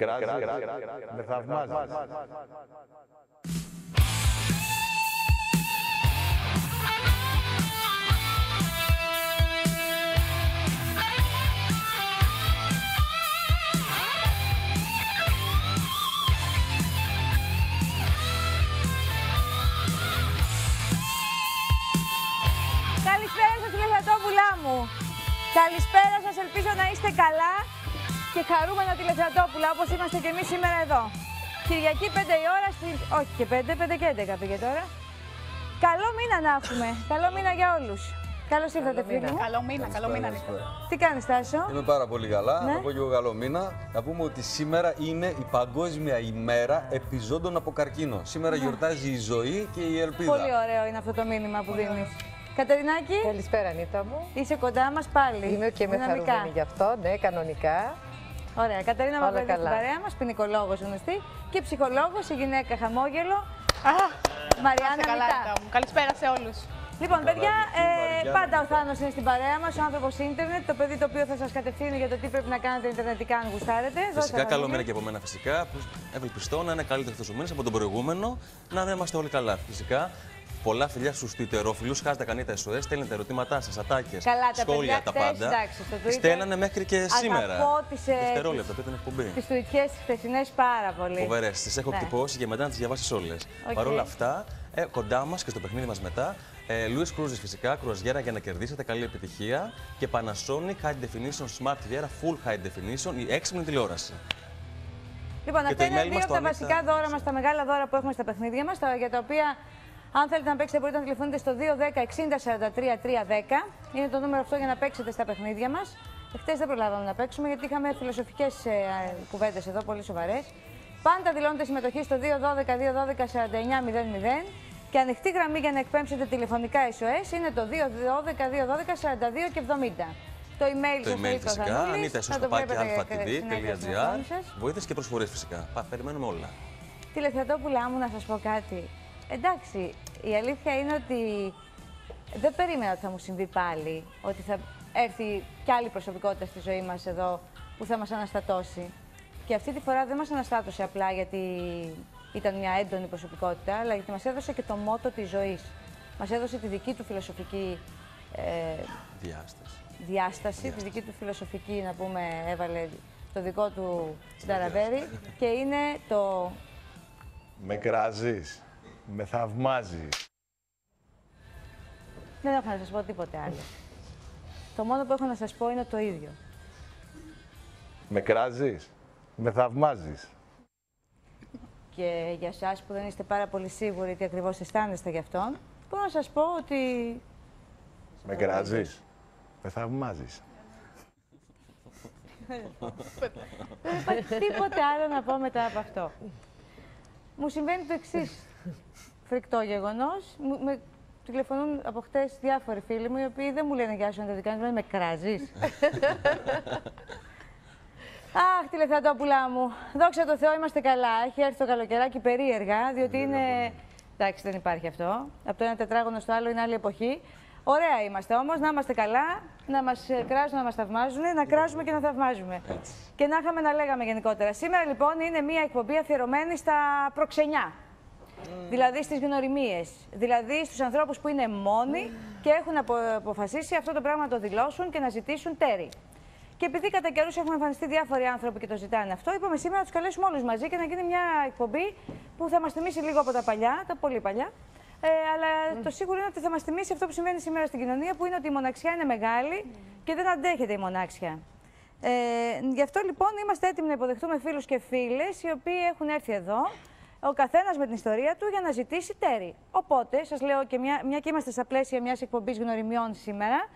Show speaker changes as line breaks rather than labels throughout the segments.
Με κράζει. Με θαυμάζει.
Καλησπέρα σας τηλεθεατόπουλά μου. Καλησπέρα σας, ελπίζω να είστε καλά και χαρούμενα τηλεθεατόπουλα όπως είμαστε και εμείς σήμερα εδώ. Κυριακή 5 η ώρα, στη... όχι και 5, 5 και 11 πήγε τώρα. Καλό μήνα να έχουμε, καλό μήνα για όλους. Καλώς ήρθατε, φίλοι μου.
Καλό μήνα, καλό μήνα, Νίκο.
Τι κάνεις, Τάσο;
Είμαι πάρα πολύ καλά.
Ναι.
Να πω και εγώ καλό μήνα. Να πούμε ότι σήμερα είναι η Παγκόσμια ημέρα επιζώντων από καρκίνο. Σήμερα γιορτάζει η ζωή και η ελπίδα.
Πολύ ωραίο είναι αυτό το μήνυμα που δίνεις. Κατερινάκη,
Καλησπέρα, Ανίτα μου.
είσαι κοντά μας πάλι.
Είμαι και με
Δυναμικά.
χαρούμενη γι' αυτό, ναι, κανονικά.
Ωραία. Καταρίνα
Όλα
Μαυρίδη στην
καλά.
παρέα μας, ποινικολόγος γνωστή και ψυχολόγος, η γυναίκα χαμόγελο. Μαριάννα
Είστε καλά,
Μητά.
Νίτα μου. Καλησπέρα σε όλους.
Λοιπόν, παιδιά, ε,
Μαριάννα
πάντα ο
Μητά.
Θάνος είναι στην παρέα μας, ο άνθρωπος ίντερνετ, το παιδί το οποίο θα σας κατευθύνει για το τι πρέπει να κάνετε ιντερνετικά αν γουστάρετε. Δώστε
Φυσικά,
τα
καλό
μήνυμα.
μήνα και από μένα φυσικά. Που ευελπιστώ να είναι καλύτερος αυτός ο μήνας από τον προηγούμενο, να δεν είμαστε όλοι καλά. Φυσικά, πολλά φιλιά στους Twitterόφιλους. Χάζετε κανένα SOS, στέλνετε ερωτήματά σας, ατάκες,
Καλά, τα
σχόλια,
παιδιά
τα
χτες,
πάντα.
εντάξει, στο Twitter.
Στέλνανε μέχρι και σήμερα.
Αγαπώ τις, ε,
Δευτερόλεπτα, πριν την εκπομπή.
Τις τουιτιές τις χθεσινές πάρα πολύ.
Φοβερές. Τις έχω
Ναι.
εκτυπώσει και μετά να τις διαβάσεις όλες.
Οκ.
Παρ' όλα αυτά, ε, κοντά μας και στο παιχνίδι μας μετά, ε, Louis Cruises φυσικά, κρουαζιέρα για να κερδίσετε. Καλή επιτυχία. Και Panasonic High Definition Smart TV, άρα Full High Definition, η έξυπνη τηλεόραση.
Λοιπόν,
Και
αυτά
το
είναι
email
δύο
μας
από
το
τα
Ανίτα.
βασικά δώρα μας, τα μεγάλα δώρα που έχουμε στα παιχνίδια μας, για τα οποία αν θέλετε να παίξετε μπορείτε να τηλεφωνείτε στο 210 60 43 310. Είναι το νούμερο αυτό για να παίξετε στα παιχνίδια μας. Εχθές δεν προλάβαμε να παίξουμε γιατί είχαμε φιλοσοφικές ε, κουβέντες εδώ, πολύ σοβαρές. Πάντα δηλώνετε συμμετοχή στο 212 212 49 00 και ανοιχτή γραμμή για να εκπέμψετε τηλεφωνικά SOS είναι το 212 212 42 και 70. Το email
Το
σας
email
έχει ο
φυσικά,
Θανούλης,
ανήτα
θα το βλέπετε στην έκδοση στην
alphatv.gr.
οθόνη σας.
Βοήθειες και προσφορές φυσικά. Πα, περιμένουμε όλα.
Τηλεθεατόπουλά μου, να σας πω κάτι. Εντάξει, η αλήθεια είναι ότι δεν περίμενα ότι θα μου συμβεί πάλι, ότι θα έρθει κι άλλη προσωπικότητα στη ζωή μας εδώ που θα μας αναστατώσει. Και αυτή τη φορά δεν μας αναστάτωσε απλά γιατί ήταν μια έντονη προσωπικότητα, αλλά γιατί μας έδωσε και το μότο της ζωής. Μας έδωσε τη δική του φιλοσοφική ε,
Διάσταση.
διάσταση, τη δική του φιλοσοφική, να πούμε, έβαλε το δικό του Νταραβέρι και είναι το
Με κράζεις. Με θαυμάζεις.
Δεν έχω να σας πω τίποτε άλλο. Το μόνο που έχω να σας πω είναι το ίδιο.
Με κράζεις. Με θαυμάζεις.
Και για σας που δεν είστε πάρα πολύ σίγουροι τι ακριβώς αισθάνεστε γι' αυτόν, μπορώ να σας πω ότι
Με κράζεις. Με θαυμάζεις.
δεν υπάρχει τίποτε άλλο να πω μετά από αυτό. Μου συμβαίνει το εξής φρικτό γεγονός. Μου- Με τηλεφωνούν από χτες διάφοροι φίλοι μου, οι οποίοι δεν μου λένε Γεια σου, Αντεδικά, μου λένε Με κράζεις. Αχ, τηλεθεατόπουλά μου. Δόξα τω Θεώ, είμαστε καλά. Έχει έρθει το καλοκαιράκι περίεργα, διότι είναι. Εντάξει, δεν υπάρχει αυτό. Από το ένα τετράγωνο στο άλλο είναι άλλη εποχή. Ωραία είμαστε όμως, να είμαστε καλά, να μας κράζουν, να μας θαυμάζουν, να κράζουμε και να θαυμάζουμε. Και να είχαμε να λέγαμε γενικότερα. Σήμερα λοιπόν είναι μια εκπομπή αφιερωμένη στα προξενιά. Δηλαδή στις γνωριμίες, δηλαδή στους ανθρώπους που είναι μόνοι και έχουν απο- αποφασίσει αυτό το πράγμα να το δηλώσουν και να ζητήσουν τέρι. Και επειδή κατά καιρούς έχουν εμφανιστεί διάφοροι άνθρωποι και το ζητάνε αυτό, είπαμε σήμερα να τους καλέσουμε όλους μαζί και να γίνει μια εκπομπή που θα μας θυμίσει λίγο από τα παλιά, τα πολύ παλιά. Ε, αλλά το σίγουρο είναι ότι θα μας θυμίσει αυτό που συμβαίνει σήμερα στην κοινωνία, που είναι ότι η μοναξιά είναι μεγάλη και δεν αντέχεται η μονάξια. Ε, γι' αυτό λοιπόν είμαστε έτοιμοι να υποδεχτούμε φίλους και φίλες οι οποίοι έχουν έρθει εδώ, ο καθένας με την ιστορία του για να ζητήσει τέρι. Οπότε, σας λέω και μια, μια και είμαστε στα πλαίσια μιας εκπομπής γνωριμιών σήμερα,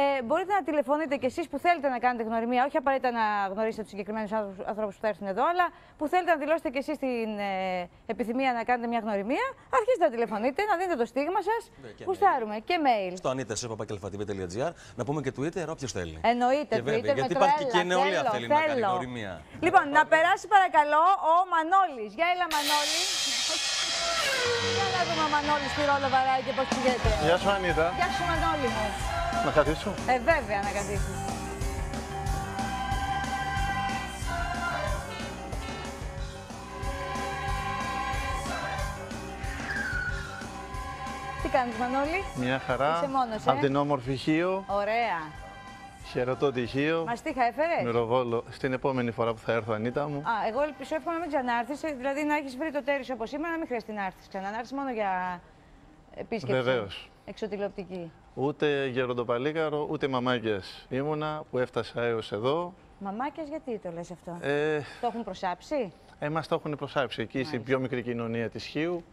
ε, μπορείτε να τηλεφωνείτε κι εσείς που θέλετε να κάνετε γνωριμία, όχι απαραίτητα να γνωρίσετε τους συγκεκριμένους άνθρωπους- ανθρώπους που θα έρθουν εδώ, αλλά που θέλετε να δηλώσετε κι εσείς την ε, επιθυμία να κάνετε μια γνωριμία, αρχίστε να τηλεφωνείτε, να δίνετε το στίγμα σας,
Ναι, και
γουστάρουμε και mail.
Στο anita.papakελφατv.gr να πούμε και Twitter, όποιος θέλει.
Εννοείται,
Και βέβαια,
Twitter
γιατί
με
υπάρχει
τρέλα,
και νεολαία
θέλω,
θέλει να κάνει
θέλω.
γνωριμία.
Λοιπόν, να περάσει παρακαλώ ο Μανώλης. Για έλα Μανώλη. Για να δούμε ο Μανώλης τι ρόλο βαράει και πώς πηγαίνει.
Γεια σου Ανίτα.
Γεια σου Μανώλη μου.
Να καθίσω.
Ε, βέβαια να καθίσω. Τι κάνεις Μανώλη;
Μια χαρά.
Είσαι μόνος, ε;
Από την όμορφη Χίο.
Ωραία.
Χαιρετώ τη Χίο.
Μας τι είχα έφερες;
Μυροβόλο. Στην επόμενη φορά που θα έρθω, Ανίτα μου.
Α, εγώ ελπίζω εύχομαι να μην ξανάρθεις, δηλαδή να έχεις βρει το τέρις όπως σήμερα, να μην χρειαστεί να έρθεις ξανά, να έρθεις μόνο για επίσκεψη.
Βεβαίως.
Εξωτηλεοπτική.
Ούτε γεροντοπαλίκαρο, ούτε μαμάκες ήμουνα που έφτασα έως εδώ.
Μαμάκες, γιατί το λες αυτό;
Ε,
Το έχουν προσάψει;
εμάς το έχουν προσάψει εκεί στην πιο μικρή κοινωνία της Χίου.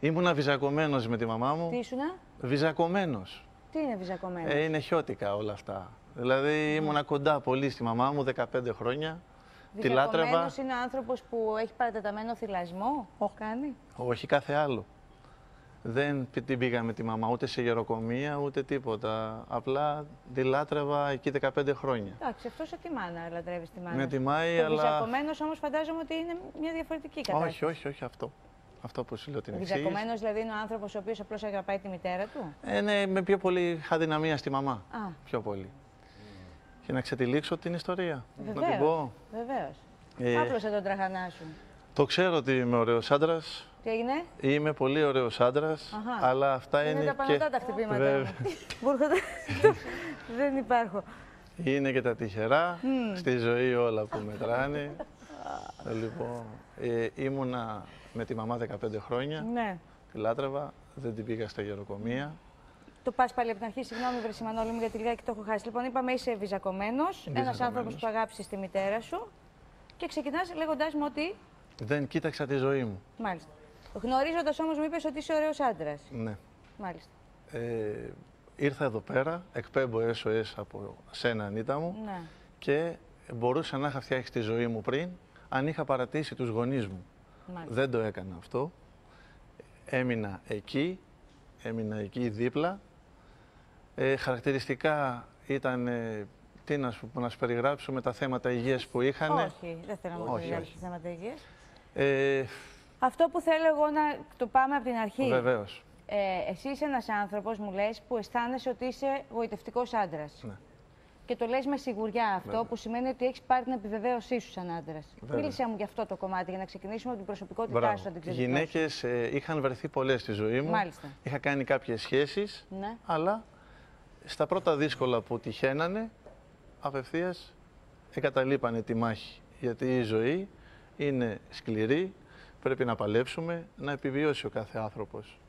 Ήμουνα βυζακωμένος με τη μαμά μου.
Τι ήσουνα,
Βυζακωμένος.
τι είναι βυζακωμένος;
Ε, είναι χιώτικα όλα αυτά. Δηλαδή ήμουνα κοντά πολύ στη μαμά μου 15 χρόνια. Τη λάτρευα.
Βυζακωμένος είναι άνθρωπος που έχει παρατεταμένο θυλασμό; Όχι. Κάνει;
Όχι κάθε άλλο. Δεν πη- την πήγα με τη μαμά ούτε σε γεροκομεία ούτε τίποτα. Απλά τη λάτρευα εκεί 15 χρόνια.
Εντάξει, αυτός σε τι μάνα λατρεύει τη μάνα.
Με
σου.
τιμάει,
Το
αλλά-
βυζακωμένος όμως φαντάζομαι ότι είναι μια διαφορετική κατάσταση.
Όχι, όχι, όχι αυτό. Αυτό που σου λέω την εξή.
Βυζακωμένος δηλαδή είναι ο άνθρωπος ο οποίος απλώς αγαπάει τη μητέρα του;
Ε, ναι, με πιο πολύ αδυναμία στη μαμά.
Α.
Πιο πολύ. Και να ξετυλίξω την ιστορία. Να την
Βεβαίως.
πω.
Βεβαίως.
Ε,
Άπλωσε τον τραχανά σου.
Το ξέρω ότι είμαι ωραίος άντρας.
Τι έγινε,
Είμαι πολύ ωραίος άντρας.
Αχα.
Αλλά αυτά
είναι,
είναι,
τα πανωτά τα
και.
χτυπήματα.
Βέβαια.
μου. Μου έρχονται- Δεν υπάρχω.
Είναι και τα τυχερά. Στη ζωή όλα που μετράνε. λοιπόν, ε, ήμουνα με τη μαμά 15 χρόνια.
Ναι.
Τη λάτρευα. Δεν την πήγα στα γεροκομεία.
Το πας πάλι από την αρχή, συγγνώμη, βρε Σιμανόλη μου, γιατί λιγάκι το έχω χάσει. Λοιπόν, είπαμε είσαι βυζακωμένος, ένας άνθρωπος που αγάπησες τη μητέρα σου και ξεκινάς λέγοντάς μου ότι.
Δεν κοίταξα τη ζωή μου.
Μάλιστα. Γνωρίζοντας όμως, μου είπες ότι είσαι ωραίος άντρας.
Ναι.
Μάλιστα.
Ε, ήρθα εδώ πέρα, εκπέμπω SOS από σένα, Ανίτα μου,
Ναι.
και μπορούσα να είχα φτιάξει τη ζωή μου πριν, αν είχα παρατήσει τους γονείς μου.
Μάλιστα.
Δεν το έκανα αυτό. Έμεινα εκεί, έμεινα εκεί δίπλα. Ε, χαρακτηριστικά ήταν, ε, τι να σου, να σου περιγράψω με τα θέματα υγείας που είχαν.
Όχι, δεν θέλω να μου
Όχι,
περιγράψεις
όχι.
θέματα υγείας.
Ε,
Αυτό που θέλω εγώ να το πάμε από την αρχή.
βεβαίως.
Ε, εσύ είσαι ένας άνθρωπος, μου λες, που αισθάνεσαι ότι είσαι γοητευτικός άντρας.
Ναι.
Και το λες με σιγουριά αυτό, που σημαίνει ότι έχεις πάρει την επιβεβαίωσή σου σαν άντρας.
Βέβαια.
Μίλησε μου για αυτό το κομμάτι, για να ξεκινήσουμε από την προσωπικότητά
Μπράβο.
σου. να την
Οι
ξεδιπλώσεις.
γυναίκες ε, είχαν βρεθεί πολλές στη ζωή μου.
Μάλιστα.
Είχα κάνει κάποιες σχέσεις,
Ναι.
αλλά στα πρώτα δύσκολα που τυχαίνανε, απευθείας εγκαταλείπανε τη μάχη. Γιατί η ζωή είναι σκληρή, πρέπει να παλέψουμε, να επιβιώσει ο κάθε άνθρωπος.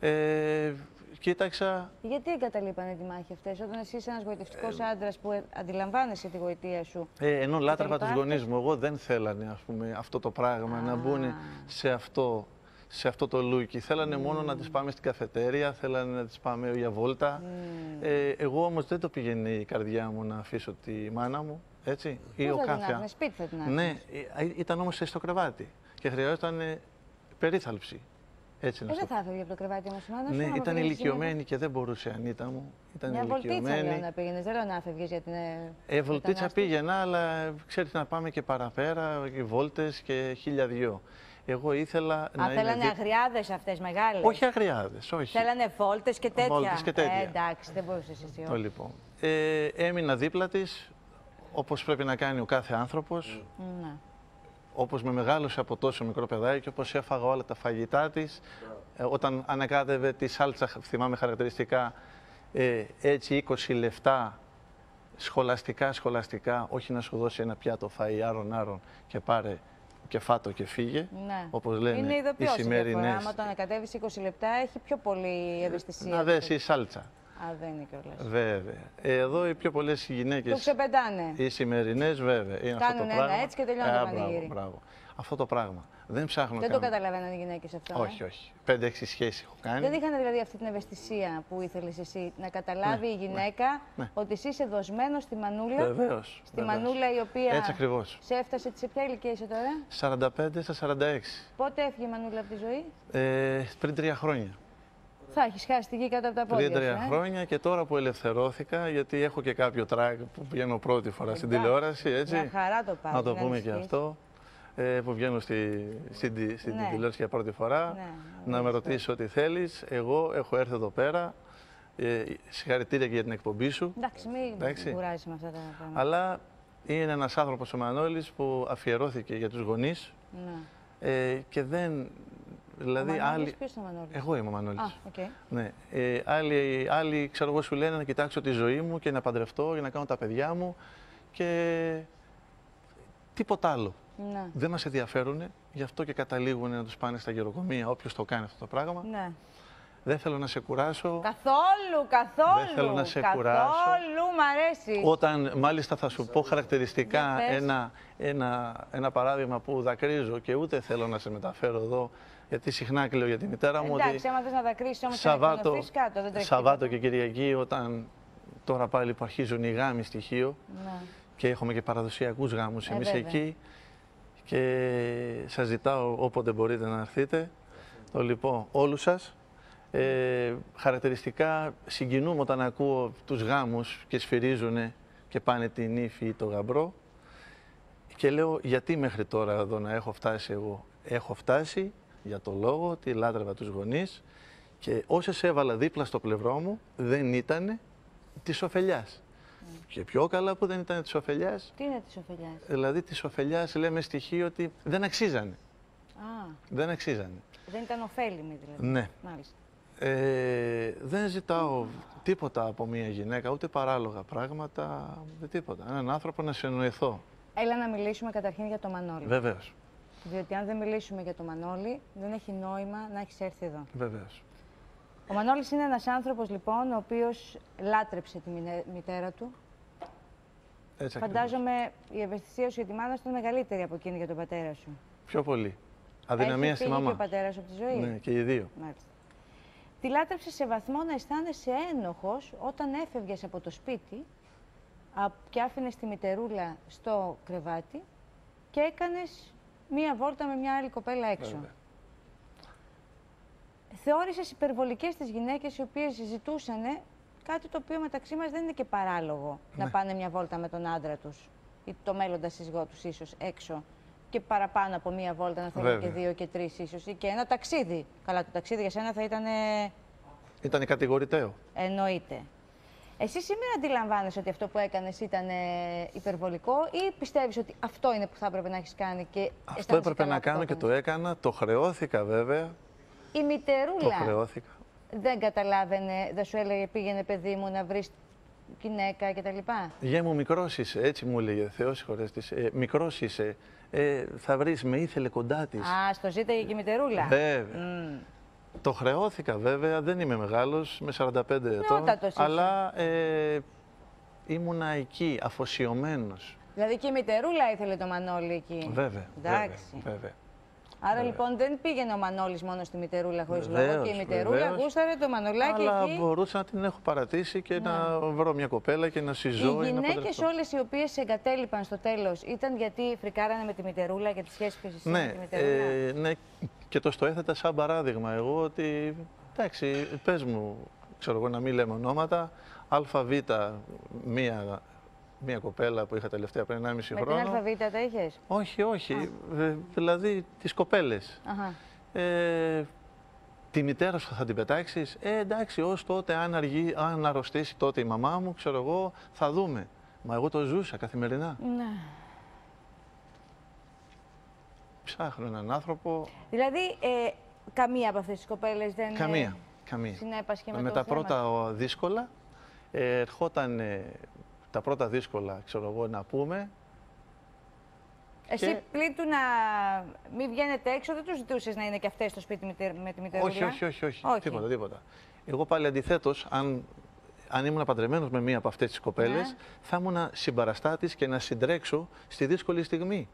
Ε, κοίταξα,
Γιατί εγκαταλείπανε τη μάχη αυτές, όταν εσύ είσαι ένας γοητευτικός άντρας που ε, αντιλαμβάνεσαι τη γοητεία σου.
ε, ενώ λάτρευα τους
υπάρχει.
γονείς μου, εγώ δεν θέλανε ας πούμε, αυτό το πράγμα, να μπουν σε αυτό, σε αυτό το λούκι. Θέλανε μόνο να τις πάμε στην καφετέρια, θέλανε να τις πάμε για βόλτα. Ε, εγώ όμως δεν το πήγαινε η καρδιά μου να αφήσω τη μάνα μου, έτσι, ή
Πού
ο
θα την
κάθε
άφηνες, σπίτι θα την άφηνες.
Ναι, ε, ήταν όμως στο κρεβάτι και χρειαζόταν ε, περίθαλψη. Έτσι να
Ε,
σου
δεν
το
θα έφευγε από το κρεβάτι όμως η μάνα σου.
Ναι,
άμα
ήταν
πήγαινες
ηλικιωμένη και δεν μπορούσε, Ανίτα μου. Ήταν
Μια βολτίτσα λέω
ηλικιωμένη.
να πήγαινες. Δεν λέω να φεύγει για την. ε,
Ε, βολτίτσα
μετανάστευση.
πήγαινα, αλλά ξέρετε να πάμε και παραπέρα, και βόλτες και χίλια δυο. Εγώ ήθελα
Α,
να
θέλανε
είναι... δι-
αγριάδες αυτές μεγάλες;
Όχι αγριάδες, όχι.
Θέλανε βόλτες και τέτοια;
Βόλτες και τέτοια.
Ε, εντάξει, δεν μπορούσες εσύ.
Το
όχι.
λοιπόν. Ε, έμεινα δίπλα της, όπως πρέπει να κάνει ο κάθε άνθρωπος,
Ναι.
όπως με μεγάλωσε από τόσο μικρό παιδάκι και όπως έφαγα όλα τα φαγητά της, ε, όταν ανακάτευε τη σάλτσα, θυμάμαι χαρακτηριστικά, ε, έτσι 20 λεφτά, σχολαστικά, σχολαστικά, όχι να σου δώσει ένα πιάτο φαΐ άρον-άρον και πάρε και φάτο και φύγε,
Ναι.
όπως λένε
Είναι
οι
ειδοποιό η διαφορά.
σημερινές.
Άμα το ανακατεύεις 20 λεπτά, έχει πιο πολύ ευαισθησία.
Να δέσει η σάλτσα.
Α, δεν είναι κιόλα.
Βέβαια. Ε, Εδώ οι πιο πολλές
Το
γυναίκες,
ξεπετάνε.
οι σημερινές βέβαια, είναι αυτό
Κάνουν
το
ένα
πράγμα.
έτσι και τελειώνει το
Α, μπράβο,
πανηγύρι.
μπράβο. Αυτό το πράγμα. Δεν ψάχνω
Δεν το
καν-
καταλαβαίνουν οι γυναίκες αυτό. ε;
Όχι, όχι. 5-6 σχέσεις έχω κάνει.
Δεν είχαν δηλαδή αυτή την ευαισθησία που ήθελες εσύ να καταλάβει η γυναίκα
ναι.
ότι εσύ είσαι δοσμένος στη μανούλα.
Βεβαίως.
Στη
βεβαίως.
μανούλα η οποία.
Έτσι ακριβώς.
Σε έφτασε, σε ποια ηλικία είσαι τώρα;
45 στα 46.
Πότε έφυγε η μανούλα από τη ζωή;
Ε, πριν τρία χρόνια.
Θα έχεις χάσει τη γη κάτω από τα πόδια.
Πριν τρία
σου, ε.
χρόνια και τώρα που ελευθερώθηκα, γιατί έχω και κάποιο τρακ που βγαίνω πρώτη φορά στην
Εντάξει.
τηλεόραση, έτσι.
Μια χαρά το πάει.
να το πούμε και αυτό. Ε, που βγαίνω στη, στην, τη- στην
Ναι.
τηλεόραση για πρώτη φορά.
Ναι,
να με ρωτήσεις ό,τι θέλεις. Εγώ έχω έρθει εδώ πέρα. Ε, συγχαρητήρια και για την εκπομπή σου.
Εντάξει, μην
Εντάξει.
κουράζεις με αυτά τα πράγματα.
Αλλά είναι ένας άνθρωπος ο Μανώλης που αφιερώθηκε για τους γονείς
Ναι.
ε, και δεν Δηλαδή,
Ο Μανώλης,
άλλοι.
ποιος είναι ο Μανώλης;
Εγώ είμαι ο Μανώλης.
Α, οκ.
Ναι. Ε, άλλοι, άλλοι, ξέρω εγώ, σου λένε να κοιτάξω τη ζωή μου και να παντρευτώ για να κάνω τα παιδιά μου και τίποτα άλλο.
Ναι.
Δεν μας ενδιαφέρουν, γι' αυτό και καταλήγουν να τους πάνε στα γεροκομεία, όποιος το κάνει αυτό το πράγμα.
ναι.
Δεν θέλω να σε κουράσω.
Καθόλου, καθόλου.
θέλω να σε
καθόλου,
κουράσω.
μ' αρέσει.
Όταν μάλιστα θα σου πω χαρακτηριστικά
Για πες.
ένα, ένα, ένα παράδειγμα που δακρύζω και ούτε θέλω να σε μεταφέρω εδώ, γιατί συχνά κλαίω για τη μητέρα μου ότι
Εντάξει, άμα θες να δακρύσεις όμως και
Σαββάτο,
να κάτω, δεν τρέχεις
Σαββάτο και Κυριακή όταν τώρα πάλι που αρχίζουν οι γάμοι στοιχείο
τίποτα. Ναι.
και έχουμε και παραδοσιακούς γάμους
Ε,
εμείς
βέβαια.
εκεί και σας ζητάω όποτε μπορείτε να έρθετε. Το λοιπόν όλους σας. Ε, χαρακτηριστικά συγκινούμε όταν ακούω τους γάμους και σφυρίζουν και πάνε την ύφη ή το γαμπρό και λέω γιατί μέχρι τώρα εδώ να έχω φτάσει εγώ; Έχω φτάσει για το λόγο ότι λάτρευα τους γονείς και όσες έβαλα δίπλα στο πλευρό μου δεν ήταν της ωφελιάς. Και πιο καλά που δεν ήταν της ωφελιάς,
Τι είναι της ωφελιάς;
δηλαδή της ωφελιάς λέμε στοιχείο ότι δεν αξίζανε.
Α,
Δεν αξίζανε.
δεν ήταν ωφέλιμη δηλαδή.
Ναι.
Μάλιστα.
Ε, δεν ζητάω τίποτα από μια γυναίκα, ούτε παράλογα πράγματα, ούτε τίποτα. Έναν άνθρωπο να συνοηθώ.
Έλα να μιλήσουμε καταρχήν για το Μανώλη.
Βεβαίως,
Διότι αν δεν μιλήσουμε για το Μανώλη, δεν έχει νόημα να έχεις έρθει εδώ.
βεβαίως.
Ο Μανώλης είναι ένας άνθρωπος λοιπόν, ο οποίος λάτρεψε τη μηνε- μητέρα του.
Έτσι ακριβώς.
Φαντάζομαι η ευαισθησία σου για τη μάνα σου ήταν μεγαλύτερη από εκείνη για τον πατέρα σου.
Πιο πολύ. Αδυναμία
Έχει
στη
φύγει
μαμά.
και ο πατέρας σου από τη ζωή.
Ναι, και οι δύο.
Μάλιστα. Τη λάτρεψε σε βαθμό να αισθάνεσαι ένοχος όταν έφευγες από το σπίτι α- και άφηνες τη μητερούλα στο κρεβάτι και έκανες μία βόλτα με μια άλλη κοπέλα έξω.
Βέβαια.
Θεώρησες υπερβολικές τις γυναίκες οι οποίες ζητούσαν κάτι το οποίο μεταξύ μας δεν είναι και παράλογο να
Ναι.
πάνε μια βόλτα με τον άντρα τους ή το μέλλοντα σύζυγό τους ίσως έξω και παραπάνω από μία βόλτα να θέλουν και
Βέβαια.
δύο και τρεις ίσως ή και ένα ταξίδι. Καλά, το ταξίδι για σένα θα ήταν
Ήταν κατηγορητέο.
εννοείται. Εσύ σήμερα αντιλαμβάνεσαι ότι αυτό που έκανες ήταν ε, υπερβολικό ή πιστεύεις ότι αυτό είναι που θα έπρεπε να έχεις κάνει και
Αυτό
αισθάνεσαι
έπρεπε
καλά
να
που
κάνω και το
έκανες;
έκανα. Το χρεώθηκα βέβαια.
Η
Το
μητερούλα
χρεώθηκα.
δεν καταλάβαινε, δεν σου έλεγε πήγαινε παιδί μου να βρεις γυναίκα κτλ.
Γε μου μικρός είσαι, έτσι μου έλεγε Θεός συγχωρέστης. Ε, μικρός είσαι, ε, θα βρεις, με ήθελε κοντά της.
Α, στο ζήταγε και η μητερούλα;
Βέβαια.
Μμ.
Το χρεώθηκα βέβαια, δεν είμαι μεγάλος, με 45 ετών.
Νεότατος είσαι.
Αλλά ε, ήμουνα εκεί, αφοσιωμένος.
Δηλαδή και η μητερούλα ήθελε το Μανώλη εκεί.
Βέβαια.
Εντάξει.
Βέβαια, βέβαια.
Άρα λοιπόν δεν πήγαινε ο Μανώλης μόνος στη μητερούλα χωρίς λόγο
Βεβαίως,
και η μητερούλα
βεβαίως.
γούσταρε το Μανολάκι
Αλλά
εκεί.
μπορούσα να την έχω παρατήσει και να βρω μια κοπέλα και να
Οι
συζώ ή να
γυναίκες
παντρευτώ.
όλες οι οποίες σε εγκατέλειπαν στο τέλος ήταν γιατί φρικάρανε με τη μητερούλα και τη σχέση που εσύ με
Ναι,
τη μητερούλα;
ε, ναι, και το στο έθετα σαν παράδειγμα εγώ ότι, εντάξει, πες μου, ξέρω εγώ να μην λέμε ονόματα, ΑΒ, μία, μία κοπέλα που είχα τελευταία πριν 1,5
με την
χρόνο.
ΑΒ τα είχες;
Όχι, όχι, ε, δηλαδή τις κοπέλες.
Αχα.
Ε, τη μητέρα σου θα την πετάξεις; Ε, εντάξει, ως τότε αν, αργεί, αν αρρωστήσει τότε η μαμά μου, ξέρω εγώ, θα δούμε. Μα εγώ το ζούσα καθημερινά.
Ναι.
Ψάχνω έναν άνθρωπο,
Δηλαδή, ε, καμία από αυτές τις κοπέλες δεν.
καμία, καμία.
Συνέπασχε με,
με
το
τα
θέμα;
πρώτα ο, δύσκολα, ε, ερχόταν ε, τα πρώτα δύσκολα, ξέρω εγώ, να πούμε.
Εσύ
και-
πλην του να μην βγαίνετε έξω, δεν τους ζητούσες να είναι και αυτές στο σπίτι με τη- με τη μητερούλα.
Όχι, όχι, όχι, όχι,
Όχι.
τίποτα, τίποτα. Εγώ πάλι αντιθέτως, αν, αν ήμουν παντρεμένος με μία από αυτές τις κοπέλες,
Ναι.
θα ήμουν συμπαραστάτης και να συντρέξω στη δύσκολη στιγμή.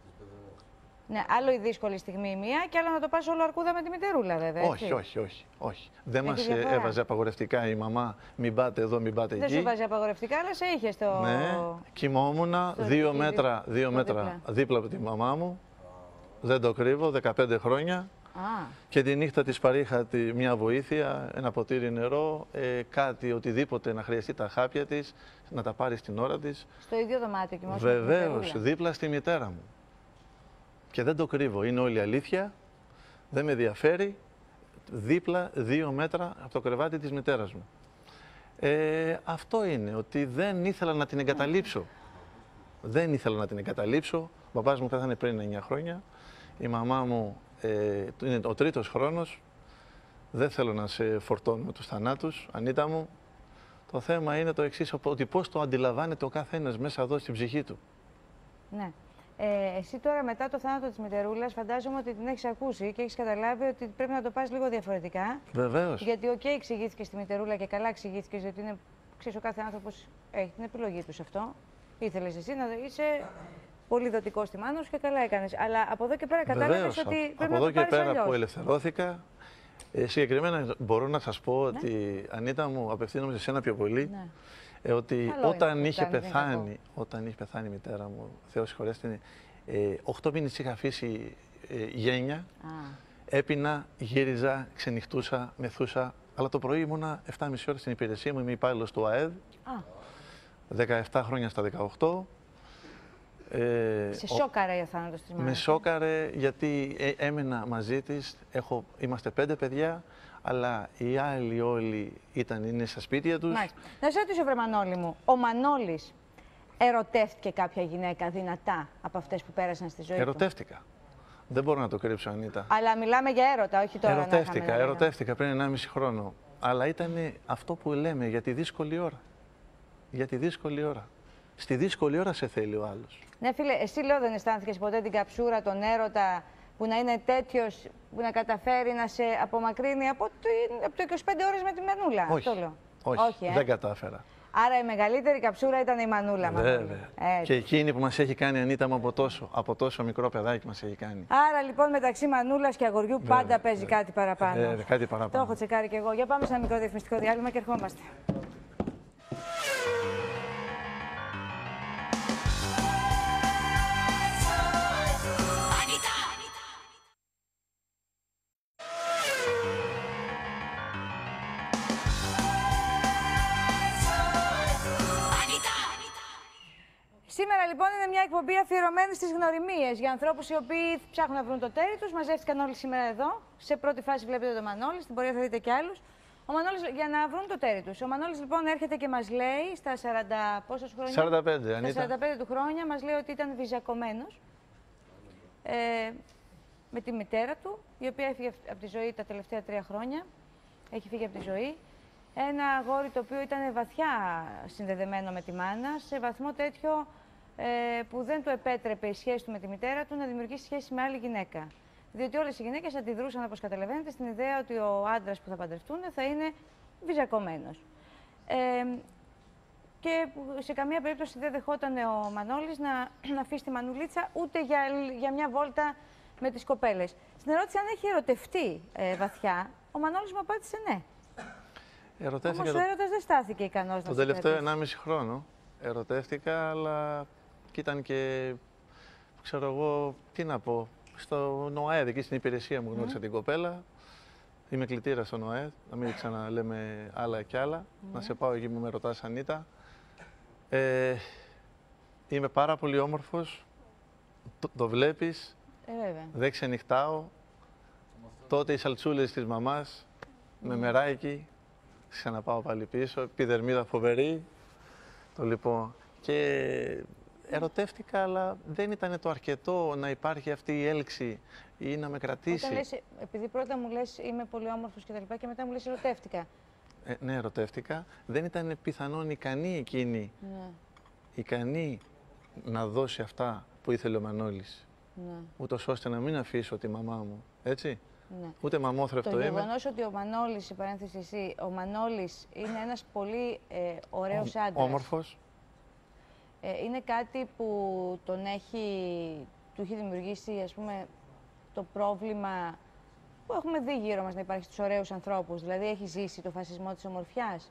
Ναι, άλλο η δύσκολη στιγμή η μία και άλλο να το πας όλο αρκούδα με τη μητερούλα, βέβαια.
όχι,
έτσι.
όχι, όχι, όχι. Δεν
Έχει
μας ε,
διαφορά.
έβαζε απαγορευτικά η μαμά, μην πάτε εδώ, μην πάτε
Δεν
εκεί.
σου βάζει απαγορευτικά, αλλά σε είχε στο.
Ναι, κοιμόμουν δύο
εκεί,
μέτρα, δύο
στο
μέτρα
δίπλα.
δίπλα από τη μαμά μου. Δεν το κρύβω, 15 χρόνια.
Α,
Και τη νύχτα της παρήχα τη, μια βοήθεια, ένα ποτήρι νερό, ε, κάτι, οτιδήποτε να χρειαστεί τα χάπια της, να τα πάρει στην ώρα της.
στο ίδιο δωμάτιο κοιμόσαι. με τη
Βεβαίως,
μητερούλα.
δίπλα στη μητέρα μου. Και δεν το κρύβω, είναι όλη αλήθεια, δεν με ενδιαφέρει, δίπλα δύο μέτρα από το κρεβάτι της μητέρας μου. Ε, αυτό είναι, ότι δεν ήθελα να την εγκαταλείψω. Δεν ήθελα να την εγκαταλείψω. Ο παπάς μου πέθανε πριν 9 χρόνια. Η μαμά μου Ε, είναι ο τρίτος χρόνος. Δεν θέλω να σε φορτώνω με τους θανάτους, Ανίτα μου. Το θέμα είναι το εξής, ότι πώς το αντιλαμβάνεται ο καθένας μέσα εδώ στην ψυχή του.
Ναι. Ε, εσύ τώρα μετά το θάνατο της μητερούλας φαντάζομαι ότι την έχεις ακούσει και έχεις καταλάβει ότι πρέπει να το πας λίγο διαφορετικά.
Βεβαίως.
Γιατί οκ, εξηγήθηκε στη μητερούλα και καλά εξηγήθηκες, γιατί είναι, ξέρεις, ο κάθε άνθρωπος έχει την επιλογή τους σε αυτό. Ήθελες εσύ να είσαι πολύ δοτικός στη μάνα σου και καλά έκανες. Αλλά από εδώ και πέρα κατάλαβες
Βεβαίως.
ότι
Από-
πρέπει
από
να
εδώ
το
και
πάρεις
πέρα
αλλιώς.
που ελευθερώθηκα, ε, συγκεκριμένα μπορώ να σας πω
Ναι.
ότι, Ανίτα μου, απευθύνομαι σε σένα πιο πολύ,
Ναι.
Ε, ότι
Καλό είναι
όταν
που
είχε,
κάνεις, δεν είναι
πεθάνει, όταν είχε πεθάνει η μητέρα μου, Θεός συγχωρέστε, την, ε, 8 μήνες είχα αφήσει ε, γένια,
Α,
έπινα, γύριζα, ξενυχτούσα, μεθούσα, αλλά το πρωί ήμουνα 7,5 ώρες στην υπηρεσία μου, είμαι υπάλληλος του ΑΕΔ,
α,
17 χρόνια στα 18. Ε,
σε
ο-
σόκαρε ο θάνατος της μάνας.
με σόκαρε γιατί ε, έμενα μαζί της. Έχω, είμαστε πέντε παιδιά, αλλά οι άλλοι όλοι ήταν, είναι στα σπίτια τους.
Μάλιστα. Να σε ρωτήσω, βρε Μανώλη μου, ο Μανώλης ερωτεύτηκε κάποια γυναίκα δυνατά από αυτές που πέρασαν στη ζωή του;
Ερωτεύτηκα. Δεν μπορώ να το κρύψω, Ανίτα.
Αλλά μιλάμε για έρωτα, όχι τώρα να
ερωτεύτηκα,
είχαμε ένα-
ερωτεύτηκα πριν 1,5 χρόνο. Αλλά ήταν αυτό που λέμε για τη δύσκολη ώρα. Για τη δύσκολη ώρα. Στη δύσκολη ώρα σε θέλει ο άλλος.
Ναι, φίλε, εσύ λέω δεν αισθάνθηκες ποτέ την καψούρα, τον έρωτα που να είναι τέτοιος που να καταφέρει να σε απομακρύνει από το, από το 25 ώρες με τη Μανούλα.
Όχι.
Αυτό λέω.
Όχι,
Όχι, ε.
δεν κατάφερα.
Άρα η μεγαλύτερη καψούρα ήταν η Μανούλα. Μανώλη.
Βέβαια.
Έτσι.
Και εκείνη που μας έχει κάνει Ανίτα μου από τόσο, από τόσο μικρό παιδάκι μας έχει κάνει.
Άρα λοιπόν μεταξύ Μανούλας και αγοριού πάντα παίζει κάτι παραπάνω.
Βέβαια, κάτι
Το
παραπάνω.
έχω τσεκάρει κι εγώ. Για πάμε σε ένα μικρό διαφημιστικό διάλειμμα και ερχόμαστε. Μια εκπομπή αφιερωμένη στις γνωριμίες για ανθρώπους οι οποίοι ψάχνουν να βρουν το τέρι τους. Μαζεύτηκαν όλοι σήμερα εδώ. Σε πρώτη φάση βλέπετε τον Μανώλης, στην πορεία θα δείτε και άλλους. Ο Μανώλης για να βρουν το τέρι τους. Ο Μανώλης λοιπόν έρχεται και μας λέει στα 40 πόσα χρόνια;
45, Ανίτα.
Στα 45 του χρόνια μας λέει ότι ήταν βυζακωμένος. Ε, με τη μητέρα του, η οποία έφυγε από τη ζωή τα τελευταία τρία χρόνια. Έχει φύγει από τη ζωή. Ένα αγόρι το οποίο ήταν βαθιά συνδεδεμένο με τη μάνα, σε βαθμό τέτοιο ε, που δεν του επέτρεπε η σχέση του με τη μητέρα του να δημιουργήσει σχέση με άλλη γυναίκα. Διότι όλες οι γυναίκες αντιδρούσαν, όπως καταλαβαίνετε, στην ιδέα ότι ο άντρας που θα παντρευτούν θα είναι βυζακωμένος. Ε, και που σε καμία περίπτωση δεν δεχόταν ο Μανώλης να, να αφήσει τη Μανουλίτσα ούτε για, για μια βόλτα με τις κοπέλες. Στην ερώτηση αν έχει ερωτευτεί ε, βαθιά, ο Μανώλης μου απάντησε ναι.
Ερωτεύτηκα
Όμως ο
το,
έρωτας δεν στάθηκε ικανός να
τον
σε
τελευταίο
κρατήσει.
1,5 χρόνο. Ερωτεύτηκα, αλλά και ήταν και, ξέρω εγώ, τι να πω, στο ΝΟΑΕΔ, εκεί στην υπηρεσία μου γνώρισα την κοπέλα. Είμαι κλητήρας στο ΝΟΑΕΔ, να μην ξαναλέμε άλλα και άλλα. Να σε πάω εκεί που με ρωτάς Ανίτα. Ε, είμαι πάρα πολύ όμορφος, το, το βλέπεις,
Ε, βέβαια.
δεν ξενυχτάω. Τότε οι σαλτσούλες της μαμάς, με μεράκι, ξαναπάω πάλι πίσω, επιδερμίδα φοβερή. Το λοιπόν. Και ερωτεύτηκα, αλλά δεν ήταν το αρκετό να υπάρχει αυτή η έλξη ή να με κρατήσει.
Όταν λες, επειδή πρώτα μου λες είμαι πολύ όμορφος και τα λοιπά και μετά μου λες ερωτεύτηκα.
Ε, ναι, ερωτεύτηκα. Δεν ήταν πιθανόν ικανή εκείνη,
Ναι,
ικανή να δώσει αυτά που ήθελε ο Μανώλης.
ναι,
Ούτως ώστε να μην αφήσω τη μαμά μου. Έτσι;
ναι.
Ούτε μαμόθρευτο
Το
είμαι.
γεγονός ότι ο Μανώλης, σε παρένθεση εσύ, ο Μανώλης είναι ένας πολύ ε, ωραίος άντρας.
Όμορφος.
Ε, είναι κάτι που τον έχει, του έχει δημιουργήσει, ας πούμε, το πρόβλημα που έχουμε δει γύρω μας να υπάρχει στους ωραίους ανθρώπους. Δηλαδή, έχει ζήσει το φασισμό της ομορφιάς.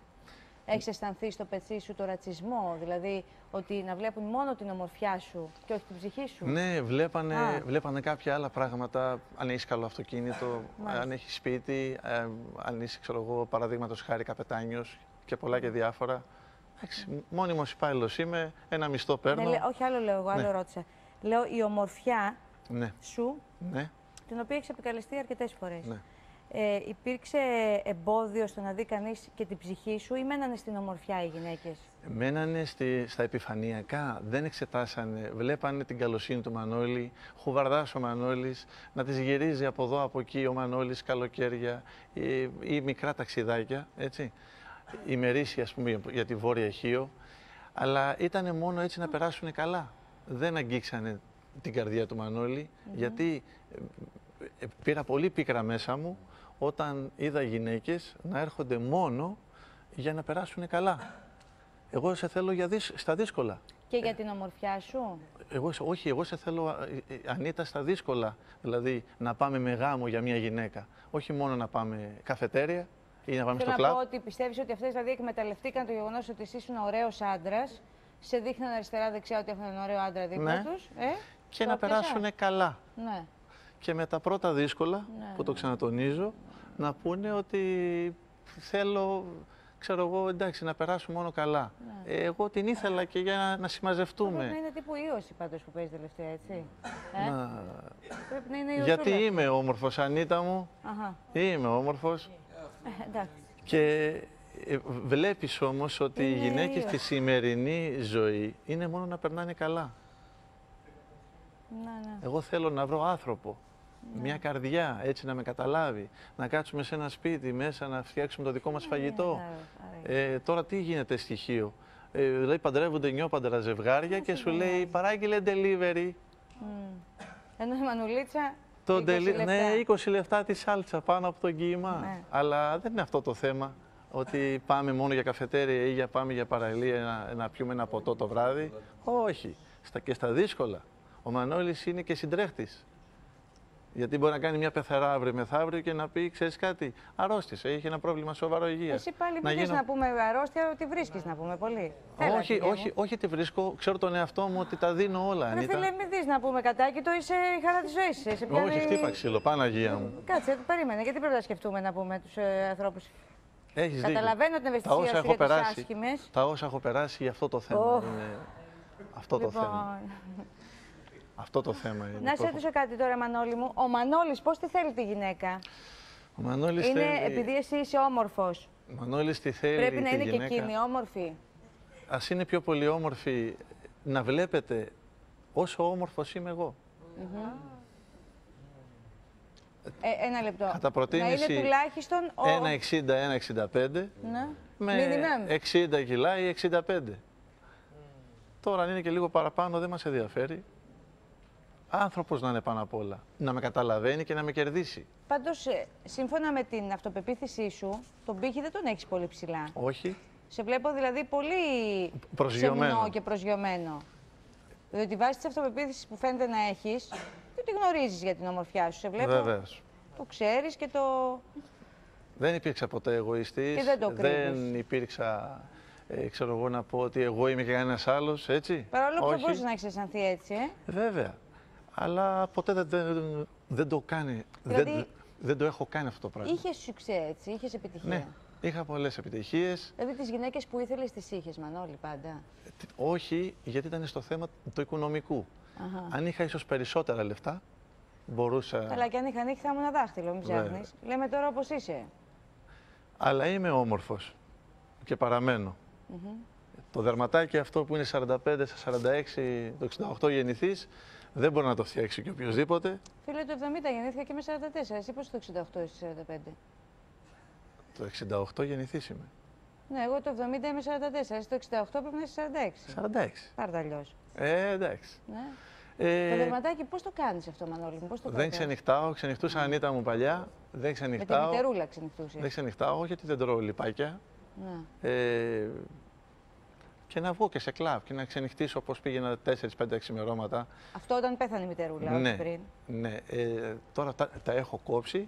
Έχεις αισθανθεί στο πετσί σου το ρατσισμό, δηλαδή ότι να βλέπουν μόνο την ομορφιά σου και όχι την ψυχή σου.
Ναι, βλέπανε,
Α.
βλέπανε κάποια άλλα πράγματα. Αν έχεις καλό αυτοκίνητο,
Μάλιστα.
αν έχεις σπίτι, ε, αν είσαι, ξέρω εγώ, παραδείγματος χάρη καπετάνιος και πολλά και διάφορα. Εντάξει, μόνιμος υπάλληλος είμαι, ένα μισθό
Ναι,
παίρνω.
λέ- όχι άλλο λέω εγώ, άλλο
Ναι.
ρώτησα. Λέω η ομορφιά
Ναι,
σου,
ναι,
την οποία έχεις επικαλεστεί αρκετές φορές.
ναι.
Ε, υπήρξε εμπόδιο στο να δει κανείς και την ψυχή σου ή μένανε στην ομορφιά οι γυναίκες;
Μένανε στη, στα επιφανειακά, δεν εξετάσανε, βλέπανε την καλοσύνη του Μανώλη, χουβαρδάς ο Μανώλης, να τις γυρίζει από εδώ, από εκεί ο Μανώλης καλοκαίρια ή, ή μικρά ταξιδάκια, έτσι, ημερήσια ας πούμε για τη Βόρεια Αιχείο, αλλά ήταν μόνο έτσι να περάσουν καλά. Δεν αγγίξανε την καρδιά του Μανώλη, γιατί ε, ε, πήρα πολύ πίκρα μέσα μου όταν είδα γυναίκες να έρχονται μόνο για να περάσουν καλά. Εγώ σε θέλω για δυσ- στα δύσκολα.
Και για την ομορφιά σου;
Εγώ, σε- όχι, εγώ σε θέλω, ε, ε, Ανίτα, στα δύσκολα. Δηλαδή, να πάμε με γάμο για μια γυναίκα. Όχι μόνο να πάμε καφετέρια ή να πάμε
Θέλω
στο
να
κλαμπ;
πω ότι πιστεύεις ότι αυτές δηλαδή εκμεταλλευτήκαν το γεγονός ότι εσύ ήσουν ωραίος άντρας. Σε δείχναν αριστερά-δεξιά ότι έχουν έναν ωραίο άντρα δίπλα
Ναι.
τους. Ε,
Και
το
να
έπιασες.
περάσουν καλά.
Ναι.
Και με τα πρώτα δύσκολα,
Ναι,
που το ξανατονίζω, να πούνε ότι θέλω, ξέρω εγώ, εντάξει, να περάσουμε μόνο καλά.
Ναι.
Ε, εγώ την ήθελα και για να, να
Πρέπει να
συμμαζευτούμε.
είναι τύπου ίωση πάντως που παίζει τελευταία, έτσι. Ε;
Να-
Πρέπει να είναι
Γιατί
ιωσούλα.
είμαι όμορφος, Ανίτα μου.
Αχα.
Είμαι όμορφος.
Ε, εντάξει.
Και ε, βλέπεις όμως ότι οι
Είναι
γυναίκες
ίος.
στη σημερινή ζωή είναι μόνο να περνάνε καλά.
Ναι, ναι.
Εγώ θέλω να βρω άνθρωπο, μια καρδιά, έτσι να με καταλάβει, να κάτσουμε σε ένα σπίτι μέσα, να φτιάξουμε το δικό μας φαγητό.
άρα, άρα.
Ε, τώρα τι γίνεται στοιχείο; Ε, δηλαδή παντρεύονται νιόπαντρα ζευγάρια και σου λέει παράγγειλε delivery.
Μμ. Ενώ η Μανουλίτσα.
Το
20
deli-
λεπτά.
Ναι, 20 λεπτά τη σάλτσα πάνω από τον κύμα.
Ναι.
Αλλά δεν είναι αυτό το θέμα. Ότι πάμε μόνο για καφετέρια ή για πάμε για παραλία να, να πιούμε ένα ποτό το βράδυ. Όχι. Στα, και στα δύσκολα. Ο Μανώλης είναι και συντρέχτης. Γιατί μπορεί να κάνει μια πεθερά αύριο μεθαύριο και να πει: Ξέρεις κάτι, αρρώστησε, είχε ένα πρόβλημα σοβαρό υγείας.
Εσύ πάλι μην θες να πούμε αρρώστια, ότι βρίσκεις να πούμε πολύ. Έλα,
Όχι,
φίλε μου.
όχι, όχι τη βρίσκω. Ξέρω τον εαυτό μου ότι τα δίνω όλα.
Ρε
Ανίτα.
φίλε, μην δεις να πούμε κατάκι, το είσαι η χαρά της ζωής. Σε πιάνει-
Όχι, χτύπα ξύλο, Παναγία μου.
Κάτσε, περίμενε, γιατί πρέπει να σκεφτούμε να πούμε τους ε, ανθρώπους.
Έχεις δίκιο.
Καταλαβαίνω την
Τα
ευαισθησία
όσα
σου
έχω
για τις
περάσει.
άσχημες.
Τα όσα έχω περάσει για αυτό το θέμα
Ωχ.
είναι. Αυτό το θέμα.
Λοιπόν,
Αυτό το θέμα είναι.
να
που
σε
έχω.
ρωτήσω κάτι τώρα, Μανώλη μου. Ο Μανώλης πώς τη θέλει τη γυναίκα;
Ο Μανώλης
Είναι
θέλει...
επειδή εσύ είσαι όμορφος.
Ο Μανώλης τη θέλει
Πρέπει να
τη
είναι και
γυναίκα.
εκείνη όμορφη;
Ας είναι πιο πολύ όμορφη να βλέπετε όσο όμορφος είμαι εγώ.
Ε, ένα λεπτό.
Κατά
να
προτίμηση,
είναι τουλάχιστον ο...
Ένα 60, ένα 65
Ναι.
με
Minimum.
60 κιλά ή 65. Τώρα αν είναι και λίγο παραπάνω δεν μας ενδιαφέρει. Άνθρωπος να είναι πάνω απ' όλα. Να με καταλαβαίνει και να με κερδίσει.
Πάντως, ε, σύμφωνα με την αυτοπεποίθησή σου, τον πύχη δεν τον έχεις πολύ ψηλά.
Όχι.
Σε βλέπω δηλαδή πολύ
Προσγειωμένο.
σεμνό και προσγειωμένο. Διότι βάσει της αυτοπεποίθησης που φαίνεται να έχεις, δεν τη γνωρίζεις για την ομορφιά σου. Σε βλέπω.
Βεβαίως.
Το ξέρεις και το.
Δεν υπήρξα ποτέ εγωιστής.
Και δεν το κρύβεις.
δεν υπήρξα, ε, ξέρω εγώ, να πω ότι εγώ είμαι και κανένας άλλος, έτσι.
Παρόλο που θα
Όχι.
μπορούσες να έχεις αισθανθεί έτσι, ε.
Βέβαια. Αλλά ποτέ δεν, δεν, δεν το κάνει.
Δηλαδή-
Δεν, δεν το έχω κάνει αυτό το πράγμα.
Είχες σουξέ έτσι, είχες επιτυχία.
Ναι. Είχα πολλές επιτυχίες.
Δηλαδή τις γυναίκες που ήθελες τις είχες, Μανώλη, πάντα.
Τι- Όχι, γιατί ήταν στο θέμα του οικονομικού.
Αχα.
Αν είχα ίσως περισσότερα λεφτά, μπορούσα...
Αλλά και αν είχα ανοίξει θα ήμουν ένα δάχτυλο, μην
Βέβαια.
ψάχνεις. Λέμε τώρα όπως είσαι.
Αλλά είμαι όμορφος και παραμένω. Το δερματάκι αυτό που είναι 45 στα 46, το 68 γεννηθείς, δεν μπορεί να το φτιάξει και οποιοδήποτε.
Φίλε, το 70 γεννήθηκα και με 44. Εσύ πώς το 68 είσαι 45.
Το 68 γεννηθείς είμαι.
Ναι, εγώ το 70 είμαι 44. Εσύ το 68 πρέπει να είσαι 46.
46.
Πάρ' τα αλλιώς.
Ε, εντάξει.
Ναι.
Ε,
Το δερματάκι πώς το κάνεις αυτό, Μανώλη μου, πώς το
δεν
κρατάς;
ξενυχτάω, ξενυχτούσα Ανίτα μου παλιά. Δεν
Με τη
ξενυχτάω.
μητερούλα ξενυχτούσες.
Δεν ξενυχτάω, γιατί δεν τρώω λιπάκια.
Ναι.
Ε, και να βγω και σε κλαμπ και να ξενυχτήσω όπως πήγαινα 4-5 ξημερώματα.
Αυτό όταν πέθανε η μητερούλα, όχι
ναι,
πριν.
ναι. Ε, τώρα τα, τα έχω κόψει.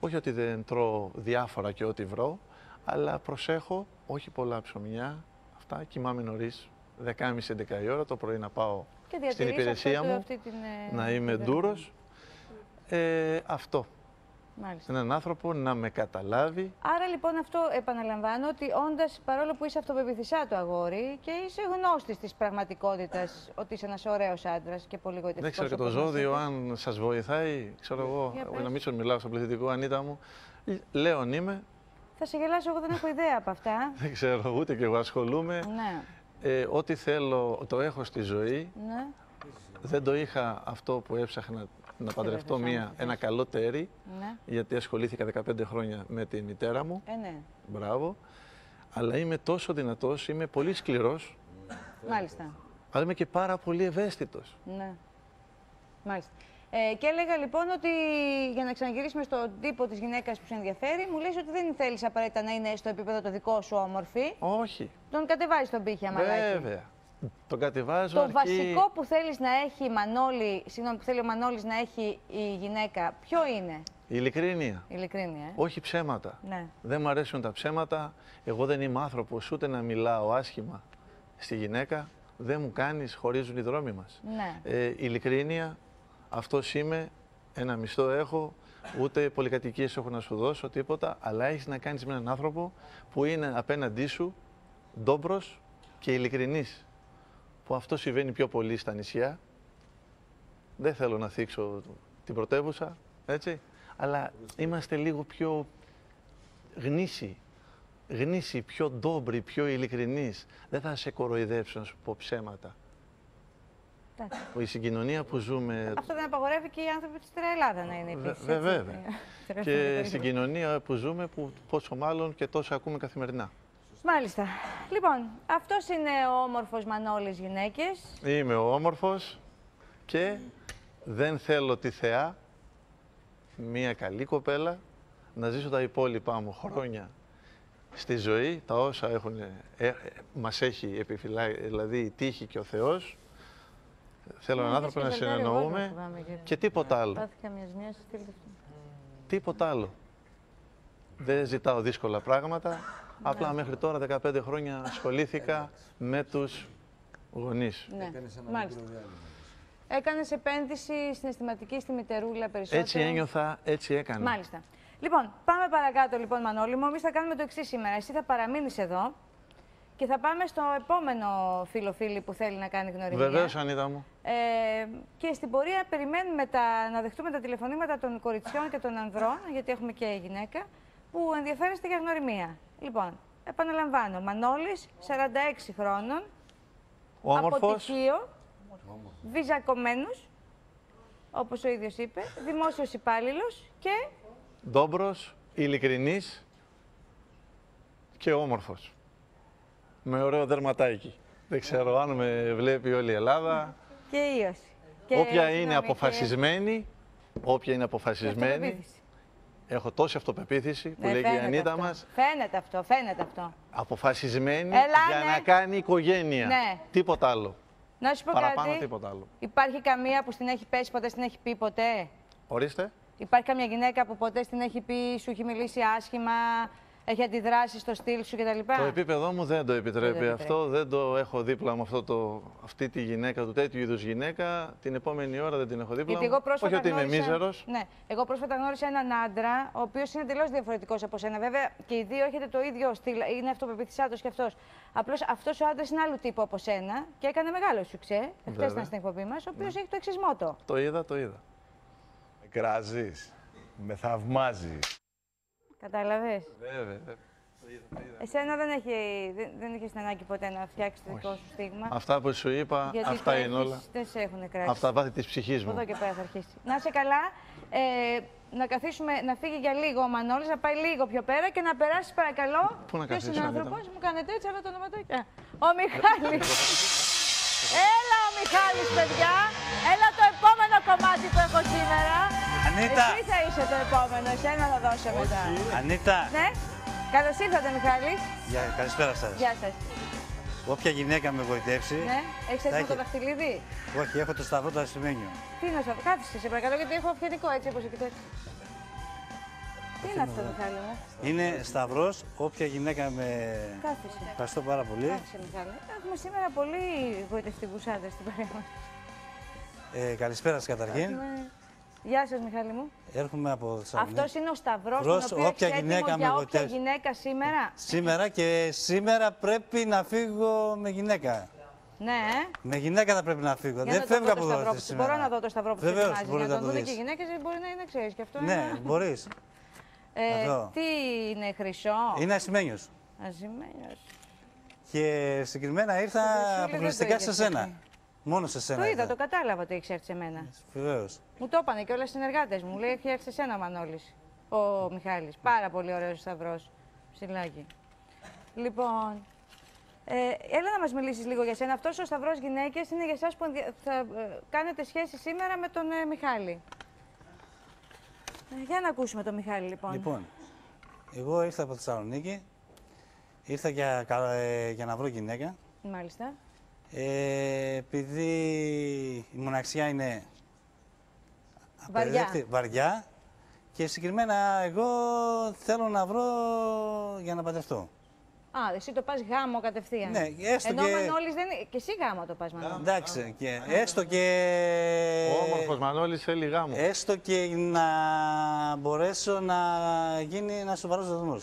Όχι ότι δεν τρώω διάφορα και ό,τι βρω, αλλά προσέχω όχι πολλά ψωμιά. Αυτά κοιμάμαι νωρίς, 10.30-11 η ώρα το πρωί να πάω
Και
στην
διατηρείς
υπηρεσία
αυτό, το-
μου,
αυτή την, ε,
να είμαι
την-
ντούρος. Ε, αυτό.
Μάλιστα.
Έναν άνθρωπο να με καταλάβει.
Άρα λοιπόν αυτό επαναλαμβάνω ότι όντας παρόλο που είσαι αυτοπεποίθησά το αγόρι και είσαι γνώστης της πραγματικότητας ότι είσαι ένας ωραίος άντρας και πολύ γοητευτικός.
Δεν ξέρω και το ζώδιο, αν σας βοηθάει. Ξέρω εγώ,
Για πες.
να μην σου μιλάω στο πληθυντικό, Ανίτα μου. Λέων είμαι,
Θα σε γελάσω, εγώ δεν έχω ιδέα από αυτά.
δεν ξέρω ούτε και εγώ ασχολούμαι.
ναι,
Ε, ό,τι θέλω το έχω στη ζωή.
ναι,
Δεν το είχα αυτό που έψαχνα να παντρευτώ
βρεθείς,
μία,
αν
ένα καλό τέρι,
ναι.
γιατί ασχολήθηκα 15 χρόνια με τη μητέρα μου.
Ε, ναι.
Μπράβο. Αλλά είμαι τόσο δυνατός, είμαι πολύ σκληρός,
Μάλιστα.
αλλά είμαι και πάρα πολύ ευαίσθητος.
Ναι. Μάλιστα. Ε, και έλεγα λοιπόν ότι για να ξαναγυρίσουμε στον τύπο της γυναίκας που σε ενδιαφέρει, μου λες ότι δεν θέλεις απαραίτητα να είναι στο επίπεδο το δικό σου όμορφη.
Όχι,
Τον κατεβάζεις τον πύχη, αμαλάκι.
βέβαια. Τον κατεβάζω
Το
αρκεί...
βασικό που θέλεις να έχει η Μανώλη, συγγνώμη, που θέλει ο Μανώλης να έχει η γυναίκα, ποιο είναι,
Η ειλικρίνεια.
ειλικρίνεια, ε;
Όχι ψέματα.
Ναι.
Δεν μου αρέσουν τα ψέματα. Εγώ δεν είμαι άνθρωπος ούτε να μιλάω άσχημα στη γυναίκα. Δεν μου κάνεις, χωρίζουν οι δρόμοι μας.
Ναι.
Ε, ειλικρίνεια, αυτός είμαι, ένα μισθό έχω, ούτε πολυκατοικίες έχω να σου δώσω, τίποτα, αλλά έχεις να κάνεις με έναν άνθρωπο που είναι απέναντί σου ντόμπρος και ειλικρινής. Που αυτό συμβαίνει πιο πολύ στα νησιά. Δεν θέλω να θίξω την πρωτεύουσα, έτσι, αλλά είμαστε λίγο πιο γνήσιοι. Γνήσιοι, πιο ντόμπροι, πιο ειλικρινείς. Δεν θα σε κοροϊδέψω να σου πω ψέματα.
Εντάξει.
Η συγκοινωνία που ζούμε
Αυτό δεν απαγορεύει και οι άνθρωποι της Ελλάδα να είναι
Βε-
επίσης.
βε-
έτσι.
βέβαια.
Ε,
και
περίπου.
στην κοινωνία που ζούμε, που πόσο μάλλον και τόσο ακούμε καθημερινά.
Μάλιστα. Λοιπόν, αυτός είναι ο όμορφος Μανώλης γυναίκες.
Είμαι ο όμορφος και δεν θέλω τη θεά, μία καλή κοπέλα, να ζήσω τα υπόλοιπά μου χρόνια στη ζωή, τα όσα έχουν, ε, ε, μας έχει επιφυλάξει, δηλαδή η τύχη και ο Θεός. Θέλω έναν
Ναι,
άνθρωπο να
και ζευγάρι εγώ
συνεννοούμε
φοβάμαι, κύριε.
και τίποτα άλλο.
Πάθηκα μια ζημιά, στείλτε αυτό.
Τίποτα άλλο. Δεν ζητάω δύσκολα πράγματα. Απλά μέχρι τώρα 15 χρόνια ασχολήθηκα με τους γονείς.
Ναι, μάλιστα. Έκανες επένδυση συναισθηματική στη μητερούλα περισσότερο.
Έτσι ένιωθα, έτσι έκανα.
Μάλιστα. Λοιπόν, πάμε παρακάτω λοιπόν Μανώλη μου. Εμείς θα κάνουμε το εξής σήμερα. Εσύ θα παραμείνεις εδώ και θα πάμε στο επόμενο φίλο φίλη που θέλει να κάνει γνωριμία.
Βεβαίως, Ανίτα μου.
Ε, και στην πορεία περιμένουμε τα, να δεχτούμε τα τηλεφωνήματα των κοριτσιών και των ανδρών, γιατί έχουμε και γυναίκα, που ενδιαφέρεστε για γνωριμία. Λοιπόν, επαναλαμβάνω, Μανώλης, 46 χρόνων,
Όμορφος,
αποτυχίο, βυζακωμένος, όπως ο ίδιος είπε, δημόσιος υπάλληλος και
ντόμπρος, ειλικρινής και όμορφος. Με ωραίο δερματάκι. Δεν ξέρω αν με βλέπει όλη η Ελλάδα.
και ίωση. Και,
Όποια
συγγνώμη,
είναι
και
αποφασισμένη, όποια είναι αποφασισμένη,
αυτοπεποίθηση.
Έχω τόση αυτοπεποίθηση που
Ναι,
λέγει η
φαίνεται
Ανίτα
αυτό.
μας,
Φαίνεται αυτό, φαίνεται αυτό.
αποφασισμένη
Έλα,
για
ναι.
να κάνει οικογένεια.
Ναι.
Τίποτα άλλο.
Να σου πω
Παραπάνω
κάτι.
τίποτα άλλο.
Υπάρχει καμία που στην έχει πέσει ποτέ, στην έχει πει ποτέ;
Ορίστε.
Υπάρχει καμία γυναίκα που ποτέ στην έχει πει, σου έχει μιλήσει άσχημα, έχει αντιδράσει στο στυλ σου κτλ.
Το επίπεδό μου δεν το επιτρέπει
επιτρέπει.
αυτό, δεν το έχω δίπλα μου αυτό το, αυτή τη γυναίκα, του τέτοιου είδους γυναίκα. Την επόμενη ώρα δεν την έχω δίπλα
Γιατί
μου.
εγώ πρόσφατα
Όχι ότι είμαι
γνώρισα-
μίζερος.
Ναι, εγώ πρόσφατα γνώρισα έναν άντρα, ο οποίος είναι εντελώς διαφορετικός από σένα. Βέβαια και οι δύο έχετε το ίδιο στυλ, είναι αυτοπεποίθησάτο κι αυτός. Απλώς αυτός ο άντρας είναι άλλου τύπου από σένα και έκανε μεγάλο σουξέ. Χθε
Βέβαια.
ήταν στην εκπομπή μας, ο οποίος έχει το εξής μότο.
Το είδα, το είδα.
Με κράζεις. Με θαυμάζεις.
Κατάλαβες;
Βέβαια.
Εσένα δεν, έχει, δεν, δεν είχες την ανάγκη ποτέ να φτιάξεις το δικό σου στίγμα;
Αυτά που σου είπα,
γιατί
αυτά
το
είναι
έχεις-
όλα.
Δεν σε έχουν κράξει.
Αυτά βάθη της ψυχής
Από
μου.
εδώ και πέρα θα αρχίσεις. Να είσαι καλά. Ε, να καθίσουμε, να φύγει για λίγο ο Μανώλης, να πάει λίγο πιο πέρα και να περάσεις παρακαλώ.
Πού να
Ποιος
καθίσω,
είναι ο
Ανίτα;
άνθρωπος, μου κάνετε έτσι, αλλά το ονοματάκι. Α, Ο Μιχάλης. Έλα ο Μιχάλης, παιδιά. Έλα το επόμενο κομμάτι που έχω σήμερα.
Ανίτα.
Εσύ θα είσαι το επόμενος, εσένα θα δώσω μετά.
Ανίτα,
Ναι. Καλώς ήρθατε, Μιχάλη.
για, καλησπέρα σας.
Γεια σας.
Όποια γυναίκα με βοηθεύσει,
Ναι, έχεις έτοιμο
έχεις.
το δαχτυλίδι;
όχι, έχω το σταυρό του Ασημένιου.
Τι είναι αυτό, κάθισε σε παρακαλώ, γιατί έχω αυθεντικό έτσι όπως εκεί έτσι. Τι είναι αυτό, Μιχάλη μου,
Είναι σταυρός, όποια γυναίκα με...
κάθισε.
Ευχαριστώ πάρα πολύ.
Κάθισε, Μιχάλη. Έχουμε σήμερα πολύ γοητευτικούς άντρες στην παρέα μας.
Ε, καλησπέρα σας καταρχήν.
Έχουμε- Γεια σας, Μιχάλη μου.
Έρχομαι από Θεσσαλονίκη.
Αυτός είναι ο Σταυρός τον
Σταυρός,
οποίο
όποια
έχεις έτοιμο
γυναίκα με
για όποια
γοητεύσει.
γυναίκα σήμερα.
Σήμερα και σήμερα πρέπει να φύγω με γυναίκα.
Ναι, ε.
Με γυναίκα θα πρέπει να φύγω.
Για
Δεν
να το
φεύγω
δω
από
το
εδώ
σταυρό
αυτή
που-
σήμερα.
Μπορώ να δω το σταυρό που σου
Βεβαίως,
ετοιμάζεις.
μπορείς
Για
να
να
το
τον δουν και
δεις.
οι γυναίκε μπορεί να είναι, ξέρεις και αυτό.
Ναι,
είναι-
μπορείς.
Ε,
Εδώ.
τι είναι χρυσό;
Είναι ασημένιος.
Αζημένιο.
Και συγκεκριμένα ήρθα
Χρυσούλη δεν
αποκλειστικά
το
σε
είδες
σένα.
Εσύ.
Μόνο σε σένα.
Το είδα, το κατάλαβα ότι έχει έρθει σε μένα.
Βεβαίως.
Μου το είπανε και όλα οι συνεργάτες μου. Λέει: Έχει έρθει σε σένα ο Μανώλης. Ο Μιχάλης. Πάρα πολύ ωραίος σταυρός. Ψηλάκι. Λοιπόν, ε, έλα να μας μιλήσεις λίγο για σένα. Αυτός ο σταυρός γυναίκες είναι για εσάς που ενδια- θα ε, κάνετε σχέση σήμερα με τον ε, Μιχάλη. Ε, για να ακούσουμε τον Μιχάλη, λοιπόν.
Λοιπόν, εγώ ήρθα από Θεσσαλονίκη. Ήρθα για, κα- ε, για να βρω γυναίκα.
Μάλιστα.
Ε, επειδή η μοναξιά είναι
Βαριά.
απεριδέκτη- βαριά και συγκεκριμένα εγώ θέλω να βρω για να παντρευτώ.
Α, εσύ το πας γάμο κατευθείαν.
Ναι, έστω
Ενώ
και-
ο Μανώλης δεν είναι. Και εσύ γάμο το πας Μανώλη.
Εντάξει, και έστω και...
Ο όμορφος Μανώλης θέλει γάμο.
Έστω και να μπορέσω να γίνει ένας σοβαρός δεσμό.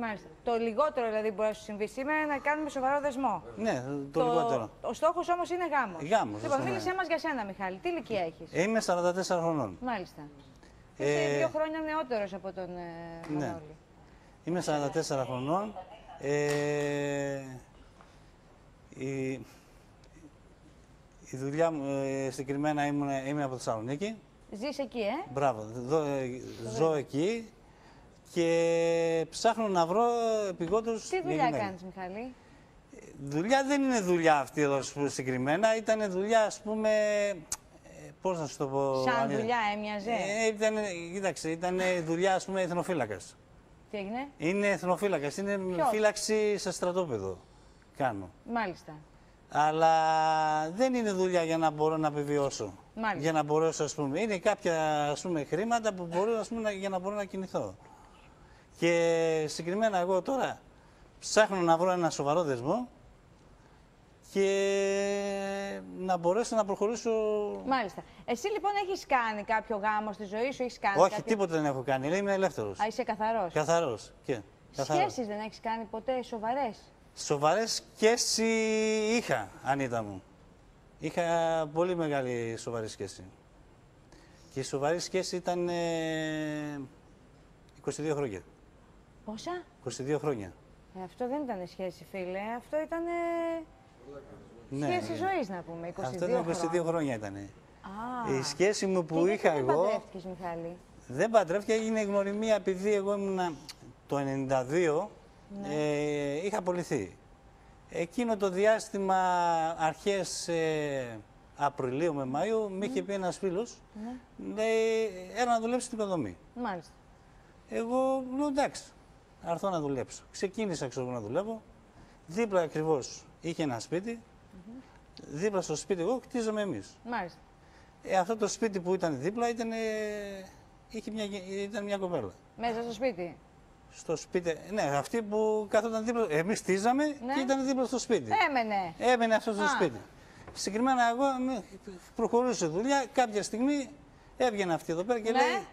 Μάλιστα. Το λιγότερο δηλαδή που μπορεί να σου συμβεί σήμερα είναι να κάνουμε σοβαρό δεσμό.
Ναι, το, λιγότερο.
Ο στόχος όμως είναι γάμος.
Γάμος,
Λοιπόν,
ναι.
μίλησέ μας για σένα, Μιχάλη. Τι ηλικία έχεις;
Είμαι 44 χρονών.
Μάλιστα.
Ε,
Είσαι δύο χρόνια νεότερος από τον ε,
ναι.
Μανώλη.
Είμαι 44 χρονών. Ε, η, η δουλειά μου ε, συγκεκριμένα ήμουν, είμαι από Θεσσαλονίκη.
Ζεις εκεί, ε;
Μπράβο, δω, ε, ζω εκεί και ψάχνω να βρω επιγόντως
Τι
μια
δουλειά
γυναίκα.
κάνεις, Μιχάλη;
Δουλειά δεν είναι δουλειά αυτή εδώ σπου- συγκεκριμένα. Ήταν δουλειά, ας πούμε, ε, πώς να σου το πω.
Σαν
αν είναι-
δουλειά έμοιαζε;
Ε, ήταν, κοίταξε, ήταν δουλειά, ας πούμε, εθνοφύλακας.
Τι έγινε;
Είναι εθνοφύλακας, είναι
Ποιος;
φύλαξη σε στρατόπεδο. Κάνω.
Μάλιστα.
Αλλά δεν είναι δουλειά για να μπορώ να επιβιώσω.
Μάλιστα.
Για να μπορέσω, ας πούμε. Είναι κάποια ας πούμε, χρήματα που μπορώ ας πούμε, να- για να μπορώ να κινηθώ. Και συγκεκριμένα εγώ τώρα ψάχνω να βρω ένα σοβαρό δεσμό και να μπορέσω να προχωρήσω.
Μάλιστα. Εσύ λοιπόν έχεις κάνει κάποιο γάμο στη ζωή σου, έχεις κάνει.
Όχι,
κάτι...
τίποτα δεν έχω κάνει. Είμαι ελεύθερος.
Α, είσαι καθαρός.
Καθαρός. Και. καθαρός.
Σχέσεις δεν έχεις κάνει ποτέ σοβαρές;
Σοβαρές σχέσει είχα, Ανίτα μου. Είχα πολύ μεγάλη σοβαρή σχέση. Και η σοβαρή σχέση ήταν ε, 22 χρόνια.
Πόσα;
22 χρόνια.
Ε, αυτό δεν ήταν σχέση, φίλε. Αυτό ήταν.
Ναι,
σχέση
ναι.
ζωής, να πούμε. 22
Αυτό ήταν 22
χρόνια.
χρόνια ήταν.
Α,
Η σχέση μου που
και
είχα
γιατί
εγώ
Δεν παντρεύτηκες, Μιχάλη;
δεν παντρεύτηκα, έγινε γνωριμία επειδή εγώ ήμουν το 92,
Ναι.
ε, είχα απολυθεί. Εκείνο το διάστημα αρχές ε, Απριλίου με Μάιο με είχε πει ένας φίλος,
Ναι.
λέει, έλα να δουλέψεις στην οικοδομή.
Μάλιστα.
Εγώ λέω εντάξει, θα έρθω να δουλέψω. Ξεκίνησα ξέρω, εγώ, να δουλεύω. Δίπλα ακριβώς είχε ένα σπίτι. Δίπλα στο σπίτι εγώ κτίζαμε εμείς.
Μάλιστα.
Ε, αυτό το σπίτι που ήταν δίπλα ήταν, ε, είχε μια, γε- ήταν μια κοπέλα.
Μέσα στο σπίτι.
Στο σπίτι, ναι, αυτή που κάθονταν δίπλα. Εμείς στίζαμε
Ναι.
και ήταν δίπλα στο σπίτι.
Έμενε.
Έμενε αυτό στο
Α.
σπίτι. Συγκεκριμένα εγώ με- προχωρούσε η δουλειά. Κάποια στιγμή έβγαινε αυτή εδώ πέρα και
Ναι.
λέει.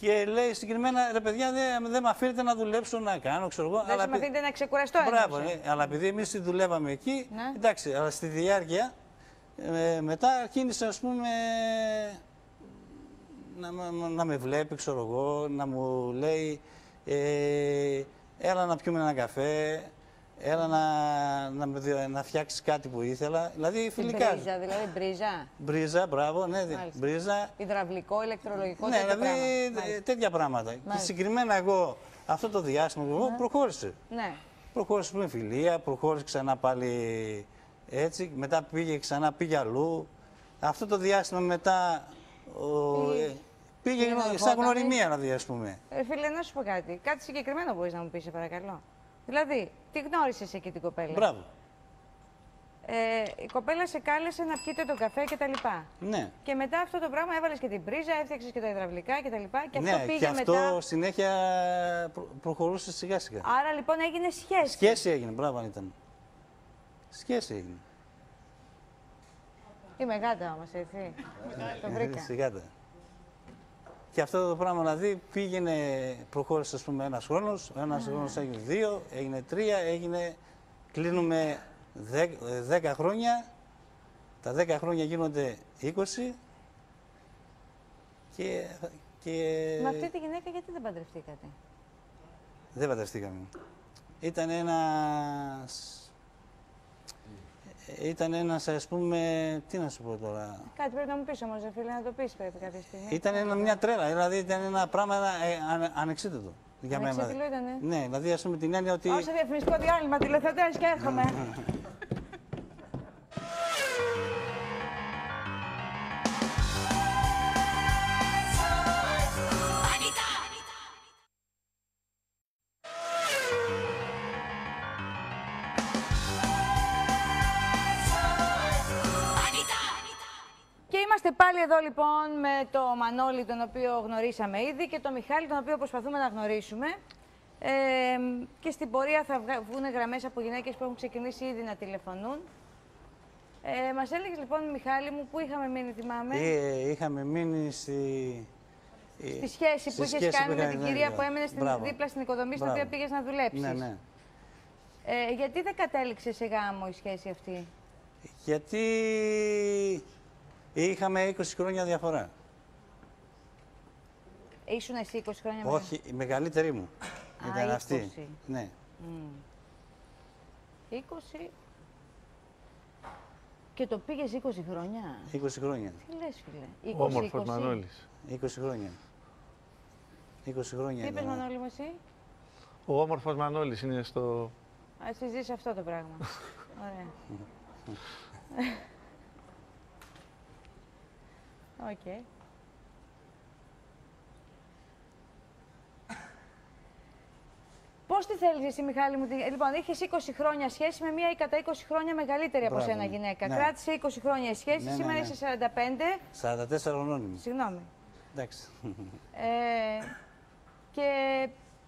Και λέει συγκεκριμένα ρε παιδιά, δεν δεν με αφήνετε να δουλέψω, να κάνω, ξέρω εγώ.
Δεν σου
επει-
μαθαίνετε να ξεκουραστώ
Μπράβο,
εννοούσε.
ναι, αλλά επειδή εμείς δουλεύαμε εκεί,
Ναι.
εντάξει, αλλά στη διάρκεια ε, μετά αρχίνησε ας πούμε να, με- να με βλέπει, ξέρω εγώ, να μου λέει ε, έλα να πιούμε ένα καφέ, έλα να, να, με δι- να φτιάξεις κάτι που ήθελα. Δηλαδή
Την
φιλικά.
Μπρίζα, δηλαδή μπρίζα.
Μπρίζα, μπράβο, ναι, δι-
Μάλιστα.
μπρίζα.
Υδραυλικό, ηλεκτρολογικό,
Ναι,
τέτοιο
δηλαδή
πράγμα.
ε,
Μάλιστα.
τέτοια πράγματα. Και
Μάλιστα.
συγκεκριμένα εγώ αυτό το διάστημα εγώ προχώρησε.
Ναι.
Προχώρησε με φιλία, προχώρησε ξανά πάλι έτσι, μετά πήγε ξανά, πήγε αλλού. Αυτό το διάστημα μετά ο,
Πήγε-
ε, πήγε
πήγε να
σαν
ερχότανε.
γνωριμία, δηλαδή, ας πούμε.
Ε, φίλε, να σου πω κάτι. Κάτι συγκεκριμένο μπορείς να μου πεις, σε παρακαλώ. Δηλαδή, τι γνώρισες εκεί την κοπέλα;
Μπράβο.
Ε, η κοπέλα σε κάλεσε να πιείτε τον καφέ κτλ.
Ναι.
Και μετά αυτό το πράγμα έβαλες και την πρίζα, έφτιαξες και τα υδραυλικά κτλ. Και, και
ναι,
αυτό πήγε
και αυτό
μετά.
συνέχεια προ- προχωρούσε σιγά σιγά.
Άρα λοιπόν έγινε σχέση.
Σχέση έγινε, μπράβο αν ήταν. Σχέση έγινε.
Είμαι γάτα όμω, έτσι. το βρήκα.
Σιγά τα. Και αυτό το πράγμα δηλαδή πήγαινε, προχώρησε ας πούμε ένας χρόνος, ο ένας χρόνος έγινε δύο, έγινε τρία, έγινε, κλείνουμε δέκα, δέκα χρόνια, τα δέκα χρόνια γίνονται 20 και, και
Με αυτή τη γυναίκα γιατί δεν παντρευτήκατε;
δεν παντρευτήκαμε. Ήταν ένας... Ήταν ένας, ας πούμε, τι να σου πω τώρα,
Κάτι πρέπει να μου πεις όμως, ρε φίλε, να το πεις πρέπει κάποια στιγμή.
Ήταν ένα, μια τρέλα, δηλαδή ήταν ένα πράγμα ε, ανε- ανεξίτητο για μένα.
Ανεξίτηλο ήτανε.
Ναι, δηλαδή ας πούμε την έννοια ότι...
Όσο διαφημιστικό διάλειμμα, τηλεθετές και έρχομαι. Εδώ λοιπόν με το Μανώλη, τον οποίο γνωρίσαμε ήδη, και το Μιχάλη, τον οποίο προσπαθούμε να γνωρίσουμε. Ε, και στην πορεία θα βγα- βγουν γραμμές από γυναίκες που έχουν ξεκινήσει ήδη να τηλεφωνούν. Ε, μας έλεγες λοιπόν, Μιχάλη μου, πού είχαμε μείνει, θυμάμαι;
Ε, είχαμε μείνει στη... ε,
Στη σχέση
στη
που είχες
σχέση
κάνει
που
με
είχα-
την
ναι,
κυρία
ναι.
που έμενε στην,
Μπράβο.
δίπλα στην οικοδομή, στην
Μπράβο.
οποία πήγες να δουλέψεις.
Ναι, ναι.
Ε, γιατί δεν κατέληξε σε γάμο η σχέση αυτή;
Γιατί είχαμε 20 χρόνια διαφορά.
Ήσουν εσύ 20 χρόνια
Όχι, η μεγαλύτερη μου
Α,
ήταν
20.
αυτή. Ναι.
μετά. 20. Και το πήγες 20 χρόνια;
20 χρόνια.
Τι λες, φίλε; 20,
Όμορφος
20.
Μανώλης.
20 χρόνια. 20 χρόνια.
Τι είπες,
ήταν.
Μανώλη μου, εσύ;
Ο όμορφος Μανώλης είναι στο...
Α, εσύ ζεις αυτό το πράγμα. Ωραία. Οκ. Πώς τη θέλεις εσύ, Μιχάλη μου. τη- Λοιπόν, είχες 20 χρόνια σχέση με μία ή κατά 20 χρόνια μεγαλύτερη από
Μπράβο,
σένα
ναι.
γυναίκα.
Ναι.
Κράτησε 20 χρόνια η σχέση,
Ναι, ναι,
σήμερα
ναι.
είσαι 45.
44 χρονών είμαι.
Συγγνώμη.
Εντάξει.
Ε, και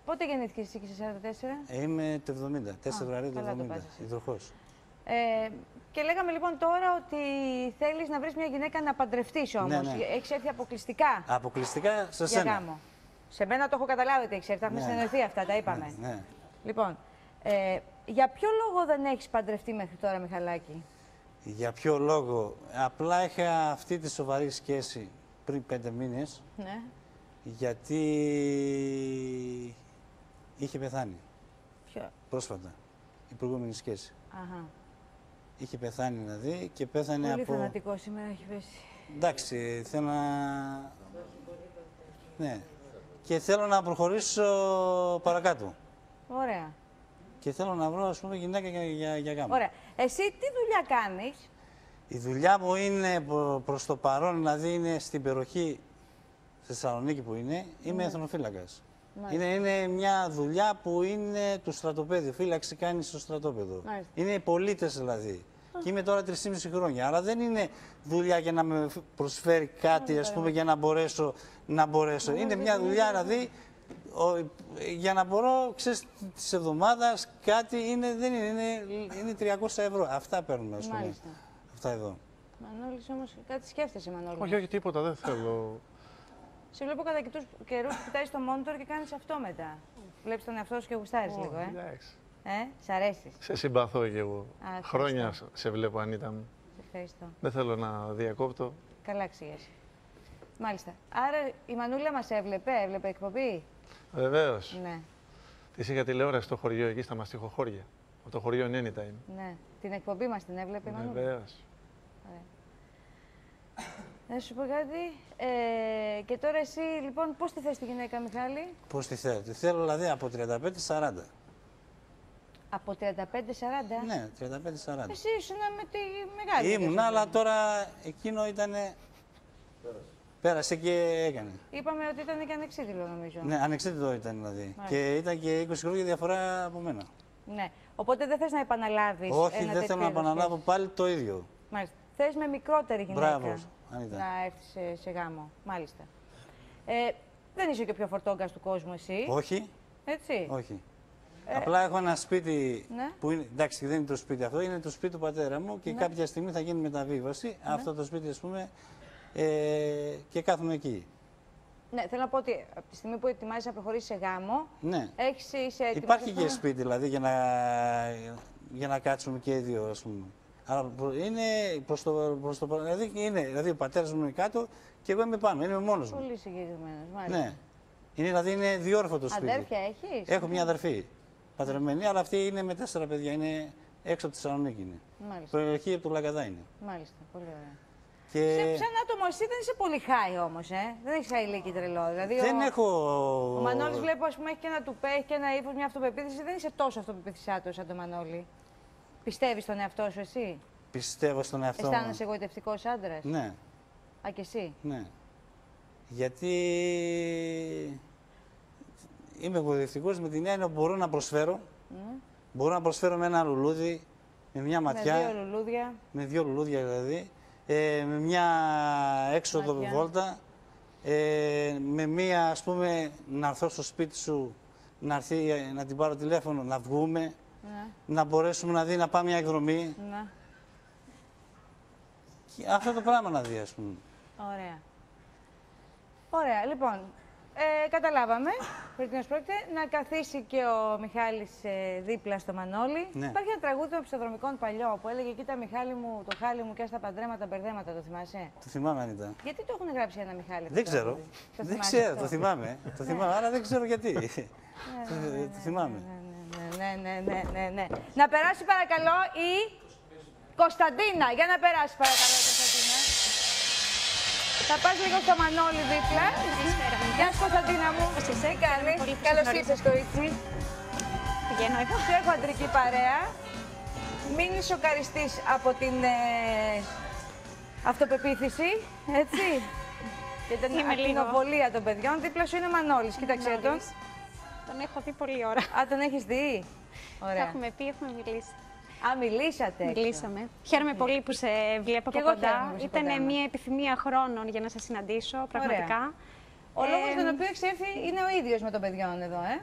πότε γεννήθηκες εσύ και είσαι 44.
Ε, Είμαι το 70, 4 Φεβρουαρίου του
καλά το
70,
πας εσύ.
υδροχόος.
Ε, και λέγαμε λοιπόν τώρα ότι θέλεις να βρεις μια γυναίκα να παντρευτείς όμως.
ναι.
Έχεις έρθει αποκλειστικά;
Αποκλειστικά σε
για
σένα.
γάμο. Σε μένα το έχω καταλάβει ότι έχεις έρθει, τα έχουμε
Ναι.
συνεννοηθεί αυτά, τα είπαμε.
Ναι.
Λοιπόν, ε, για ποιο λόγο δεν έχεις παντρευτεί μέχρι τώρα, Μιχαλάκη;
Για ποιο λόγο; Απλά είχα αυτή τη σοβαρή σχέση πριν πέντε μήνες,
Ναι.
γιατί είχε πεθάνει
Ποιο;
πρόσφατα η προηγούμενη σχέση.
Αχα.
Είχε πεθάνει δηλαδή και πέθανε
Πολύ
από...
φανατικό σήμερα έχει πέσει.
Εντάξει, θέλω να... Ναι. Και θέλω να προχωρήσω παρακάτω.
Ωραία.
Και θέλω να βρω, ας πούμε, γυναίκα για, για, για γάμο.
Ωραία. Εσύ τι δουλειά κάνεις;
Η δουλειά μου είναι προ- προς το παρόν, δηλαδή είναι στην περιοχή στη Θεσσαλονίκη που είναι, είμαι εθνοφύλακας. Είναι, είναι μια δουλειά που είναι του στρατοπέδιου. Φύλαξη κάνει στο στρατόπεδο.
Μάλιστα.
Είναι πολίτες δηλαδή. Και είμαι τώρα 3,5 χρόνια. Αλλά δεν είναι δουλειά για να με προσφέρει κάτι, ας πούμε, για να μπορέσω να μπορέσω. Είναι μια δουλειά δηλαδή ο- για να μπορώ, ξέρεις, της εβδομάδας κάτι είναι, δεν είναι, είναι, είναι 300 ευρώ. Αυτά παίρνουμε, ας πούμε.
Μάλιστα.
Αυτά εδώ.
Μανώλης όμως κάτι σκέφτεσαι, Μανώλη.
Όχι, όχι, τίποτα, δεν θέλω.
Σε βλέπω κατά καιρούς καιρούς που κοιτάζεις το monitor και κάνεις αυτό μετά. Βλέπεις τον εαυτό σου και γουστάρεις λίγο, ε.
Εντάξει.
Ε, σ' αρέσει.
Σε συμπαθώ κι εγώ.
ευχαριστώ.
Χρόνια σε βλέπω, Ανίτα μου.
Σε ευχαριστώ.
Δεν θέλω να διακόπτω.
Καλά εξηγήσει. Μάλιστα. Άρα η Μανούλα μας έβλεπε, έβλεπε εκπομπή;
Βεβαίως.
Ναι,
Τη είχα τηλεόραση στο χωριό, εκεί στα μαστιχοχώρια. Από το χωριό Νένιτα είμαι.
ναι. Την εκπομπή μας την έβλεπε η Μανούλα;
Βεβαίως.
Να σου πω κάτι. Ε, και τώρα εσύ, λοιπόν, πώς τη θες τη γυναίκα, Μιχάλη;
Πώς τη θέλω; Τη θέλω δηλαδή από 35-40.
Από 35-40.
Ναι, 35-40.
Εσύ ήσουν με τη μεγάλη.
Ήμουν,
ηλικία.
αλλά τώρα εκείνο ήταν. Πέρασε και έκανε.
Είπαμε ότι ήταν και ανεξίδηλο, νομίζω.
Ναι, ανεξίτητο ήταν δηλαδή.
Μάλιστα.
Και ήταν και 20 χρόνια διαφορά από μένα.
Ναι. Οπότε δεν θες να επαναλάβεις
Όχι,
ένα
δεν
τέτοιο
θέλω να
είδος
επαναλάβω
σχέσης.
πάλι το ίδιο.
Μάλιστα. Θες με μικρότερη γυναίκα
Μπράβο, Ανίτα.
να έρθεις σε, σε γάμο. Μάλιστα. Ε, δεν είσαι και ο πιο φορτόγκας του κόσμου εσύ.
Όχι,
Έτσι.
όχι. Απλά έχω ένα σπίτι
Ναι.
που είναι. Εντάξει, δεν είναι το σπίτι αυτό, είναι το σπίτι του πατέρα μου και κάποια στιγμή θα γίνει μεταβίβαση. Αυτό το σπίτι, ας πούμε, ε, και κάθομαι εκεί.
Ναι, θέλω να πω ότι από τη στιγμή που ετοιμάζεσαι να προχωρήσεις σε γάμο,
Ναι.
έχεις, είσαι έτοιμος.
Υπάρχει
ας πούμε.
και σπίτι δηλαδή για να, για να κάτσουμε και οι δύο, ας πούμε. Αλλά προ- είναι προς το, προς το παρόν- δηλαδή, είναι, δηλαδή ο πατέρας μου είναι κάτω και εγώ είμαι πάνω, είμαι μόνος μου.
Πολύ συγκεκριμένος, μάλιστα.
Ναι. Είναι, δηλαδή είναι διόρθωτο το σπίτι.
Αδέρφια έχεις;
Έχω μια αδερφή, πατρεμένη, αλλά αυτή είναι με τέσσερα παιδιά, είναι έξω από τη Θεσσαλονίκη είναι.
Μάλιστα,
Προελοχή από το Λαγκαδά είναι.
μάλιστα, πολύ ωραία.
Και
Σε, σαν άτομο εσύ δεν είσαι πολύ high όμως, ε. Δεν έχεις χαϊλίκι τρελό. Δηλαδή,
δεν
ο,
έχω...
Ο Μανώλης βλέπω, ας πούμε, έχει και ένα τουπέ, έχει και ένα ύφος, μια αυτοπεποίθηση. Δεν είσαι τόσο αυτοπεποίθησάτος σαν τον Μανώλη. Πιστεύεις στον εαυτό σου εσύ;
Πιστεύω στον εαυτό μου.
Αισθάνεσαι εγωιτευτικός άντρας;
Ναι,
Α, και εσύ;
ναι. Γιατί είμαι εγωιστικός με την έννοια που μπορώ να προσφέρω. Μπορώ να προσφέρω με ένα λουλούδι, με μια ματιά,
Με δύο λουλούδια.
με δύο λουλούδια δηλαδή, ε, με μια έξοδο
Ματιά.
βόλτα, ε, με μία, ας πούμε, να έρθω στο σπίτι σου, να έρθει, ε, να την πάρω τηλέφωνο, να βγούμε,
Ναι,
να μπορέσουμε να δει, να πάμε μια εκδρομή.
ναι.
Και αυτό το πράγμα να δει, ας πούμε.
Ωραία. Ωραία, λοιπόν. Ε, καταλάβαμε περί τίνος πρόκειται. Να καθίσει και ο Μιχάλης ε, δίπλα στο Μανώλη.
Ναι.
Υπάρχει ένα τραγούδι των ψευδρομικών παλιό που έλεγε Κοίτα Μιχάλη μου, το χάλι μου και στα παντρέματα μπερδέματα, το θυμάσαι;
Το θυμάμαι, Ανίτα.
Γιατί το έχουν γράψει ένα Μιχάλη. αυτό
Δεν
το
ξέρω.
τραγούδι; Το
Δεν
θυμάσαι
ξέρω,
αυτό;
το θυμάμαι. Το θυμάμαι, άρα δεν ξέρω γιατί. Το το θυμάμαι.
Ναι, ναι, ναι, ναι, ναι. Να περάσει παρακαλώ η Κωνσταντίνα. Για να περάσει παρακαλώ η Κωνσταντίνα. Θα πας λίγο στο Μανώλη δίπλα. Γεια σου Κωνσταντίνα μου.
Πώς είσαι;
Τι κάνεις.
Πολύ που σε
Καλώς
γνωρίζω.
ήρθες κορίτσι.
Πηγαίνω εγώ.
Σε έχω αντρική παρέα. Μην σοκαριστείς από την ε, αυτοπεποίθηση, έτσι. Και την
Είμαι λίγο.
ακτινοβολία των παιδιών. Δίπλα σου είναι ο Μανώλης. Κοίταξε τον.
Μανώλης. Τον έχω δει πολλή ώρα.
Α, τον έχεις δει;
Τα
Ωραία.
έχουμε πει, έχουμε μιλήσει.
Α, μιλήσατε. έξω.
Μιλήσαμε. Χαίρομαι πολύ που σε βλέπω
Κι
από
εγώ χαίρομαι
κοντά.
που είσαι
Ήταν
κοντά μας.
μια επιθυμία χρόνων για να σε συναντήσω, πραγματικά.
Ο λόγος
Ε,
για τον οποίο έχεις έρθει είναι ο ίδιος με των παιδιών εδώ, ε;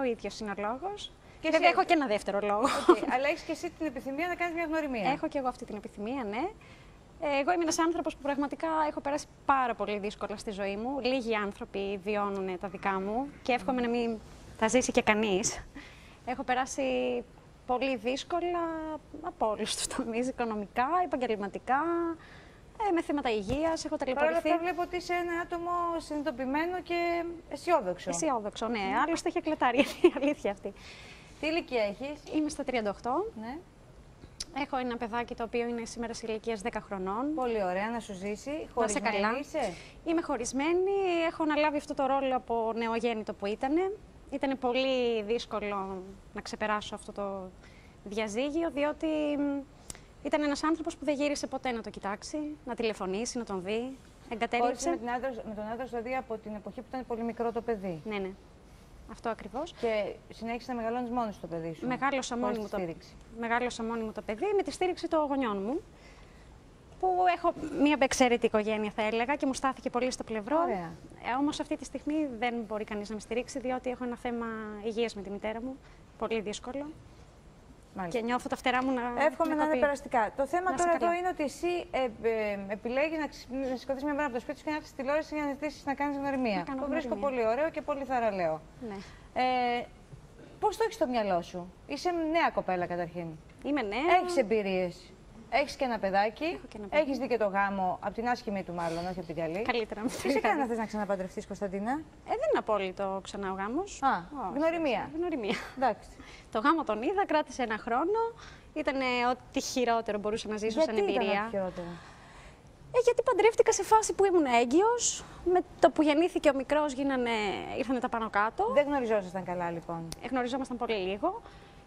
Ο ίδιος είναι ο λόγος.
Και
Βέβαια,
εσύ-
έχω και ένα δεύτερο λόγο.
Οκ, Αλλά έχεις και εσύ την επιθυμία να κάνεις μια γνωριμία.
Έχω και εγώ αυτή την επιθυμία, ναι. Ε, Εγώ είμαι ένας άνθρωπος που πραγματικά έχω περάσει πάρα πολύ δύσκολα στη ζωή μου. Λίγοι άνθρωποι βιώνουν τα δικά μου και εύχομαι να μην τα ζήσει και κανείς. Έχω περάσει πολύ δύσκολα από όλους τους τομείς, οικονομικά, επαγγελματικά, ε, με θέματα υγείας. Έχω
Παρ' όλα
ταλαιπωρηθεί.
αυτά βλέπω ότι είσαι ένα άτομο συνειδητοποιημένο και αισιόδοξο.
Αισιόδοξο, ναι. Άλλωστε έχει εκλετάρει η αλήθεια αυτή.
Τι ηλικία έχεις,
Είμαι στα 38.
ναι.
Έχω ένα παιδάκι το οποίο είναι σήμερα σε ηλικία 10 χρονών.
Πολύ ωραία να σου ζήσει.
Να σε
Χωρισμένη
καλά.
είσαι.
Είμαι χωρισμένη, έχω αναλάβει αυτό το ρόλο από νεογέννητο που ήταν. Ήταν πολύ δύσκολο να ξεπεράσω αυτό το διαζύγιο, διότι μ, ήταν ένας άνθρωπος που δεν γύρισε ποτέ να το κοιτάξει, να τηλεφωνήσει, να τον δει.
Χώρισε
Εγκατέλειψε.
με, την άντρα, με τον άντρα σου, δηλαδή από την εποχή που ήταν πολύ μικρό το παιδί.
Ναι, ναι. Αυτό ακριβώς.
Και συνέχισε να μεγαλώνεις μόνος σου το παιδί σου.
Μεγάλωσα
χωρίς
μόνη
τη
μου, το...
στήριξη.
Μεγάλωσα μόνη μου το παιδί με τη στήριξη των γονιών μου. Που έχω μια εξαίρετη οικογένεια, θα έλεγα, και μου στάθηκε πολύ στο πλευρό.
Ωραία.
Ε, Όμως αυτή τη στιγμή δεν μπορεί κανείς να με στηρίξει, διότι έχω ένα θέμα υγείας με τη μητέρα μου. Πολύ δύσκολο.
Μάλιστα.
Και νιώθω τα φτερά μου να.
Εύχομαι να είναι
κοπεί.
περαστικά. Το θέμα
Να είσαι
τώρα εδώ
καλά.
είναι ότι εσύ ε, ε, επιλέγεις να, ξυ- να σηκωθείς μια μέρα από το σπίτι σου και να έρθεις στη τηλεόραση για να ζητήσεις να κάνεις γνωριμία.
Να κάνω
Το βρίσκω
γνωριμία.
πολύ ωραίο και πολύ θαραλέο.
Ναι.
Ε, Πώς το έχεις στο μυαλό σου, Είσαι νέα κοπέλα καταρχήν.
Είμαι νέα.
Έχεις εμπειρίες; Έχεις και ένα παιδάκι.
Έχω και ένα παιδί.
Έχεις δει και το γάμο από την άσχημη του, μάλλον, όχι από την καλή.
Καλύτερα με
Τι σε κάνει να θες να ξαναπαντρευτείς, Κωνσταντίνα;
Ε, δεν είναι απόλυτο ξανά ο γάμος.
Α, γνωριμία.
Γνωριμία.
Εντάξει.
Το γάμο τον είδα, κράτησε ένα χρόνο. Ήταν ό,τι χειρότερο μπορούσα να ζήσω σαν
Γιατί ήταν
εμπειρία.
ό,τι χειρότερο;
Ε, γιατί παντρεύτηκα σε φάση που ήμουν έγκυος. Με το που γεννήθηκε ο μικρός γίνανε, ήρθανε τα πάνω κάτω.
Δεν γνωριζόσασταν καλά, λοιπόν.
Ε, Γνωριζόμασταν πολύ λίγο.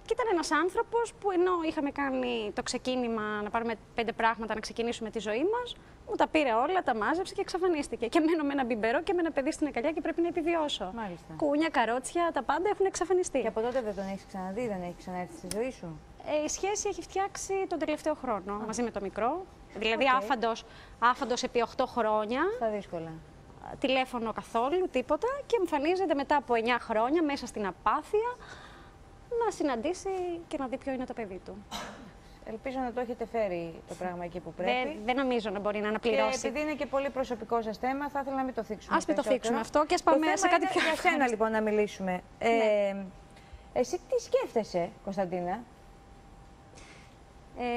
Και ήταν ένας άνθρωπος που ενώ είχαμε κάνει το ξεκίνημα να πάρουμε πέντε πράγματα να ξεκινήσουμε τη ζωή μας, μου τα πήρε όλα, τα μάζεψε και εξαφανίστηκε. Και μένω με ένα μπιμπερό και με ένα παιδί στην αγκαλιά και πρέπει να επιβιώσω.
Μάλιστα.
Κούνια, καρότσια, τα πάντα έχουν εξαφανιστεί.
Και από τότε δεν τον έχεις ξαναδεί, δεν έχεις ξανάρθει στη ζωή σου;
Ε, η σχέση έχει φτιάξει τον τελευταίο χρόνο μαζί με το μικρό. Δηλαδή
Οκ.
άφαντος, άφαντος επί 8 χρόνια.
Στα δύσκολα.
τηλέφωνο καθόλου, τίποτα και εμφανίζεται μετά από 9 χρόνια μέσα στην απάθεια να συναντήσει και να δει ποιο είναι το παιδί του.
Ελπίζω να το έχετε φέρει το πράγμα εκεί που πρέπει.
Δεν, δεν νομίζω να μπορεί να
Και
αναπληρώσει.
επειδή είναι και πολύ προσωπικό σας θέμα, θα ήθελα να μην το θίξουμε.
Ας μην το
περισσότερο.
θίξουμε αυτό και ας
Το
πάμε
θέμα
σε κάτι
είναι
πιο
Για σένα
ευχάριστο.
λοιπόν να μιλήσουμε. Ε,
Ναι.
εσύ τι σκέφτεσαι, Κωνσταντίνα,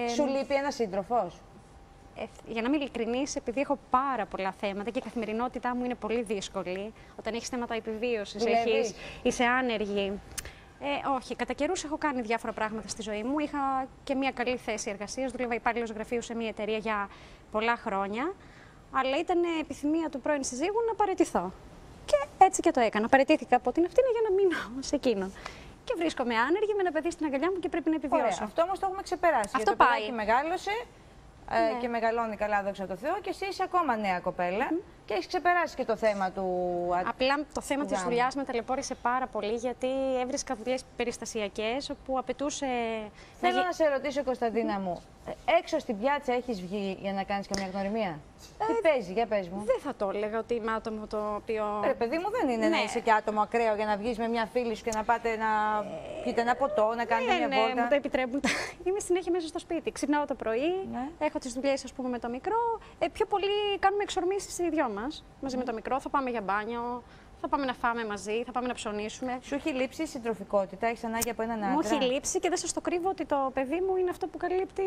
Ε,
σου λείπει ένας σύντροφος;
Ε, για να είμαι ειλικρινής, επειδή έχω πάρα πολλά θέματα και η καθημερινότητά μου είναι πολύ δύσκολη, όταν έχεις θέματα επιβίωσης,
Δουλεύεις;
έχεις, είσαι άνεργη. Ε, όχι, κατά καιρούς έχω κάνει διάφορα πράγματα στη ζωή μου. Είχα και μια καλή θέση εργασίας. Δούλευα υπάλληλος γραφείου σε μια εταιρεία για πολλά χρόνια. Αλλά ήταν επιθυμία του πρώην συζύγου να παραιτηθώ. Και έτσι και το έκανα. Παραιτήθηκα από την αυτήν για να μείνω σε εκείνον. Και βρίσκομαι άνεργη με ένα παιδί στην αγκαλιά μου και πρέπει να επιβιώσω.
Ωραία. Αυτό όμως το έχουμε ξεπεράσει.
Αυτό
γιατί το
πάει.
παιδάκι μεγάλωσε ε,
Ναι.
και μεγαλώνει καλά, δόξα τω Θεώ, και εσύ είσαι ακόμα νέα κοπέλα και έχεις ξεπεράσει και το θέμα του. α-
Απλά το θέμα της
γάμου.
δουλειά με ταλαιπώρησε πάρα πολύ γιατί έβρισκα δουλειές περιστασιακές όπου απαιτούσε.
Θέλω
γι-
να σε ρωτήσω, Κωνσταντίνα μου, ε, έξω στην πιάτσα έχεις βγει για να κάνεις καμιά γνωριμία; Τι παίζει, για πες μου.
Δεν θα το έλεγα ότι είμαι άτομο το οποίο.
Ρε παιδί μου, δεν είναι να
Ναι.
είσαι και άτομο ακραίο για να βγεις με μια φίλη σου και να πάτε να πιείτε ένα ποτό, να κάνετε
ναι,
μια
ναι,
βόλτα.
μου το επιτρέπουν. Είμαι συνέχεια μέσα στο σπίτι. Ξυπνάω το πρωί,
Ναι.
έχω τις δουλειές πούμε με το μικρό. Ε, πιο πολύ κάνουμε εξορμήσεις οι δυο μας. Μαζί με το μικρό θα πάμε για μπάνιο, θα πάμε να φάμε μαζί, θα πάμε να ψωνίσουμε.
Σου έχει λείψει η συντροφικότητα, έχεις ανάγκη από έναν άντρα.
Μου έχει λείψει και δεν σας το κρύβω ότι το παιδί μου είναι αυτό που καλύπτει,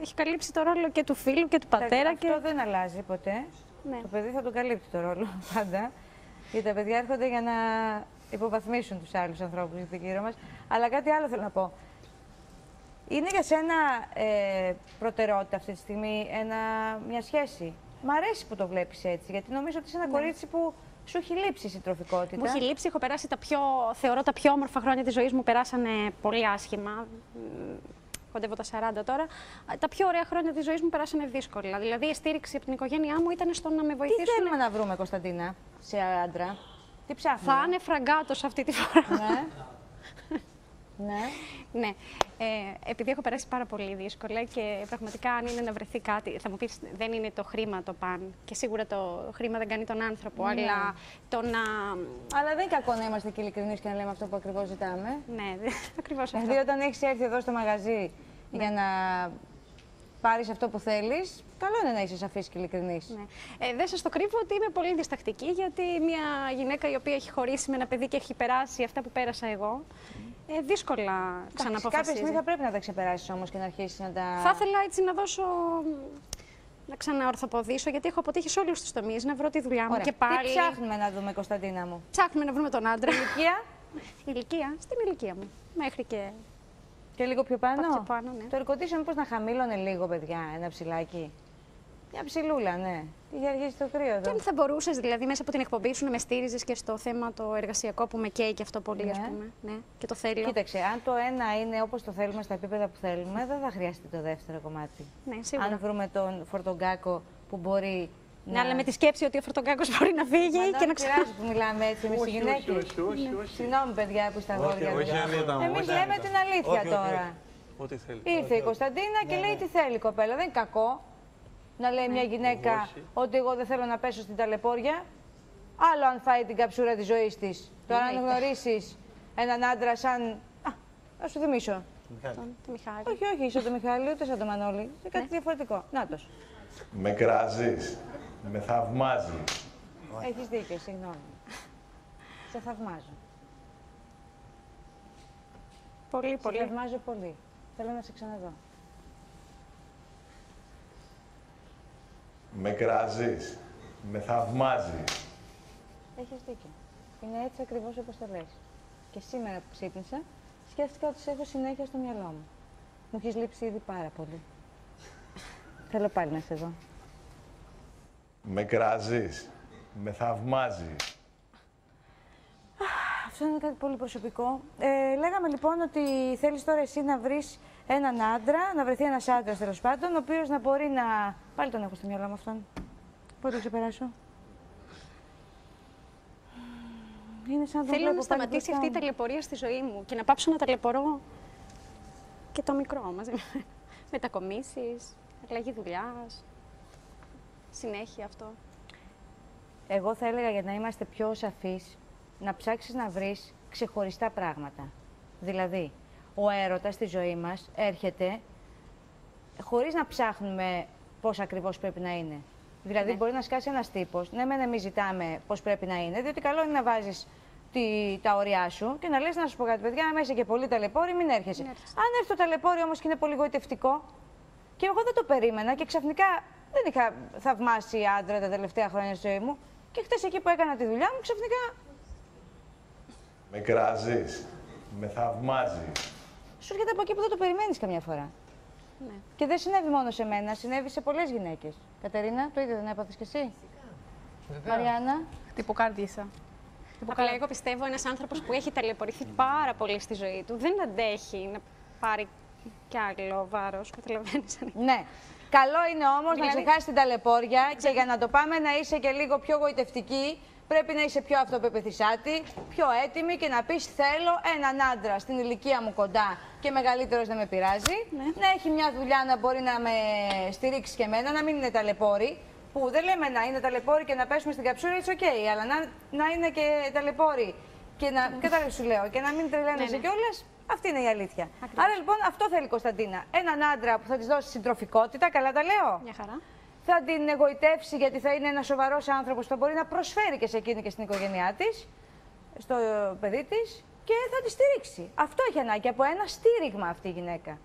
έχει καλύψει το ρόλο και του φίλου και του πατέρα.
Αυτό
και...
δεν αλλάζει ποτέ.
Ναι.
Το παιδί θα τον καλύπτει το ρόλο πάντα. Γιατί τα παιδιά έρχονται για να υποβαθμίσουν τους άλλους ανθρώπους εκεί γύρω μας. Αλλά κάτι άλλο θέλω να πω. Είναι για σένα ε, προτεραιότητα αυτή τη στιγμή ένα, μια σχέση; Μ' αρέσει που το βλέπεις έτσι, γιατί νομίζω ότι είσαι ένα κορίτσι που σου έχει λείψει η συντροφικότητα.
Ναι. Μου έχει λείψει, έχω περάσει τα πιο, θεωρώ τα πιο όμορφα χρόνια της ζωής μου, περάσανε πολύ άσχημα. Μ, Κοντεύω τα 40 τώρα. Α, Τα πιο ωραία χρόνια της ζωής μου περάσανε δύσκολα. Δηλαδή η στήριξη από την οικογένειά μου ήταν στο να με
Τι
βοηθήσουν.
θέλουμε να βρούμε, Κωνσταντίνα, σε άντρα; Τι ψάχνουμε;
Θα είναι φραγκάτος αυτή τη φορά.
Ναι. ναι.
ναι. Ε, επειδή έχω περάσει πάρα πολύ δύσκολα και πραγματικά αν είναι να βρεθεί κάτι, θα μου πεις δεν είναι το χρήμα το παν και σίγουρα το χρήμα δεν κάνει τον άνθρωπο,
Ναι.
αλλά το να...
Αλλά δεν είναι κακό να είμαστε και ειλικρινείς και να λέμε αυτό που ακριβώς ζητάμε.
Ναι, ακριβώς αυτό.
Δηλαδή, όταν έχεις έρθει εδώ στο μαγαζί για να πάρεις αυτό που θέλεις, καλό είναι να είσαι σαφής και ειλικρινής.
Ναι. Ε, δεν σας το κρύβω ότι είμαι πολύ διστακτική, γιατί μια γυναίκα η οποία έχει χωρίσει με ένα παιδί και έχει περάσει αυτά που πέρασα εγώ, ε, δύσκολα
Κάποια
ξαναποφασίζει.
στιγμή θα πρέπει να τα ξεπεράσεις όμως και να αρχίσεις να τα.
Θα ήθελα έτσι να δώσω. να ξαναορθοποδήσω, γιατί έχω αποτύχει σε όλους τους τομείς, να βρω τη δουλειά μου
Ωραία.
και πάλι.
Τι ψάχνουμε να δούμε, Κωνσταντίνα μου;
Ψάχνουμε να βρούμε τον άντρα.
Ηλικία;
Ηλικία, στην ηλικία μου. Μέχρι και.
και λίγο πιο πάνω;
Πάω πιο πάνω, ναι.
Το ερκοτήσιο μήπως να χαμήλωνε λίγο, παιδιά, ένα ψηλάκι; Μια ψηλούλα, ναι. Είχε αργήσει το κρύο
Και
εδώ.
αν θα μπορούσες δηλαδή μέσα από την εκπομπή σου να με στήριζες και στο θέμα το εργασιακό που με καίει και αυτό πολύ,
Ναι.
ας πούμε. Ναι, και το θέλω.
Κοίταξε, αν το ένα είναι όπως το θέλουμε στα επίπεδα που θέλουμε, δεν θα χρειαστεί το δεύτερο κομμάτι.
Ναι, σίγουρα.
Αν βρούμε τον φορτογκάκο που μπορεί.
Ναι, αλλά με τη σκέψη ότι ο Φρωτογκάκος μπορεί να φύγει
Μα
και
δεν
να
πειράζει που μιλάμε έτσι εμείς οι γυναίκες.
όχι, όχι, όχι.
Συγγνώμη, παιδιά, που στα γόρια
όχι, Ανίτα μου,
Εμείς
όχι,
λέμε
Ανίτα.
την αλήθεια
Όχι, όχι,
τώρα.
Ό,τι θέλεις.
Ήρθε η Κωνσταντίνα και λέει τι θέλει η κοπέλα. Δεν είναι κακό να λέει μια γυναίκα
Όχι.
ότι εγώ δεν θέλω να πέσω στην ταλαιπώρια. Άλλο αν φάει την καψούρα της ζωής της. Τώρα, αν γνωρίσεις έναν άντρα σαν. Α, να σου θυμίσω.
τον το Μιχάλη.
Όχι, όχι, είσαι το Μιχάλη, ούτε σαν το Μανώλη. Είναι κάτι διαφορετικό. Νάτος.
Με κράζεις. Με θαυμάζεις.
Έχεις δίκιο, συγγνώμη. Σε θαυμάζω.
Πολύ,
Σε
πολύ.
θαυμάζω πολύ. Θέλω να σε ξαναδώ.
Με κράζεις. Με θαυμάζεις.
Έχεις δίκιο. Είναι έτσι ακριβώς όπως το λες. Και σήμερα που ξύπνησα, σκέφτηκα ότι σε έχω συνέχεια στο μυαλό μου. Μου έχεις λείψει ήδη πάρα πολύ. Θέλω πάλι να σε δω.
Με κράζεις. Με θαυμάζεις.
Αυτό είναι κάτι πολύ προσωπικό. Ε, λέγαμε λοιπόν ότι θέλεις τώρα εσύ να βρεις έναν άντρα, να βρεθεί ένας άντρας τέλος πάντων, ο οποίος να μπορεί να... Πάλι τον έχω στο μυαλό μου αυτόν. Πού το ξεπεράσω; Είναι σαν να τον
Θέλω
βλέπω
να σταματήσει
πάλι
αυτή η
μπροστά μου.
ταλαιπωρία στη ζωή μου και να πάψω να ταλαιπωρώ και το μικρό μαζί με μετακομίσεις, αλλαγή δουλειάς. Συνέχεια αυτό.
Εγώ θα έλεγα για να είμαστε πιο σαφείς, να ψάξεις να βρεις ξεχωριστά πράγματα. Δηλαδή, ο έρωτας στη ζωή μας έρχεται χωρίς να ψάχνουμε πώς ακριβώς πρέπει να είναι. Δηλαδή, μπορεί να σκάσει ένας τύπος. Ναι, μεν εμείς ζητάμε πώς πρέπει να είναι, διότι καλό είναι να βάζεις τα ωριά σου και να λες να σου πω κάτι, παιδιά, άμα είσαι και πολύ ταλαιπώρη, μην έρχεσαι.
Μην έρχεσαι.
Αν έρθει το ταλαιπώρι όμως και είναι πολύ γοητευτικό, και εγώ δεν το περίμενα και ξαφνικά δεν είχα θαυμάσει άντρα τα τελευταία χρόνια στη ζωή μου. Και χθε εκεί που έκανα τη δουλειά μου, ξαφνικά
Με κράζεις. Με θαυμάζεις.
Σου έρχεται από εκεί που δεν το περιμένεις καμιά φορά.
Ναι.
Και δεν συνέβη μόνο σε μένα, συνέβη σε πολλές γυναίκες. Κατερίνα, το ίδιο δεν έπαθες κι εσύ; Μαριάννα;
Τυποκάρδισα.
Απλά εγώ πιστεύω ένας άνθρωπος που έχει ταλαιπωρηθεί πάρα πολύ στη ζωή του δεν αντέχει να πάρει κι άλλο βάρος. Καταλαβαίνεις.
Ναι. Καλό είναι όμως να
Δηλαδή-
ξεχάσει την ταλαιπώρια και για να το πάμε να είσαι και λίγο πιο γοητευτική, πρέπει να είσαι πιο αυτοπεπιθυσάτη, πιο έτοιμη και να πεις: Θέλω έναν άντρα στην ηλικία μου κοντά και μεγαλύτερος δεν με πειράζει. Να έχει μια δουλειά να μπορεί να με στηρίξει και εμένα, να μην είναι ταλαιπώρη. Που δεν λέμε να είναι ταλαιπώρη και να πέσουμε στην καψούρα, it's okay, αλλά να, να είναι και ταλαιπώρη. Και να, κατάλαβες σου λέω, και να μην τρελαίνεσαι
Ναι, ναι.
κιόλας, αυτή είναι η αλήθεια. Άρα λοιπόν αυτό θέλει η Κωνσταντίνα. Έναν άντρα που θα της δώσει συντροφικότητα, καλά τα λέω.
Μια χαρά.
Θα την εγωιτεύσει γιατί θα είναι ένας σοβαρός άνθρωπος που θα μπορεί να προσφέρει και σε εκείνη και στην οικογένειά της, στο παιδί της και θα τη στηρίξει. Αυτό έχει ανάγκη από ένα στήριγμα αυτή η γυναίκα.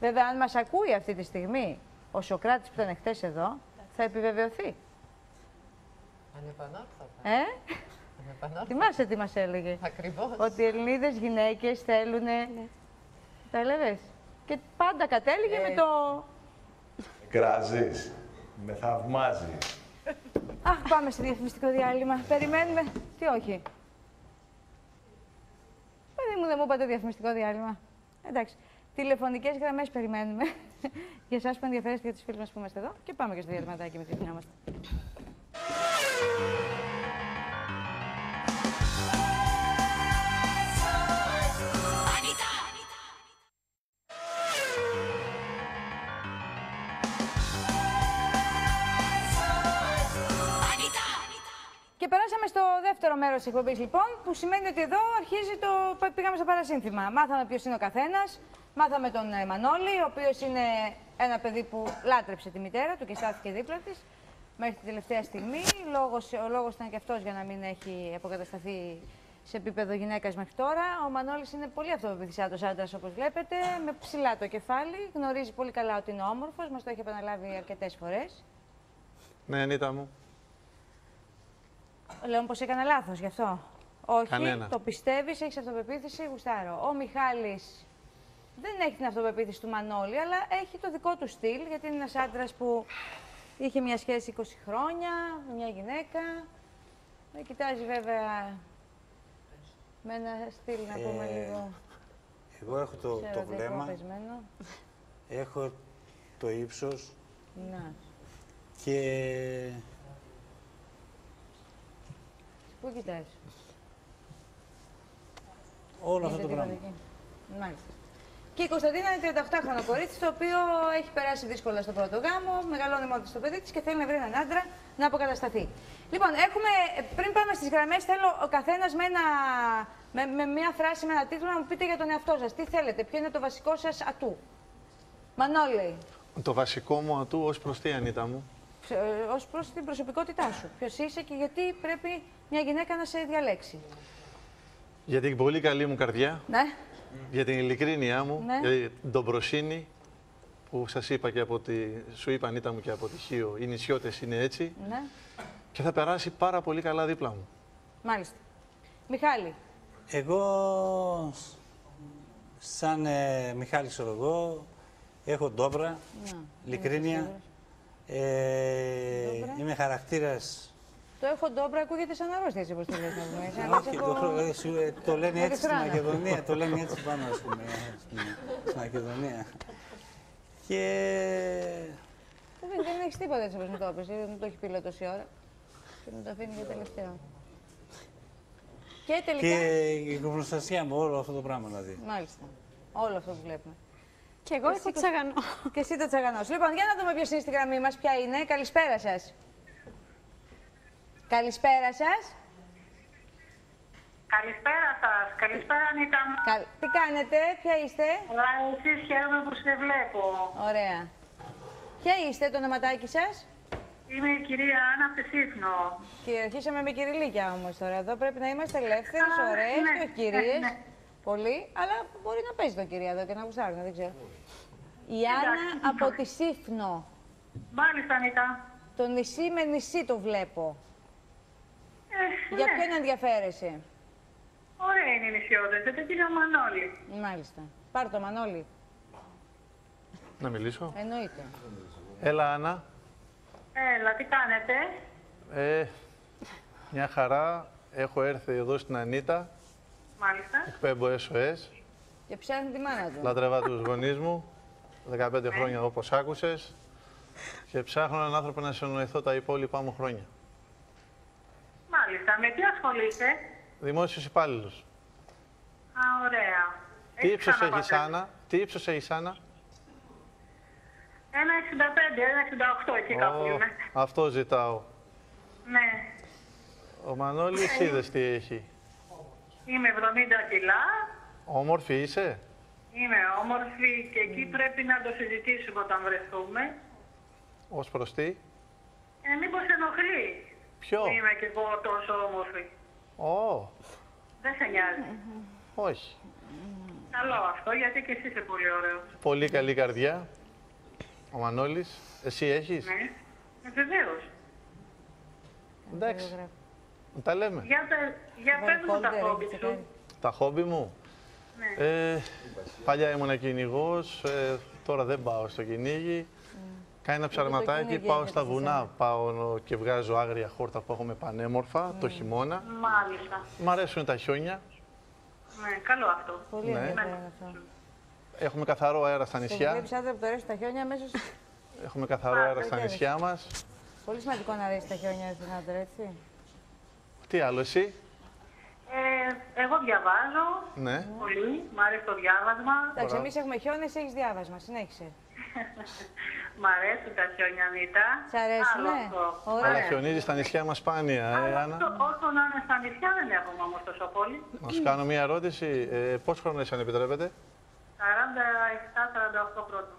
Βέβαια, αν μας ακούει αυτή τη στιγμή ο Σοκράτης που ήταν χθε εδώ, θα επιβεβαιωθεί.
Ανεπανόρθωτα.
Ε;
Ανεπανόρθωτα.
Θυμάσαι τι μας έλεγε;
Ακριβώς.
Ότι οι Ελληνίδες γυναίκες θέλουν. Τα έλεγες; Και πάντα κατέληγε με το.
Με κράζεις. Με θαυμάζεις.
Αχ, πάμε σε διαφημιστικό διάλειμμα. Περιμένουμε. Τι όχι. Παιδί μου, δεν μου είπατε διαφημιστικό διάλειμμα. Εντάξει. Τηλεφωνικές γραμμές περιμένουμε. για εσάς που ενδιαφέρεστε για τους φίλους μας που είμαστε εδώ. Και πάμε και στο διαλυματάκι με τη δουλειά Και περάσαμε στο δεύτερο μέρος της εκπομπής, λοιπόν, που σημαίνει ότι εδώ αρχίζει το. Πήγαμε στο παρασύνθημα. Μάθαμε ποιος είναι ο καθένας. Μάθαμε τον ε, Μανώλη, ο οποίος είναι ένα παιδί που λάτρεψε τη μητέρα του και στάθηκε δίπλα της μέχρι την τελευταία στιγμή. Λόγος, ο λόγος ήταν και αυτός για να μην έχει αποκατασταθεί σε επίπεδο γυναίκας μέχρι τώρα. Ο Μανώλης είναι πολύ αυτοπεποίθησάτος άντρας, όπως βλέπετε, με ψηλά το κεφάλι. Γνωρίζει πολύ καλά ότι είναι όμορφος, μας το έχει επαναλάβει αρκετές φορές.
Ναι, Ανίτα μου.
Λέω πως έκανα λάθος γι' αυτό. Όχι,
Κανένα.
το πιστεύεις, έχεις αυτοπεποίθηση, γουστάρω. Ο Μιχάλης δεν έχει την αυτοπεποίθηση του Μανώλη, αλλά έχει το δικό του στυλ, γιατί είναι ένας άντρας που είχε μια σχέση 20 χρόνια με μια γυναίκα. Με κοιτάζει βέβαια με ένα στυλ, να πούμε
Ε,
λίγο.
Εγώ έχω το,
ξέρω,
το
δεν
βλέμμα,
πεσμένο.
έχω το ύψος
Να.
και
Πού κοιτάζει.
όλο αυτό
Είδε
το
τη
πράγμα.
γονική. Μάλιστα. Και η Κωνσταντίνα είναι 38χρονο κορίτσι, το οποίο έχει περάσει δύσκολα στο πρώτο γάμο, μεγαλώνει μόνο της το παιδί της και θέλει να βρει έναν άντρα να αποκατασταθεί. Λοιπόν, έχουμε, πριν πάμε στις γραμμές, θέλω ο καθένας με, ένα- με, με μια φράση, με ένα τίτλο να μου πείτε για τον εαυτό σας. Τι θέλετε, ποιο είναι το βασικό σας ατού; Μανώλη,
Το βασικό μου ατού ως προς τι, Ανίτα μου;
Ως προς την προσωπικότητά σου. Ποιος είσαι και γιατί πρέπει μια γυναίκα να σε διαλέξει.
Για την πολύ καλή μου καρδιά,
Ναι,
για την ειλικρίνειά μου,
Ναι.
για την τομπροσύνη που σας είπα και από τη, σου είπα Ανίτα μου και από τη Χίο, οι νησιώτες είναι έτσι
ναι,
και θα περάσει πάρα πολύ καλά δίπλα μου.
μάλιστα. Μιχάλη,
Εγώ, σαν ε, Μιχάλης ξέρω εγώ, έχω ντόμπρα, ειλικρίνεια, ε,
Ντόμπρα.
είμαι χαρακτήρας
το έχω ντόμπρα ακούγεται σαν αρρώστια έτσι όπως το λες να πούμε. Σαν να
Όχι,
λες
το,
έχω-
ε, σου- ε, το λένε έτσι στην
Μακεδράνα.
Μακεδονία. Το λένε έτσι πάνω, ας πούμε, στην, στην Μακεδονία. Και
Δεν, δεν έχεις τίποτα έτσι όπως μου το είπες, δεν μου το έχει πει λέω τόση ώρα. Και μου το αφήνει για τελευταίο. Και τελικά,
Και η γνωστασία μου, όλο αυτό το πράγμα δηλαδή.
μάλιστα, όλο αυτό που βλέπουμε.
Και εγώ έχω τσαγανό.
Και εσύ το τσαγανός σου. Λοιπόν, για να δούμε ποιος είναι στη γραμμή μας, ποια είναι. Καλησπέρα σας. Καλησπέρα σας.
Καλησπέρα σας. Καλησπέρα, Ανίτα μου.
Καλ... Τι κάνετε, ποια είστε;
Αλλά εσείς χαίρομαι που σε βλέπω.
Ωραία. Ποια είστε, το ονοματάκι σας;
Είμαι η κυρία Άννα από τη Σύφνο.
Και αρχίσαμε με κυριλίκια όμως τώρα. Εδώ πρέπει να είμαστε ελεύθερες,
Α,
ωραίες
ναι,
και όχι κυρίες.
ναι, ναι.
Πολύ, αλλά μπορεί να παίζει το κυρία εδώ και να γουστάρουν, δεν ξέρω. Η Άννα από τη Σύφνο.
Μάλιστα, Ανίτα.
Το νησί με νησί το βλέπω.
Ε,
Για
ναι.
ποιον ενδιαφέρεσαι;
Ωραία είναι η νησιότητα. Το κύριο Μανώλη.
Μάλιστα. Πάρ' το Μανώλη.
Να μιλήσω;
Εννοείται.
Έλα, Άννα.
Έλα, τι κάνετε;
Ε, μια χαρά. Έχω έρθει εδώ στην Ανίτα.
Μάλιστα.
Εκπέμπω SOS.
Και ψάχνει τη μάνα του.
Λατρεύα τους γονείς μου. 15 χρόνια όπως άκουσες. Και ψάχνω έναν άνθρωπο να συνοηθώ τα υπόλοιπα μου χρόνια.
Μάλιστα. Με τι ασχολείσαι;
Δημόσιος υπάλληλος.
Α, ωραία.
Τι
Έχεις
ύψος έχεις,
ξαναπατρέψει.
Άννα; Τι ύψος έχεις, Άννα;
Ένα 65, ένα 68 εκεί κάπου
Ω,
είμαι.
αυτό ζητάω.
Ναι.
Ο Μανώλης είδες τι έχει.
Είμαι 70 κιλά.
Όμορφη είσαι.
Είμαι όμορφη και εκεί πρέπει να το συζητήσουμε όταν βρεθούμε.
Ως προς τι;
Ε, μήπως ενοχλεί
Ποιο;
που είμαι και εγώ τόσο όμορφη.
Ω,
Δεν σε νοιάζει.
όχι.
Καλό αυτό, γιατί και εσύ είσαι πολύ ωραίος.
Πολύ καλή καρδιά. Ο Μανώλης. Εσύ έχεις;
Ναι. Ε, βεβαίως.
Εντάξει. Τα λέμε.
Για, πε- για πες μου τα χόμπι σου.
Τα χόμπι μου;
Ναι.
Ε, παλιά ήμουν κυνηγός, ε, τώρα δεν πάω στο κυνήγι. Κάνει ένα ψαρματάκι,
κυνήγι
πάω
έρχεται
στα
σε
βουνά, πάω και βγάζω άγρια χόρτα που έχουμε πανέμορφα το χειμώνα.
Μάλιστα.
Μ' αρέσουν τα χιόνια.
Ναι, καλό αυτό.
Πολύ
Ναι.
ενδιαφέρον αυτό.
Έχουμε καθαρό αέρα στα
Το
νησιά.
βλέπεις άντρα που το αρέσει τα χιόνια, αμέσως;
Έχουμε καθαρό αέρα στα
τέλος.
νησιά μας.
Πολύ σημαντικό να αρέσει τα χιόνια στην άντρα, έτσι.
Τι άλλο εσύ;
Ε, εγώ διαβάζω
Ναι.
πολύ, μ' αρέσει το διάβασμα.
Εντάξει, εμείς έχουμε χιόνες, έχεις διάβασμα. Συνέχισε.
Μ' αρέσουν τα χιόνια, Νίτα.
Σ' αρέσουν,
Άλλο
ναι.
αυτό.
Ωραία.
Αλλά χιονίζει στα νησιά μας σπάνια, ε,
Αλλά
Άννα.
αυτό, όσο να είναι στα νησιά δεν έχουμε όμως τόσο πολύ.
Να σου κάνω μια ερώτηση. Ε, πόσο χρόνο είσαι, αν επιτρέπετε;
47-48 πρώτο.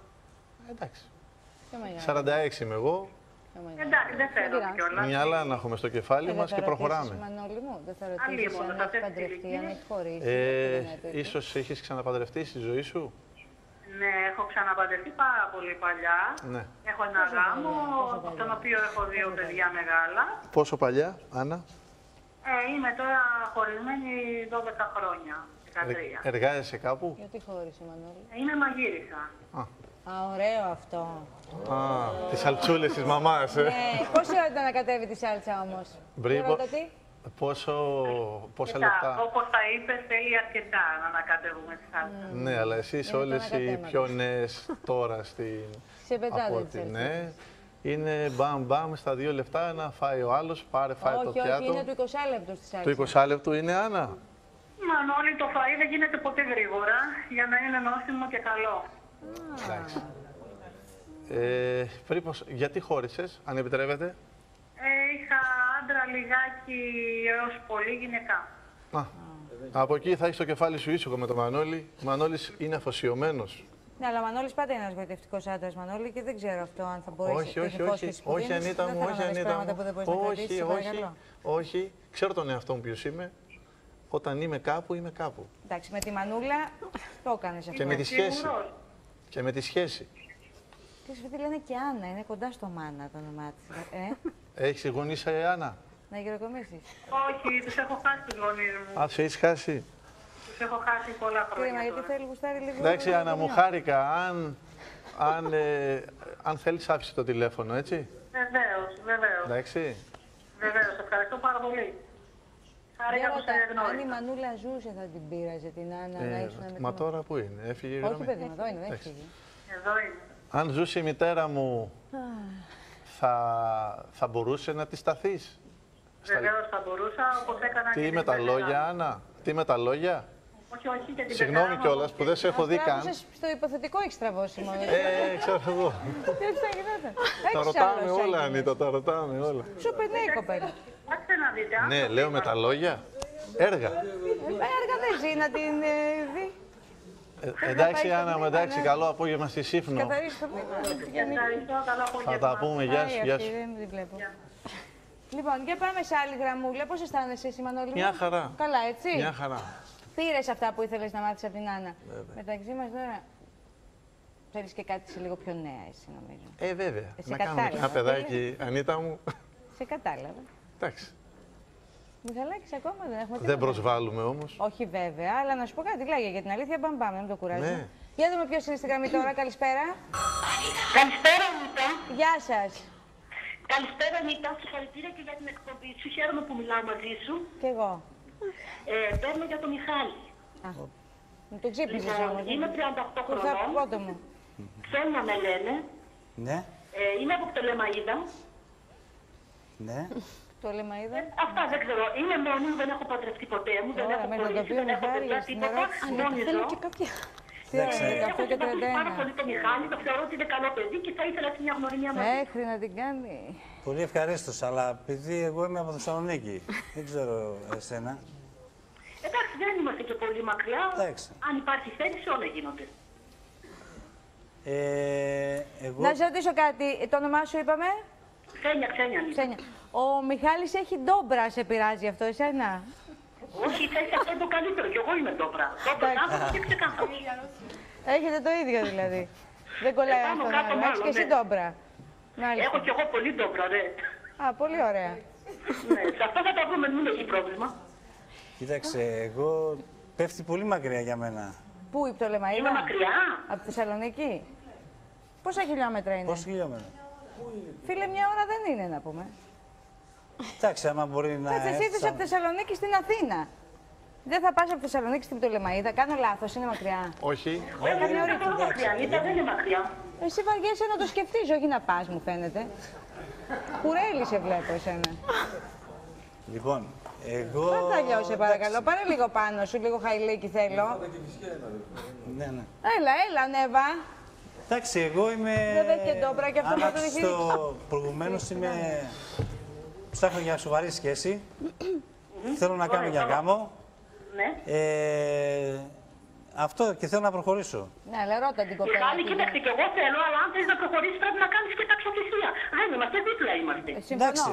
Εντάξει.
Πιο μεγάλο.
46 είμαι εγώ.
Πιο μεγάλο.
Εντάξει, δεν θέλω
πειράζει.
κιόλας.
Μυαλά να έχουμε στο κεφάλι
Ε, δεν
μας
θα
και
ρωτήσεις,
προχωράμε.
Μανώλη μου, δεν θα ρωτήσεις
Αλλήμον,
αν
θα
έχει
θες
παντρευτεί, αν
ηλικίες.
έχει χωρίσει.
Ε,
δεν είναι τέτοιο.
ίσως έχεις ξαναπαντρευτεί στη ζωή σου;
Ναι, έχω ξαναπαντρευτεί πάρα πολύ παλιά.
Ναι.
Έχω ένα γάμο, τον οποίο έχω δύο παιδιά μεγάλα.
Πόσο παλιά, Άννα;
Ε, είμαι τώρα χωρισμένη 12 χρόνια, 13.
Ε, εργάζεσαι κάπου;
Γιατί χώρισε, Μανώλη;
Είμαι μαγείρισα.
Α, ωραίο αυτό.
Α, τις αλτσούλες της μαμάς, ε.
Ναι, πόση ώρα ήταν να κατέβει τη σάλτσα όμως;
Μπρίπο. Πόσο, πόσα
Κοιτά,
λεπτά;
όπως τα είπες, θέλει αρκετά να ανακατεύουμε τη σάλτσα.
Ναι, αλλά εσείς
Είναι το
όλες οι
ανακατέματος.
πιο νέες τώρα στην...
Σε πετάδε
από
τις
ότι,
έλξεις.
ναι. Είναι μπαμ μπαμ στα δύο λεπτά να φάει ο άλλος, πάρε φάει το
όχι, όχι,
πιάτο.
είναι του 20 λεπτού στη σάλτσα.
Το 20 λεπτού είναι Άννα.
Μανώλη, το φαΐ δεν γίνεται ποτέ γρήγορα για να είναι νόστιμο και καλό.
Εντάξει. Ε, πριν πως- γιατί χώρισες, αν επιτρέπετε;
Ε, είχα άντρα λιγάκι έως πολύ γυναικά.
Α, από εκεί θα έχεις το κεφάλι σου ήσυχο με τον Μανώλη. Ο Μανώλης είναι αφοσιωμένος.
Ναι, αλλά ο Μανώλης πάντα είναι ένας γοητευτικός άντρας, Μανώλη, και δεν ξέρω αυτό αν θα μπορέσει
όχι, όχι, όχι. Όχι, Ανίτα μου, όχι, Ανίτα
πράγματα που δεν
μου.
μπορείς να
Όχι,
κρατήσεις, σε
όχι,
παρακαλώ.
όχι. Ξέρω τον εαυτό μου ποιος είμαι. Όταν είμαι κάπου, είμαι κάπου.
Εντάξει, με τη Μανούλα το έκανες αυτό.
Και με τη σχέση.
Σίγουρος.
Και με τη σχέση.
Και σου τη λένε και Άννα, είναι κοντά στο Μάνα το όνομά της. Ε,
Έχεις γονείς, ε, Άννα;
να γυροκομίσεις.
Όχι, τους έχω χάσει τους γονείς μου.
Α, σε έχεις χάσει;
Τους έχω χάσει πολλά
Κρίμα,
χρόνια
γιατί
τώρα.
θέλει γουστάρει λίγο.
Εντάξει,
το
Άννα μου,
μυαλό.
χάρηκα. Αν, αν, ε, αν θέλεις, άφησε το τηλέφωνο, έτσι.
Βεβαίως, βεβαίως.
Εντάξει.
Βεβαίως, ευχαριστώ πάρα πολύ. Χαρήκα που
Διάρωτα,
σε
αν η
γνώρισα.
Μανούλα ζούσε θα την πείραζε την Άννα να
Ε,
ήσουν με
μα
την-
τώρα που είναι, έφυγε η
Όχι,
γραμμή.
παιδί μου, εδώ είναι, δεν έχει
Εντάξει.
φύγει.
Εδώ είμαι.
Αν ζούσε η μητέρα μου, θα, θα μπορούσε να της σταθείς; Στα-
Βεβαίως θα μπορούσα, όπως έκανα και
Τι
την
με τα
πεθερά
λόγια,
μου.
Άννα; Τι με τα λόγια;
Όχι, όχι, και την
Συγγνώμη
πεθερά μου,
κιόλας
όπως
που δεν σε έχω δει καν.
Τράβουσες στο υποθετικό έχει τραβώσει μόνο.
Ε, ξέρω εγώ.
Τι έτσι θα γινόταν.
Τα
Έχεις
ρωτάμε
άλλος
όλα,
σαν
Ανίτα, τα ρωτάμε όλα.
Σου περνάει η κοπέλα.
Κοιτάξτε να δείτε.
Ναι,
άνθρωποι
λέω με τα
είμαστε.
λόγια. Έργα.
Ε, έργα δεν ζει να την ε, δει.
Ε, εντάξει,
πάει στο
Άννα μου,
πνεύμα,
εντάξει,
ναι.
καλό απόγευμα στη Σύφνο.
Καθαρίσει το πνεύμα.
Ευχαριστώ, καλό απόγευμα.
Θα τα πούμε, γεια σου,
Πάει
γεια
αυτή,
σου.
δεν την βλέπω. Λοιπόν, για πάμε σε άλλη γραμμούλα. Πώς αισθάνεσαι εσύ, Μανώλη; μου;
Μια χαρά.
Καλά, έτσι;
Μια χαρά.
Πήρε αυτά που ήθελες να μάθεις από την Άννα. Μεταξύ μας τώρα. Θέλεις και κάτι σε λίγο πιο νέα, εσύ νομίζω.
Ε, βέβαια.
Εσύ
να κάνουμε και ένα
κατάλαβα,
παιδάκι, Ανίτα μου.
Σε κατάλαβα.
Εντάξει.
Μιχαλάκης ακόμα δεν έχουμε
Δεν
τίποτα.
προσβάλλουμε όμως.
Όχι βέβαια, αλλά να σου πω κάτι, λέγε για την αλήθεια, πάμε πάμε, μην το κουράζουμε.
Ναι.
Για δούμε ποιος είναι στη γραμμή τώρα, καλησπέρα.
Καλησπέρα, Νίτα.
Γεια σας.
Καλησπέρα, Νίτα. Συγχαρητήρια και για την εκπομπή σου. Χαίρομαι που μιλάω μαζί σου.
Κι εγώ.
Ε, παίρνω για τον Μιχάλη.
Μου το ξύπνησες
Λοιπόν,
όμως.
είμαι 38
Του θα
χρονών.
πότε μου.
Φένια με λένε.
Ναι,
Ε, είμαι από το Λεμαΐδα.
ναι.
Το λέμε είδα.
Αυτά δεν ξέρω. Είμαι μόνη μου, δεν έχω παντρευτεί ποτέ μου. Δεν
Ωραία,
έχω
με το
χωρίσει,
τοπίο
δεν έχω
Μιχάλη,
παιδιά
στην
τίποτα.
ερώτηση.
Μόνη
Θέλω
ζω.
και κάποια.
Τι ώρα
Εντάξει.
είναι,
Ε,
18
Έχω
και
συμπαθήσει πάρα
31.
πολύ τον Μιχάλη. Το θεωρώ ότι είναι καλό παιδί και θα ήθελα έτσι μια γνωριμία μαζί.
Μέχρι να την κάνει.
Πολύ ευχαρίστως, αλλά επειδή εγώ είμαι από Θεσσαλονίκη, δεν ξέρω εσένα.
Εντάξει, δεν είμαστε και πολύ μακριά.
Εντάξει.
Αν υπάρχει θέληση, όλα γίνονται.
Ε, εγώ...
Να σε ρωτήσω κάτι, το όνομά σου είπαμε;
Ξένια, ξένια. Νίτα.
Ξένια. Ο Μιχάλης έχει ντόμπρα, σε πειράζει αυτό εσένα;
Όχι, θέλει αυτό είναι το καλύτερο. Και εγώ είμαι ντόπρα. Ντόπρα
Εντάξει.
άνθρωπο και ξεκάθαρο.
Έχετε το ίδιο δηλαδή. Δεν κολλάει
Επάνω
αυτόν
κάτω
άλλο. Έχεις
μάλλον,
και εσύ
ναι.
ντόμπρα. Μάλιστα.
Έχω κι εγώ πολύ ντόπρα, ρε.
Α, πολύ ωραία.
ναι, σε αυτό θα τα βρούμε, μην έχει πρόβλημα.
Κοίταξε, εγώ πέφτει πολύ μακριά για μένα.
Πού η Πτολεμαίδα;
Είμαι μακριά.
Από τη Θεσσαλονίκη; Πόσα χιλιόμετρα είναι;
Πόσο χιλιόμετρα;
Φίλε, μια ώρα δεν είναι να πούμε.
Εντάξει, άμα μπορεί να.
Κάτσε, εσύ
έρθεις
ήρθες από Θεσσαλονίκη στην Αθήνα. Δεν θα πας από Θεσσαλονίκη στην Πτολεμαίδα. Κάνω λάθος, είναι μακριά.
Όχι.
Όχι, δεν είναι
νωρίτερα,
καθόλου μακριά. Νίτα, δεν είναι μακριά.
Εσύ βαριέσαι να το σκεφτείς, όχι να πας, μου φαίνεται. Κουρέλι σε βλέπω εσένα.
Λοιπόν, εγώ.
Πάρ' τα αλλιώς, σε παρακαλώ. Πάρε λίγο πάνω σου, λίγο χαϊλίκι θέλω.
Ναι, ναι.
Έλα, έλα, Νέβα.
Εντάξει, εγώ είμαι.
Βέβαια και ντόπρα και αυτό
αν
θα το
άκουσες
διαχειριστείς.
το προηγουμένως είμαι. Ψάχνω για σοβαρή σχέση. Θέλω να κάνω για γάμο.
Ναι.
Ε, αυτό και θέλω να προχωρήσω.
Ναι, αλλά ρώτα την κοπέλα.
Μιχάλη,
τι
κοίταξε,
είναι.
και εγώ θέλω, αλλά αν θέλει να προχωρήσεις πρέπει να κάνεις και κάποια θυσία. Δεν είμαστε, δίπλα είμαστε.
Ε, Συμφωνώ.
Εντάξει.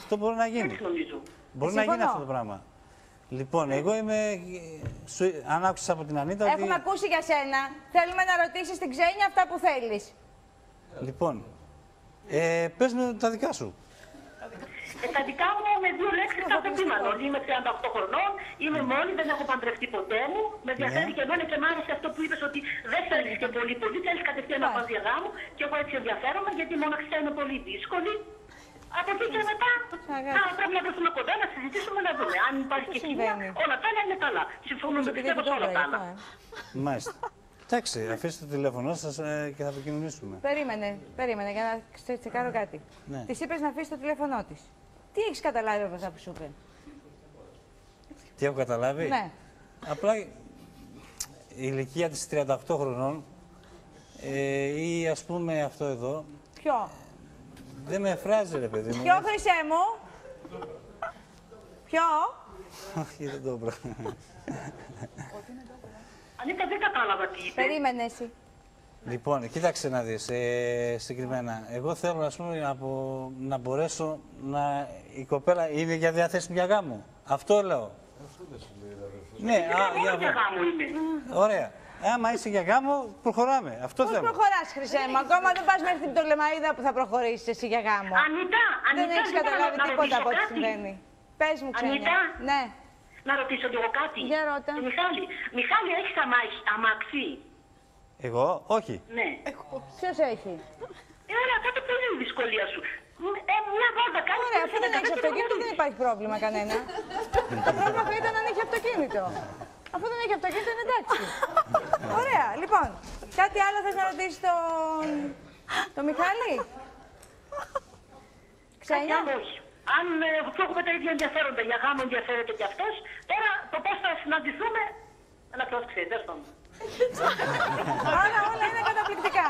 Αυτό μπορεί να γίνει.
Έτσι νομίζω.
Μπορεί να γίνει
συμφωνώ.
αυτό το πράγμα. Λοιπόν, εγώ είμαι. Σου, αν άκουσα από την Ανίτα.
Έχουμε
ότι...
ακούσει για σένα. Θέλουμε να ρωτήσεις την ξένια αυτά που θέλεις.
Λοιπόν, ε, πες με τα δικά σου.
Ε, τα δικά μου με δύο λέξεις θα το πείμαν. Είμαι 38 χρονών, είμαι μόνη, δεν έχω παντρευτεί ποτέ μου. Με ενδιαφέρει και εμένα και μ' άρεσε αυτό που είπες ότι δεν θέλει και πολύ πολύ, θέλεις κατευθείαν να πας για γάμο. Και εγώ έτσι ενδιαφέρομαι γιατί η μοναξιά είναι πολύ δύσκολη. Από εκεί και μετά θα πρέπει να βρεθούμε κοντά, να συζητήσουμε να δούμε. Αν υπάρχει και χημία,
συμβαίνει;
όλα τα άλλα είναι καλά. Συμφωνούμε
Επειδή
πιστεύω
έχει
σε όλα
ντόμπρα,
τα
γι' αυτό,
άλλα.
ε.
Μάλιστα. Εντάξει, αφήστε το τηλέφωνό σας και θα επικοινωνήσουμε.
Περίμενε, περίμενε για να ξε- τσεκάρω κάτι.
Ναι.
Της είπες να αφήσεις το τηλέφωνό της. Τι έχεις καταλάβει από αυτά που σου είπε;
Τι έχω καταλάβει;
Ναι.
Απλά η ηλικία της 38 χρονών ε, ή ας πούμε αυτό εδώ
Ποιο;
Δεν με εφράζει ρε παιδί μου.
Ποιο, Χρυσέ μου; Ποιο;
Όχι, δεν το προ...
Ανίτα δεν κατάλαβα τι είπες.
Περίμενε εσύ.
Λοιπόν, κοίταξε να δεις, ε, συγκεκριμένα. Εγώ θέλω ας πούμε, να, μπο- να μπορέσω να... Η κοπέλα είναι για διαθέσιμη για γάμο. Αυτό λέω. Ναι, α, για
Μόνο για γάμο είμαι.
Ωραία. Άμα είσαι για γάμο, προχωράμε. Αυτό
Πώς
θέλω.
προχωράς, Χρυσέ μου; Ακόμα δεν πας μέχρι την Πτολεμαίδα που θα προχωρήσεις εσύ για γάμο.
Ανίτα,
Δεν
Ανίτα,
έχεις
μπορώ
καταλάβει
να
τίποτα
ρωτήσω
από ό,τι
κάτι.
συμβαίνει. Πες μου, ξένια.
Ανίτα.
Ναι.
Να ρωτήσω λίγο κάτι.
Για ρώτα.
Ε, Μιχάλη, Μιχάλη έχεις αμάξι, αμάξι;
Εγώ, όχι.
Ναι.
Ποιος έχει;
Ε, ωραία, τότε πολύ είναι η δυσκολία σου; Μ, Ε, μια βόλτα κάνεις.
Ωραία,
και
αφού δεν
μετά
έχει
δεν
αυτοκίνητο
προχωρείς.
δεν υπάρχει πρόβλημα κανένα. Το πρόβλημα θα ήταν αν έχει αυτοκίνητο. Αφού δεν έχει αυτοκίνητο είναι εντάξει. Ωραία, λοιπόν. Κάτι άλλο θες να ρωτήσεις τον, τον Μιχάλη;
Κάτι
Ξένια.
άλλος όχι. Αν ε, του έχουμε τα ίδια ενδιαφέροντα για γάμο, ενδιαφέρεται και αυτός, τώρα το πώς θα συναντηθούμε, ένα αυτός ξέρει, δεν στον.
Άρα όλα είναι καταπληκτικά.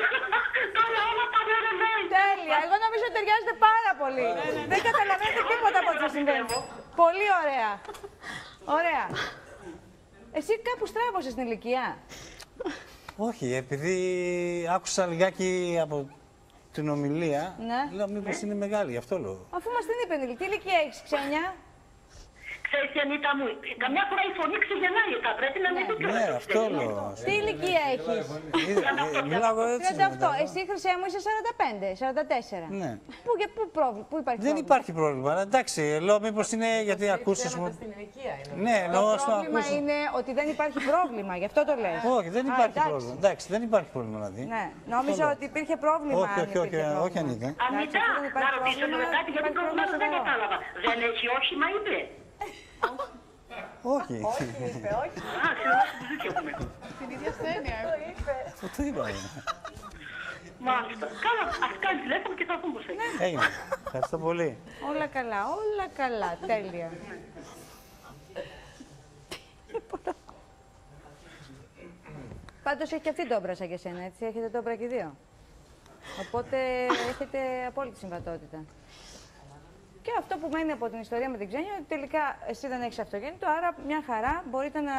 Τώρα όλα πάνε ρολόι.
Τέλεια. Εγώ νομίζω ότι ταιριάζετε πάρα πολύ. Δεν καταλαβαίνετε τίποτα από ό,τι σας συμβαίνει. Πολύ ωραία. Ωραία. Εσύ κάπου στράβωσες την ηλικία;
Όχι, επειδή άκουσα λιγάκι από την ομιλία,
Ναι.
λέω μήπως είναι μεγάλη, γι' αυτό λέω.
Αφού μας την είπε η ηλικία. Τι ηλικία έχεις, Ξένια;
Ξέρεις, Ανίτα μου, καμιά φορά η φωνή ξεγελάει. Θα πρέπει να μην το
Ναι, αυτό λέω.
Τι ηλικία έχεις;
Ε, ε, Μιλάω έτσι.
38.
μετά.
Εσύ, Χρυσέ μου, είσαι 45, 44.
Ναι.
Πού, για, πού, πρόβλημα, πού υπάρχει
Δεν
πρόβλημα;
υπάρχει πρόβλημα. αλλά Εντάξει, λέω μήπως είναι γιατί ακούσεις...
Θέματα
μου-
στην ηλικία είναι.
Ναι,
Το
εννοώ ας το
πρόβλημα
ακούσεις.
είναι ότι δεν υπάρχει πρόβλημα, γι' αυτό το λες.
Όχι, δεν
Α,
υπάρχει
εντάξει.
πρόβλημα. Εντάξει, δεν υπάρχει πρόβλημα δηλαδή.
Ναι, νόμιζα
λέω.
ότι υπήρχε πρόβλημα.
Όχι,
αν
όχι, όχι,
υπήρχε
όχι,
πρόβλημα.
Ανίτα.
Ανίτα,
αφού δεν υπάρχει
να ρωτήσω
πρόβλημα,
τώρα κάτι, γιατί
υπάρχει
πρόβλημα
πρόβλημα
δεν
εδώ.
κατάλαβα. Δεν έχει όχημα, είπε.
Όχι.
Α, συγγνώμη, που ζήτια έχουμε.
Αυτό το είπα. ε.
Μάλιστα. Καλά, ας κάνεις τηλέφωνο και θα δούμε πώς έχει.
Έγινε. Ευχαριστώ πολύ.
Όλα καλά, όλα καλά. Τέλεια. Πάντως έχει και αυτή τόμπρα σαν και εσένα, έτσι. Έχετε τόμπρα και οι δύο. Οπότε έχετε απόλυτη συμβατότητα. Και αυτό που μένει από την ιστορία με την Ξένια, ότι τελικά εσύ δεν έχεις αυτοκίνητο, άρα μια χαρά μπορείτε να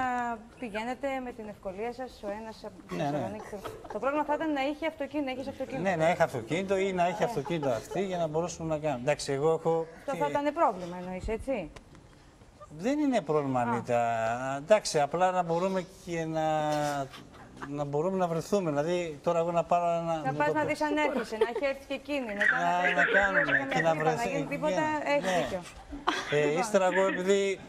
πηγαίνετε με την ευκολία σας ο ένας από τη
Ναι, ναι.
Θεσσαλονίκη. Το πρόβλημα θα ήταν να είχε αυτοκίνητο, να έχεις αυτοκίνητο.
Ναι, να έχει αυτοκίνητο ή να έχει αυτοκίνητο αυτή για να μπορούσαμε να κάνουμε. Εντάξει, εγώ έχω.
Αυτό θα ήταν πρόβλημα, εννοείς, έτσι;
Δεν είναι πρόβλημα, Ανίτα. Εντάξει, απλά να μπορούμε και να, να μπορούμε να βρεθούμε. Δηλαδή, τώρα εγώ να πάρω ένα.
Να
μου
πας
το
να
πω.
δεις αν έρχεσαι, να έχει έρθει και εκείνη. Μετά
Να-
πεις
να
ότι
κάνουμε
δεν
και
έχει
να
καμία
βρεθεί-
Να γίνει τίποτα,
ναι,
έχει
ναι.
δίκιο.
Ε, ύστερα εγώ επειδή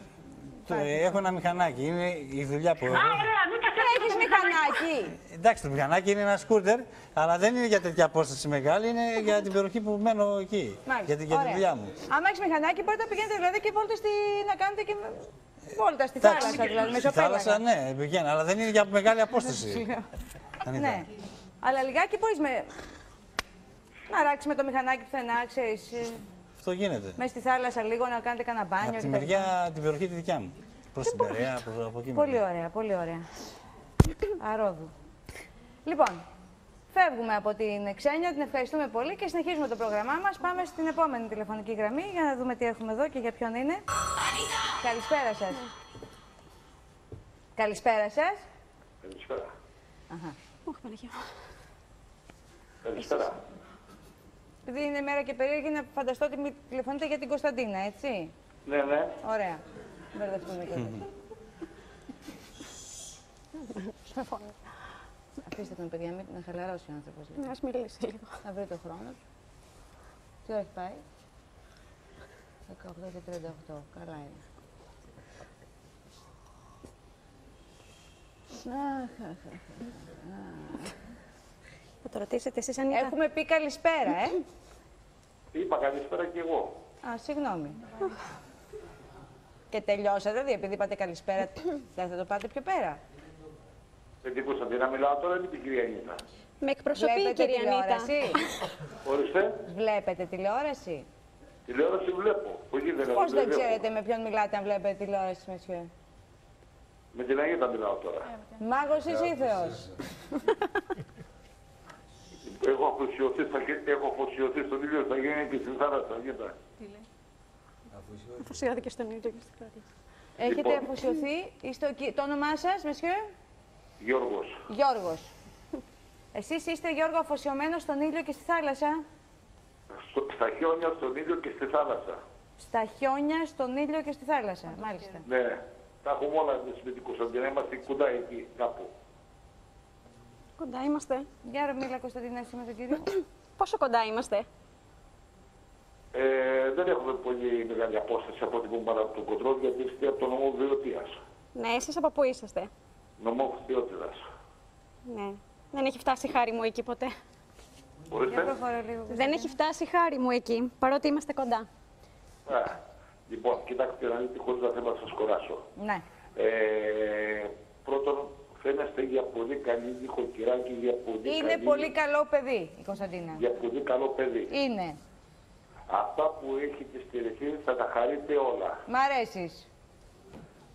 το- έχω ένα μηχανάκι, είναι η δουλειά που έχω.
Α, ωραία, μην τα
Δεν έχεις μηχανάκι.
Εντάξει, το μηχανάκι είναι ένα σκούτερ, αλλά δεν είναι για τέτοια απόσταση μεγάλη, είναι για την περιοχή που μένω εκεί.
Μάλιστα.
Για, τη- για τη
Ωραία.
δουλειά μου.
Άμα έχεις μηχανάκι, μπορείτε να πηγαίνετε δηλαδή και βόλτα στη... να κάνετε και βόλτα στη
Εντάξει,
θάλασσα, δηλαδή,
στη
μεσοπέλαγα.
θάλασσα, ναι, πηγαίνω, αλλά δεν είναι για μεγάλη απόσταση. Ανίτα.
Ναι. Αλλά λιγάκι μπορείς με... να ράξεις με το μηχανάκι πουθενά, ξέρεις, ε,
Αυτό γίνεται.
μέσα στη θάλασσα λίγο να κάνετε κανένα μπάνιο.
Από τη
κτλ.
μεριά, την περιοχή τη δικιά μου. Προς την Περαία, από, από εκεί.
Πολύ
μεριά.
ωραία, πολύ ωραία. Αρόδου. Λοιπόν, φεύγουμε από την Ξένια, την ευχαριστούμε πολύ και συνεχίζουμε το πρόγραμμά μας. Πάμε στην επόμενη τηλεφωνική γραμμή για να δούμε τι έχουμε εδώ και για ποιον είναι. Καλησπέρα σας. Καλησπέρα σας.
Καλησπέρα.
Όχι, Παναγία.
Καλησπέρα.
Επειδή είναι μέρα και περίεργη, να φανταστώ ότι μη- τηλεφωνείτε για την Κωνσταντίνα, έτσι.
Ναι, ναι.
Ωραία. Μπερδευτούμε και εδώ. Αφήστε τον, παιδιά, μην να χαλαρώσει ο άνθρωπος. λίγο.
Ναι, ας μιλήσει λίγο.
Να βρει το χρόνο του. Τι ώρα έχει πάει; 18 και 38. Καλά είναι. Αχ, αχ, αχ.
Θα το ρωτήσετε εσείς αν ήταν.
Έχουμε πει καλησπέρα, ε.
Είπα καλησπέρα και εγώ.
Α, συγγνώμη. Και τελειώσατε, δηλαδή, επειδή είπατε καλησπέρα, δεν θα το πάτε πιο πέρα.
Με την Κωνσταντίνα μιλάω τώρα ή με την κυρία Νίτα.
Με εκπροσωπεί η
Βλέπετε
κυρία Νίτα.
τηλεόραση;
Ορίστε,
Βλέπετε τηλεόραση;
τηλεόραση βλέπω. Όχι δεν
Πώς δεν
βλέπω.
ξέρετε με ποιον μιλάτε αν βλέπετε τηλεόραση, Μεσιέ.
Με την Αγίτα μιλάω τώρα.
Μάγος ή Θεός.
Έχω αφοσιωθεί, στα... έχω αφοσιωθεί στον ήλιο στα γένεια και στην θάλασσα. Αγίτα.
Αφοσιώθηκε στον ίδιο και στην κόρη.
Έχετε
Λοιπόν.
αφοσιωθεί. Είστε ο κυ- Το όνομά σας, Μεσιέ.
Γιώργος.
Γιώργος. Εσείς είστε, Γιώργο, αφοσιωμένος στον ήλιο και στη θάλασσα;
Στο- Στα χιόνια, στον ήλιο και στη θάλασσα.
Στα χιόνια, στον ήλιο και στη θάλασσα. Μάλιστα.
Ναι. Τα έχουμε όλα εμείς με την Κωνσταντίνα. Είμαστε κοντά εκεί κάπου.
Κοντά είμαστε.
Για ρε, μίλα Κωνσταντίνα, εσύ με τον κύριο.
Πόσο κοντά είμαστε;
Ε, δεν έχουμε πολύ μεγάλη απόσταση από την Κουμπάρα από τον Κοντρόλ γιατί είστε από το νομό Βιωτίας.
Ναι, εσείς από πού είσαστε;
Νομό Βιωτίας.
Ναι. Δεν έχει φτάσει η χάρη μου εκεί ποτέ.
Για
Ορίστε.
προχώρα λίγο.
Δεν έχει φτάσει η χάρη μου εκεί, παρότι είμαστε κοντά.
Α, λοιπόν, κοιτάξτε να δείτε χωρίς να θέλω να σας κοράσω.
Ναι.
Ε, πρώτον, φαίνεστε για πολύ καλή νοικοκυράκη, για πολύ
Είναι
καλή,
πολύ καλό παιδί η Κωνσταντίνα.
για πολύ καλό παιδί.
Είναι.
Αυτά που έχετε στερεθεί θα τα χαρείτε όλα.
Μ' αρέσεις.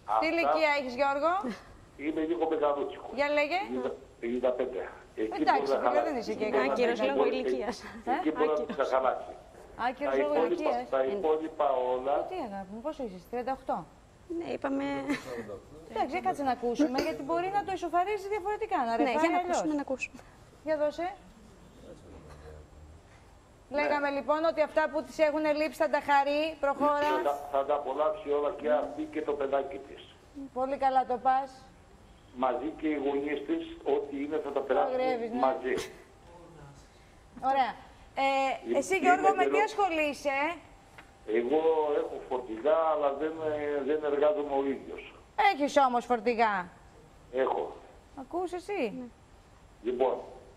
Αυτά
Τι ηλικία έχεις, Γιώργο;
Είμαι λίγο μεγαλούτσικος.
Για λέγε.
55. Εκεί
Εντάξει,
μπορεί να
φίλε, δεν
χαλάσει.
είσαι και
Εκεί μπορεί να-
άκυρος
εκεί
λόγω
μπορεί-
ηλικίας.
Εκεί μπορεί να τα χαλάσει.
Άκυρος
Τα
λόγω
υπόλοιπα,
ηλικίας.
τα υπόλοιπα όλα.
Τι αγάπη μου, πόσο είσαι, 38.
Ναι, είπαμε.
Εντάξει, κάτσε να ακούσουμε, γιατί μπορεί να το ισοφαρίσει διαφορετικά, να
ναι,
ρεφάει
για να
αλλιώς.
ακούσουμε, να ακούσουμε.
Για δώσε. Λέγαμε λοιπόν ότι αυτά που τις έχουν λείψει θα τα χαρεί. Προχώρα.
Θα, τα- θα τα απολαύσει όλα και αυτή και το παιδάκι της.
Πολύ καλά το πας.
Μαζί και οι γονείς της, ό,τι είναι θα τα περάσουν
Αγρεύεις, ναι.
μαζί.
Ωραία. Ε,
Είμαι-
εσύ Γιώργο με
είμαι
τι
καιρό-
ασχολείσαι;
Εγώ έχω φορτηγά, αλλά δεν, ε, δεν εργάζομαι ο ίδιος.
Έχεις όμως φορτηγά;
Έχω.
Ακούς εσύ;
Λοιπόν,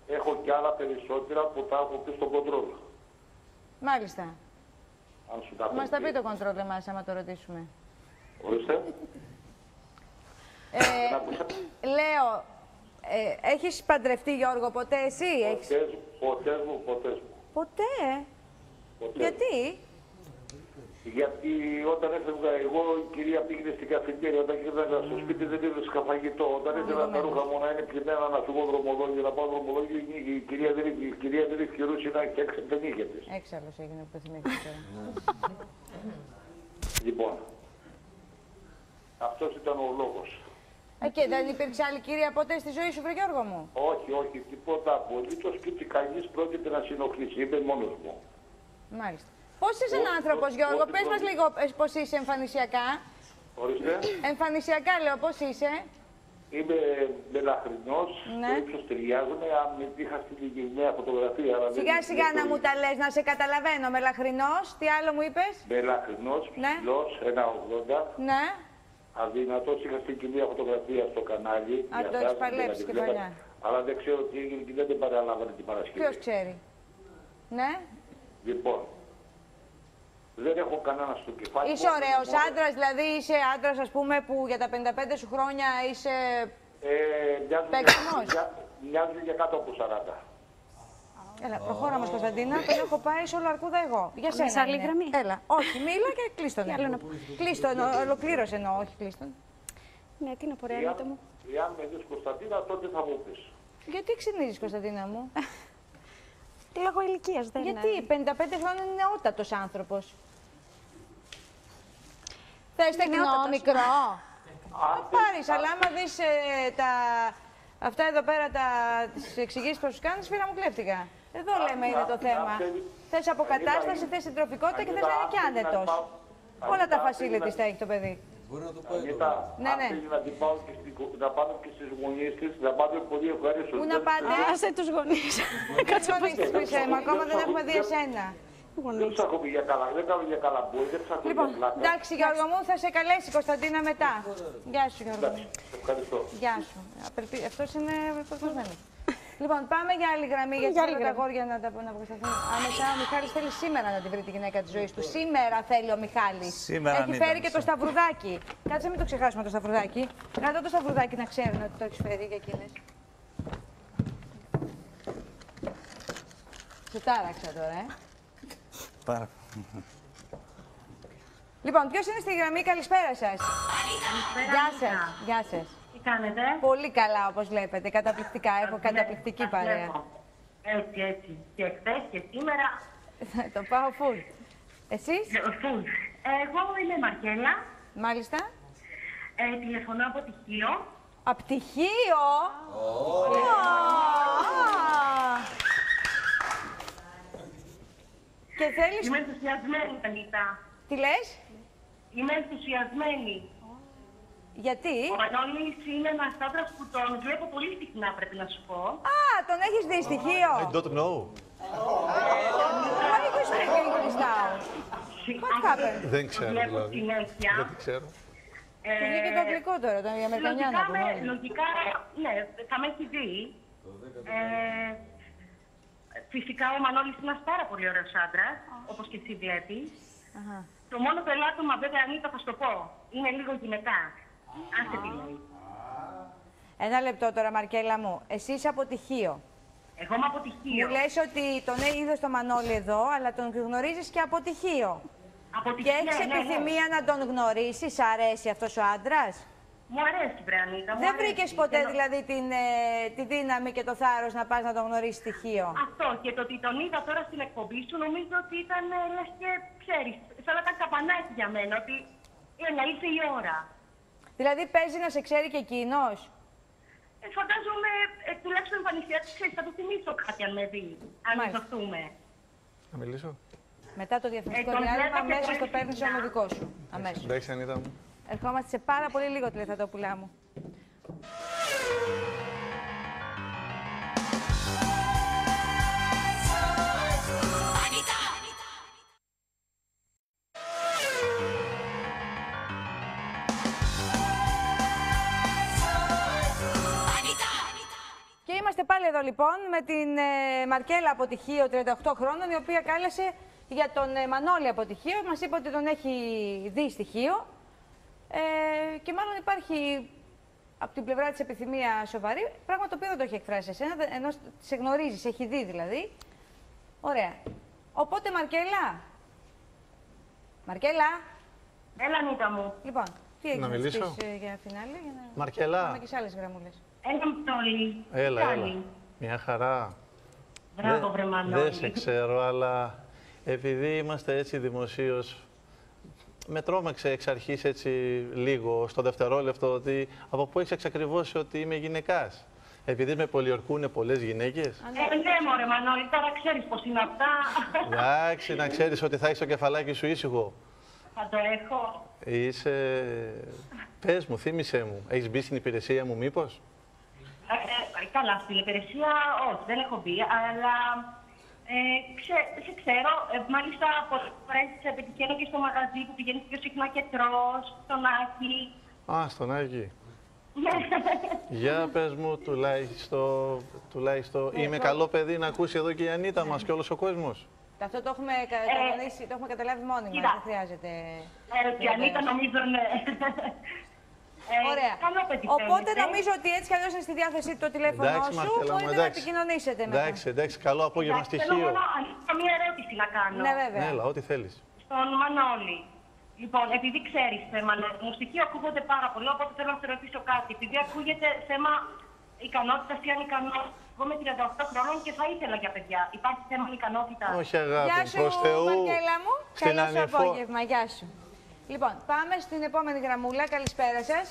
έχω και άλλα περισσότερα που τα έχω πει στο κοντρόλ.
Μάλιστα.
Αν σου τα
Θα μας τα
έχω
πει το κοντρόλ εμάς, άμα το ρωτήσουμε.
Ορίστε.
Ε,
Δεν άκουσα.
λέω, ε, έχεις παντρευτεί Γιώργο ποτέ εσύ; Έχεις...
Ποτέ, μου, ποτέ μου, ποτέ μου.
Ποτέ;
Ποτέ.
Γιατί;
Γιατί όταν έφευγα εγώ, η κυρία πήγαινε στην καφετέρια. Όταν γύρναγα στο σπίτι δεν έβρισκα φαγητό. Όταν ήθελα τα ρούχα μου να είναι πλημμένα να φύγω δρομολόγιο, να πάω δρομολόγιο, η, η κυρία δεν, η κυρία δεν ευκαιρούσε να φτιάξει τα νύχια της.
Έξαλλος έγινε που το θυμήθηκες τώρα.
Λοιπόν, αυτός ήταν ο λόγος.
Ε, και δεν υπήρξε άλλη κυρία ποτέ στη ζωή σου, βρε Γιώργο μου;
Όχι, όχι, τίποτα απολύτως και ότι κανείς πρόκειται να συνοχλήσει. Είμαι μόνος μου.
Μάλιστα. Πώς είσαι ένα άνθρωπος, Γιώργο,
ό,τι
πες μας
πρόκειται-
λίγο ε, πώς είσαι εμφανισιακά.
Ορίστε.
Εμφανισιακά λέω, πώς είσαι;
Είμαι μελαχρινός,
Ναι.
το ύψος ταιριάζουμε, αν με είχα στη νέα φωτογραφία. αλλά δεν-
Σιγά σιγά
δεν
να
το
μου τα λες, να σε καταλαβαίνω. Μελαχρινός, τι άλλο μου είπες;
Μελαχρινός,
Ναι.
ψηλός, 1,80.
Ναι.
Αδυνατός, είχα στην κυρία φωτογραφία στο κανάλι.
Α,
για
το
σας,
έχεις
δεν
παλέψει
την
και
βλέπατε.
παλιά.
Αλλά δεν ξέρω τι έγινε και δεν την παραλάβανε την Παρασκευή.
Ποιος ξέρει. Ναι;
Λοιπόν, δεν έχω κανένα στο κεφάλι.
Είσαι
μου.
ωραίος άντρας, δηλαδή είσαι άντρας, ας πούμε, που για τα 55 σου χρόνια είσαι...
Ε, μοιάζουν,
Παίξιμος;
για, μοιάζουν για κάτω από 40.
Έλα, προχώρα μας Κωνσταντίνα, τον έχω πάει σε όλο αρκούδα εγώ. Για σένα
σε άλλη
είναι.
γραμμή.
Έλα, όχι, μίλα και κλείστον.
Τι άλλο να πω.
Κλείστον, ο- ολοκλήρωσε εννοώ, όχι κλείστον.
Ναι, τι να πω, ρε
Εάν,
Ανίτα μου.
εάν με δεις Κωνσταντίνα, τότε θα μου πεις.
Γιατί ξυνίζεις Κωνσταντίνα μου;
Λόγω ηλικίας δεν
Γιατί 55 χρόνια είναι νεότατος άνθρωπος. Θες τεκνό,
νεότατος.
μικρό. Θα
Αν
πάρεις, αλλά άμα δεις ε, τα... Αυτά εδώ πέρα τα... τις εξηγήσεις που σου κάνεις, φίλα μου κλέφτηκα. Εδώ
Αν-
λέμε είναι το
αν-
θέμα.
αν θέλει-
Θες αποκατάσταση,
Ανίτα,
θες συντροφικότητα και θες να
Ανίτα,
είναι και
αν θέλει να
άνετος.
πάω-
Όλα τα
Ανίτα, αν θέλει
facilities
να-
τα έχει το παιδί.
Μπορεί να το πάει
Ανίτα,
Ναι,
αν
ναι.
θέλει να την πάω και στην, κο- να πάμε και στις γονείς της, να πάμε πολύ ευχαρίστως.
Πού να
Δεν-
πάτε;
Άσε τους γονείς.
Κάτσε γονείς της Χρυσέ μου, ακόμα δεν έχουμε δει εσένα.
Δεν ψάχνω για καλά, δεν κάνω για καλά μπόι, δεν ψάχνω
Λοιπόν,
για πλάκα.
εντάξει Γιώργο μου, θα σε καλέσει η Κωνσταντίνα μετά. Γεια σου Γιώργο μου.
Εντάξει, ευχαριστώ.
Γεια σου. Απελπι... Αυτός είναι προχωρημένο. Λοιπόν, πάμε για άλλη γραμμή, γιατί
Για
θέλω
άλλη
τα
γραμμή.
αγόρια να τα να αποσταθούν. Άμεσα, ο Μιχάλης θέλει σήμερα να τη βρει τη γυναίκα της ζωής του. Σήμερα θέλει ο Μιχάλης.
Σήμερα,
Έχει
Ανίτα
φέρει
μου,
και το σταυρουδάκι. Κάτσε μην το ξεχάσουμε το σταυρουδάκι. Κάτω το σταυρουδάκι να ξέρουν ότι το έχεις φέρει για εκείνες. Σε τάραξα τώρα, ε.
Πάρα.
Λοιπόν, ποιος είναι στη γραμμή, καλησπέρα σας. Γεια σας. Γεια σας.
Τι κάνετε.
Πολύ καλά, όπως βλέπετε. Καταπληκτικά. Έχω καταπληκτική
Σας
παρέα.
βλέπω. Έτσι, έτσι. Και χθες και σήμερα.
το πάω full. Εσείς,
Φουλ. Εγώ είμαι Μαρκέλα.
μάλιστα.
Ε, τηλεφωνώ από τυχείο.
Απτυχίο. Και θέλεις...
Είμαι ενθουσιασμένη, Τανίτα.
Τι λες,
Είμαι ενθουσιασμένη.
Γιατί...
Ο Μανώλης είναι ένας άντρας που τον βλέπω πολύ συχνά, πρέπει να σου πω.
Α, τον έχεις δει στοιχείο.
Don't know.
Why are you speaking English now? What happened?
Δεν ξέρω
Βλέπω
δηλαδή.
συνέχεια.
Δεν ξέρω.
Ε,
Του βγήκε το αγγλικό τώρα, τον Αμερικανιάνο
λογικά,
που
με,
γνώριζε.
λογικά, ναι, θα με έχει δει. Ε, φυσικά ο Μανώλης είναι ένας πάρα πολύ ωραίος άντρας, όπως και εσύ βλέπεις.
Αχα.
Το μόνο το ελάττωμα βέβαια, Ανίτα, θα σου το πω, είναι λίγο γυναικά. Άσε τι λέει.
Ένα λεπτό τώρα, Μαρκέλα μου. Εσύ είσαι από τυχείο.
Εγώ είμαι από τυχείο.
Μου λες ότι τον είδες το Μανώλη εδώ, αλλά τον γνωρίζεις και από τυχείο.
Από
Και
τυχείο,
έχεις
ναι, ναι, ναι.
επιθυμία να τον γνωρίσεις, σ' αρέσει αυτός ο άντρας;
Μου αρέσει, Βρεανίτα.
Δεν βρήκες ποτέ δηλαδή την, ε, τη δύναμη και το θάρρος να πας να τον γνωρίσεις στοιχείο.
Αυτό και το ότι τον είδα τώρα στην εκπομπή σου νομίζω ότι ήταν ε, λες και ξέρεις, σαν να ήταν καπανάκι για μένα, ότι έλα ήρθε η ώρα.
Δηλαδή παίζει να σε ξέρει και εκείνος;
Ε, φαντάζομαι, ε, τουλάχιστον εμφανισιακά, ξέρεις, θα του θυμίσω κάτι αν με δει, αν
Μάλιστα.
δοθούμε.
Να μιλήσω;
Μετά το διαφημιστικό
Ε, τον
διάλειμμα,
βλέπω και
αμέσως
πολύ
το παίρνεις
συχνά.
όμω δικός σου. Αμέσως.
Εντάξει, Ανίτα μου.
Ερχόμαστε σε πάρα πολύ λίγο τηλεθεατόπουλά μου. Είμαστε πάλι εδώ λοιπόν με την ε, Μαρκέλα Αποτυχίο 38 χρόνων, η οποία κάλεσε για τον ε, Μανώλη Αποτυχίο. Μας είπε ότι τον έχει δει στοιχείο ε, και μάλλον υπάρχει από την πλευρά της επιθυμία σοβαρή, πράγμα το οποίο δεν το έχει εκφράσει εσένα, δε- ενώ σε γνωρίζεις, σε έχει δει δηλαδή. Ωραία. Οπότε Μαρκέλα. Μαρκέλα.
Έλα, Νίτα μου.
Λοιπόν, τι έχεις
Να
να,
μιλήσω;
πεις ε, για φινάλε, για να
Μαρκέλα.
πάμε και σε άλλες γραμμούλες.
Έλα, Μητώλη.
Έλα,
Τι
έλα.
κάνει;
Μια χαρά.
Μπράβο,
Δεν-
βρε Μανώλη.
Δεν σε ξέρω, αλλά επειδή είμαστε έτσι δημοσίως, με τρόμαξε εξ αρχής έτσι λίγο στο δευτερόλεπτο ότι από πού έχεις εξακριβώσει ότι είμαι γυναικάς. Επειδή με πολιορκούνε πολλές γυναίκες.
Ε, ναι, μωρέ Μανώλη, τώρα ξέρεις πώς είναι αυτά.
Εντάξει, να ξέρεις ότι θα έχεις το κεφαλάκι σου ήσυχο.
Θα το έχω.
Είσαι... Πες μου, θύμισέ μου. Έχεις μπει στην υπηρεσία μου μήπως;
Ε, ε, καλά, στην υπηρεσία όχι, δεν έχω μπει, αλλά ε, ξέ, σε ξέρω. Ε, μάλιστα, πολλές φορές σε πετυχαίνω και στο μαγαζί που πηγαίνεις πιο συχνά και τρως, στον Άκη.
Α, στον Άγη. Για πες μου, τουλάχιστον, τουλάχιστον είμαι καλό παιδί να ακούσει εδώ και η Ανίτα μας και όλος ο κόσμος;
Αυτό το έχουμε, κα-
Ε,
κανονίσει, το έχουμε καταλάβει μόνοι μας,
κοίτα.
δεν χρειάζεται...
Ε, και η Ανίτα νομίζω, ναι. Ε,
Ωραία.
Καλό παιδί
Οπότε
φαίνεται.
νομίζω ότι έτσι κι αλλιώς είναι στη διάθεσή του το τηλέφωνο
Εντάξει,
σου,
Μαρκέλα μου,
μπορείτε να
εντάξει.
επικοινωνήσετε μετά.
Εντάξει, εντάξει, καλό απόγευμα
Εντάξει, Θέλω
στοιχείο.
μόνο Ανίτα, μία ερώτηση να κάνω.
Ναι, βέβαια.
Έλα, ό,τι θέλεις.
Στον Μανώλη. Λοιπόν, επειδή ξέρεις θέμα μου, στοιχεία ακούγονται πάρα πολύ, οπότε θέλω να σε ρωτήσω κάτι. Επειδή ακούγεται θέμα ικανότητας ή ανικανότητας. Εγώ είμαι 38 χρόνων και θα ήθελα για παιδιά. Υπάρχει θέμα ικανότητα.
Όχι αγάπη,
Γεια
μου,
σου,
προς Θεού.
Μαρκέλα μου.
στην
Καλό σου
ανηφο-
απόγευμα. Γεια σου. Λοιπόν, πάμε στην επόμενη γραμμούλα. Καλησπέρα σας.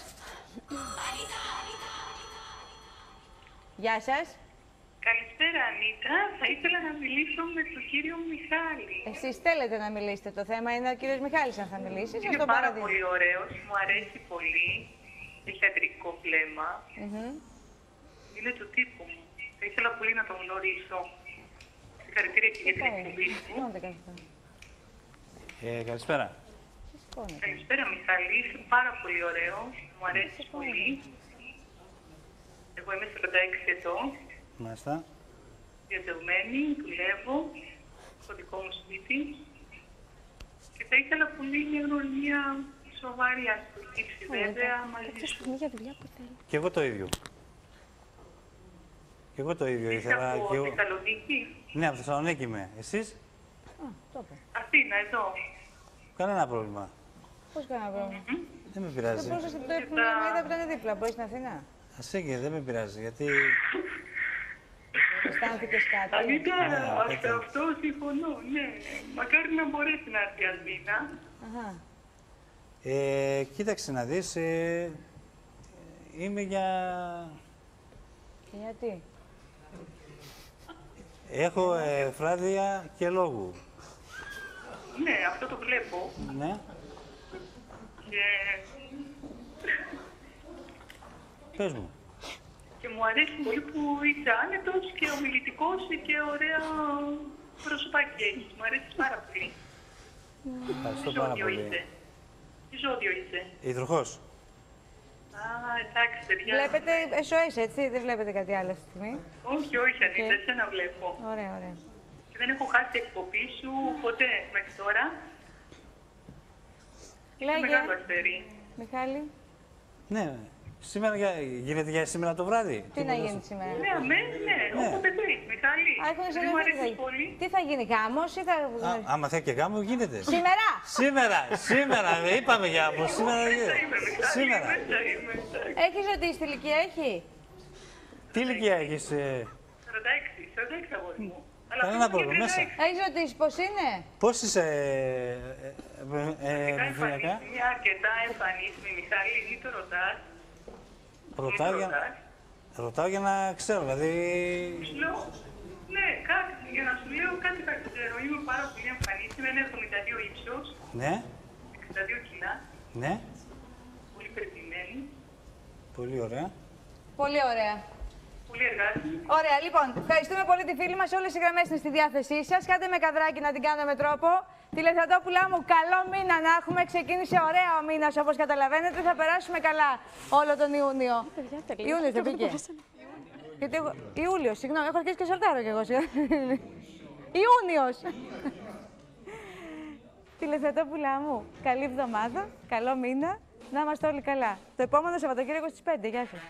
Γεια σας.
Καλησπέρα, Ανίτα. Θα ήθελα να μιλήσω με τον κύριο Μιχάλη.
Εσείς θέλετε να μιλήσετε. Το θέμα είναι ο κύριος Μιχάλης αν θα μιλήσει. Σας
Είναι
τον
πάρα
παραδίνω.
πολύ ωραίος, μου αρέσει πολύ. Έχει αντρικό βλέμμα.
Μμμ.
Είναι του τύπου μου. Θα ήθελα πολύ να τον γνωρίσω. Συγχαρητήρια και για την εκπομπή σου.
Σηκώνετε κάθε φορά.
Ε, καλησπέρα.
Σηκώνετε.
Καλησπέρα, Μιχάλη. Είσαι πάρα πολύ ωραίο. Μου αρέσει πολύ. Εγώ είμαι 46 ετών,
Μάλιστα.
διαζευμένη, δουλεύω στο δικό μου σπίτι. Και θα ήθελα πολύ μια γνωριμία σοβαρή, αν σου τύψει βέβαια, μαζί σου.
Και εγώ το ίδιο. Και εγώ το ίδιο
Είσαι
ήθελα.
από
Και εγώ...
Θεσσαλονίκη,
Ναι, από Θεσσαλονίκη είμαι. Εσείς,
Αθήνα, εδώ.
κανένα πρόβλημα.
Πώς κανένα πρόβλημα.
Δεν με
Δεν
πειράζει.
μπορούσατε να το έχουμε μια μέρα που ήταν δίπλα. Μπορείς στην Αθήνα;
Ας έγινε, δεν με πειράζει. Γιατί
Αισθάνθηκες κάτι;
Ανίτα,
Ναι,
αυτό,
πέτα.
αυτό συμφωνώ, ναι. Μακάρι να μπορέσει να έρθει η Αθήνα.
Αχα.
Ε, κοίταξε να δεις, ε, είμαι για...
Και γιατί;
Έχω ε, φράδια και λόγου.
Ναι, αυτό το βλέπω.
Ναι.
Και,
Πες μου.
και μου αρέσει πολύ που είσαι άνετος και ομιλητικός και ωραία προσωπάκι έχεις. Μου αρέσει πάρα πολύ.
Ευχαριστώ
Τι
πάρα
ζώδιο
πολύ.
είσαι; Τι ζώδιο είσαι;
Υδροχός.
Α, εντάξει, παιδιά.
Βλέπετε SOS, έτσι. Δεν βλέπετε κάτι άλλο αυτή τη στιγμή;
Όχι, όχι, Ανίτα, εσένα βλέπω.
Ωραία, ωραία.
Και δεν έχω χάσει εκπομπή σου ποτέ μέχρι τώρα. Είσαι
Λέγε,
μεγάλο αστέρι.
Μιχάλη,
Ναι, σήμερα για, γίνεται για σήμερα το βράδυ.
τι να γίνει σήμερα;
Ναι, αμέ, ναι,
Ναι.
όποτε θες, Μιχάλη.
Α, έχουν
Επειδή μου
συνεννοηθεί. τι θα
αρέσει
γίνει.
πολύ.
Τι θα γίνει, γάμος ή θα.
Α, άμα θέλει και γάμο, γίνεται.
Σήμερα!
Σήμερα, σήμερα, δεν είπαμε γάμο. Σήμερα,
Μέσα
γίνεται.
είμαι, μέσα
σήμερα.
είμαι, μέσα είμαι.
Έχεις ρωτήσει τι ηλικία έχει;
Τι ηλικία έχεις, ε,
46, 46 αγόρι μου. Αλλά
Κανένα
αυτό είναι
πρόβλημα, μέσα.
36.
Έχεις ρωτήσει πώς είναι;
πώς είσαι ε, ε, ε, ε,
Αρκετά
επιφυλακά.
εμφανής, μια αρκετά εμφανής με Μιχάλη, μην το ρωτάς.
Ρωτάω
Μην το
για,
ρωτάς.
ρωτάω για να ξέρω, δηλαδή...
Σου λέω, ναι, κάτι, για να σου λέω κάτι θα ξέρω. Είμαι πάρα πολύ εμφανής, είμαι 1,72 ύψος,
Ναι,
62 κιλά,
ναι,
πολύ περιποιημένη,
πολύ ωραία.
Πολύ ωραία.
Πολύ εργάσιμη.
Ωραία, λοιπόν, ευχαριστούμε πολύ τη φίλη μας. Όλες οι γραμμές είναι στη διάθεσή σας. Κάντε με καδράκι να την κάνω με τρόπο. Τηλεθεατόπουλά μου, καλό μήνα να έχουμε. Ξεκίνησε ωραία ο μήνας, όπως καταλαβαίνετε. Θα περάσουμε καλά όλο τον Ιούνιο. Ιούνιος δεν πήγε. Γιατί εγώ... Ιούλιος, συγγνώμη, έχω αρχίσει και σαλτάρω κι εγώ. Ιούνιος. Τηλεθεατόπουλά μου, καλή εβδομάδα, καλό μήνα. Να είμαστε όλοι καλά. Το επόμενο Σαββατοκύριακο στις 5. Γεια σας.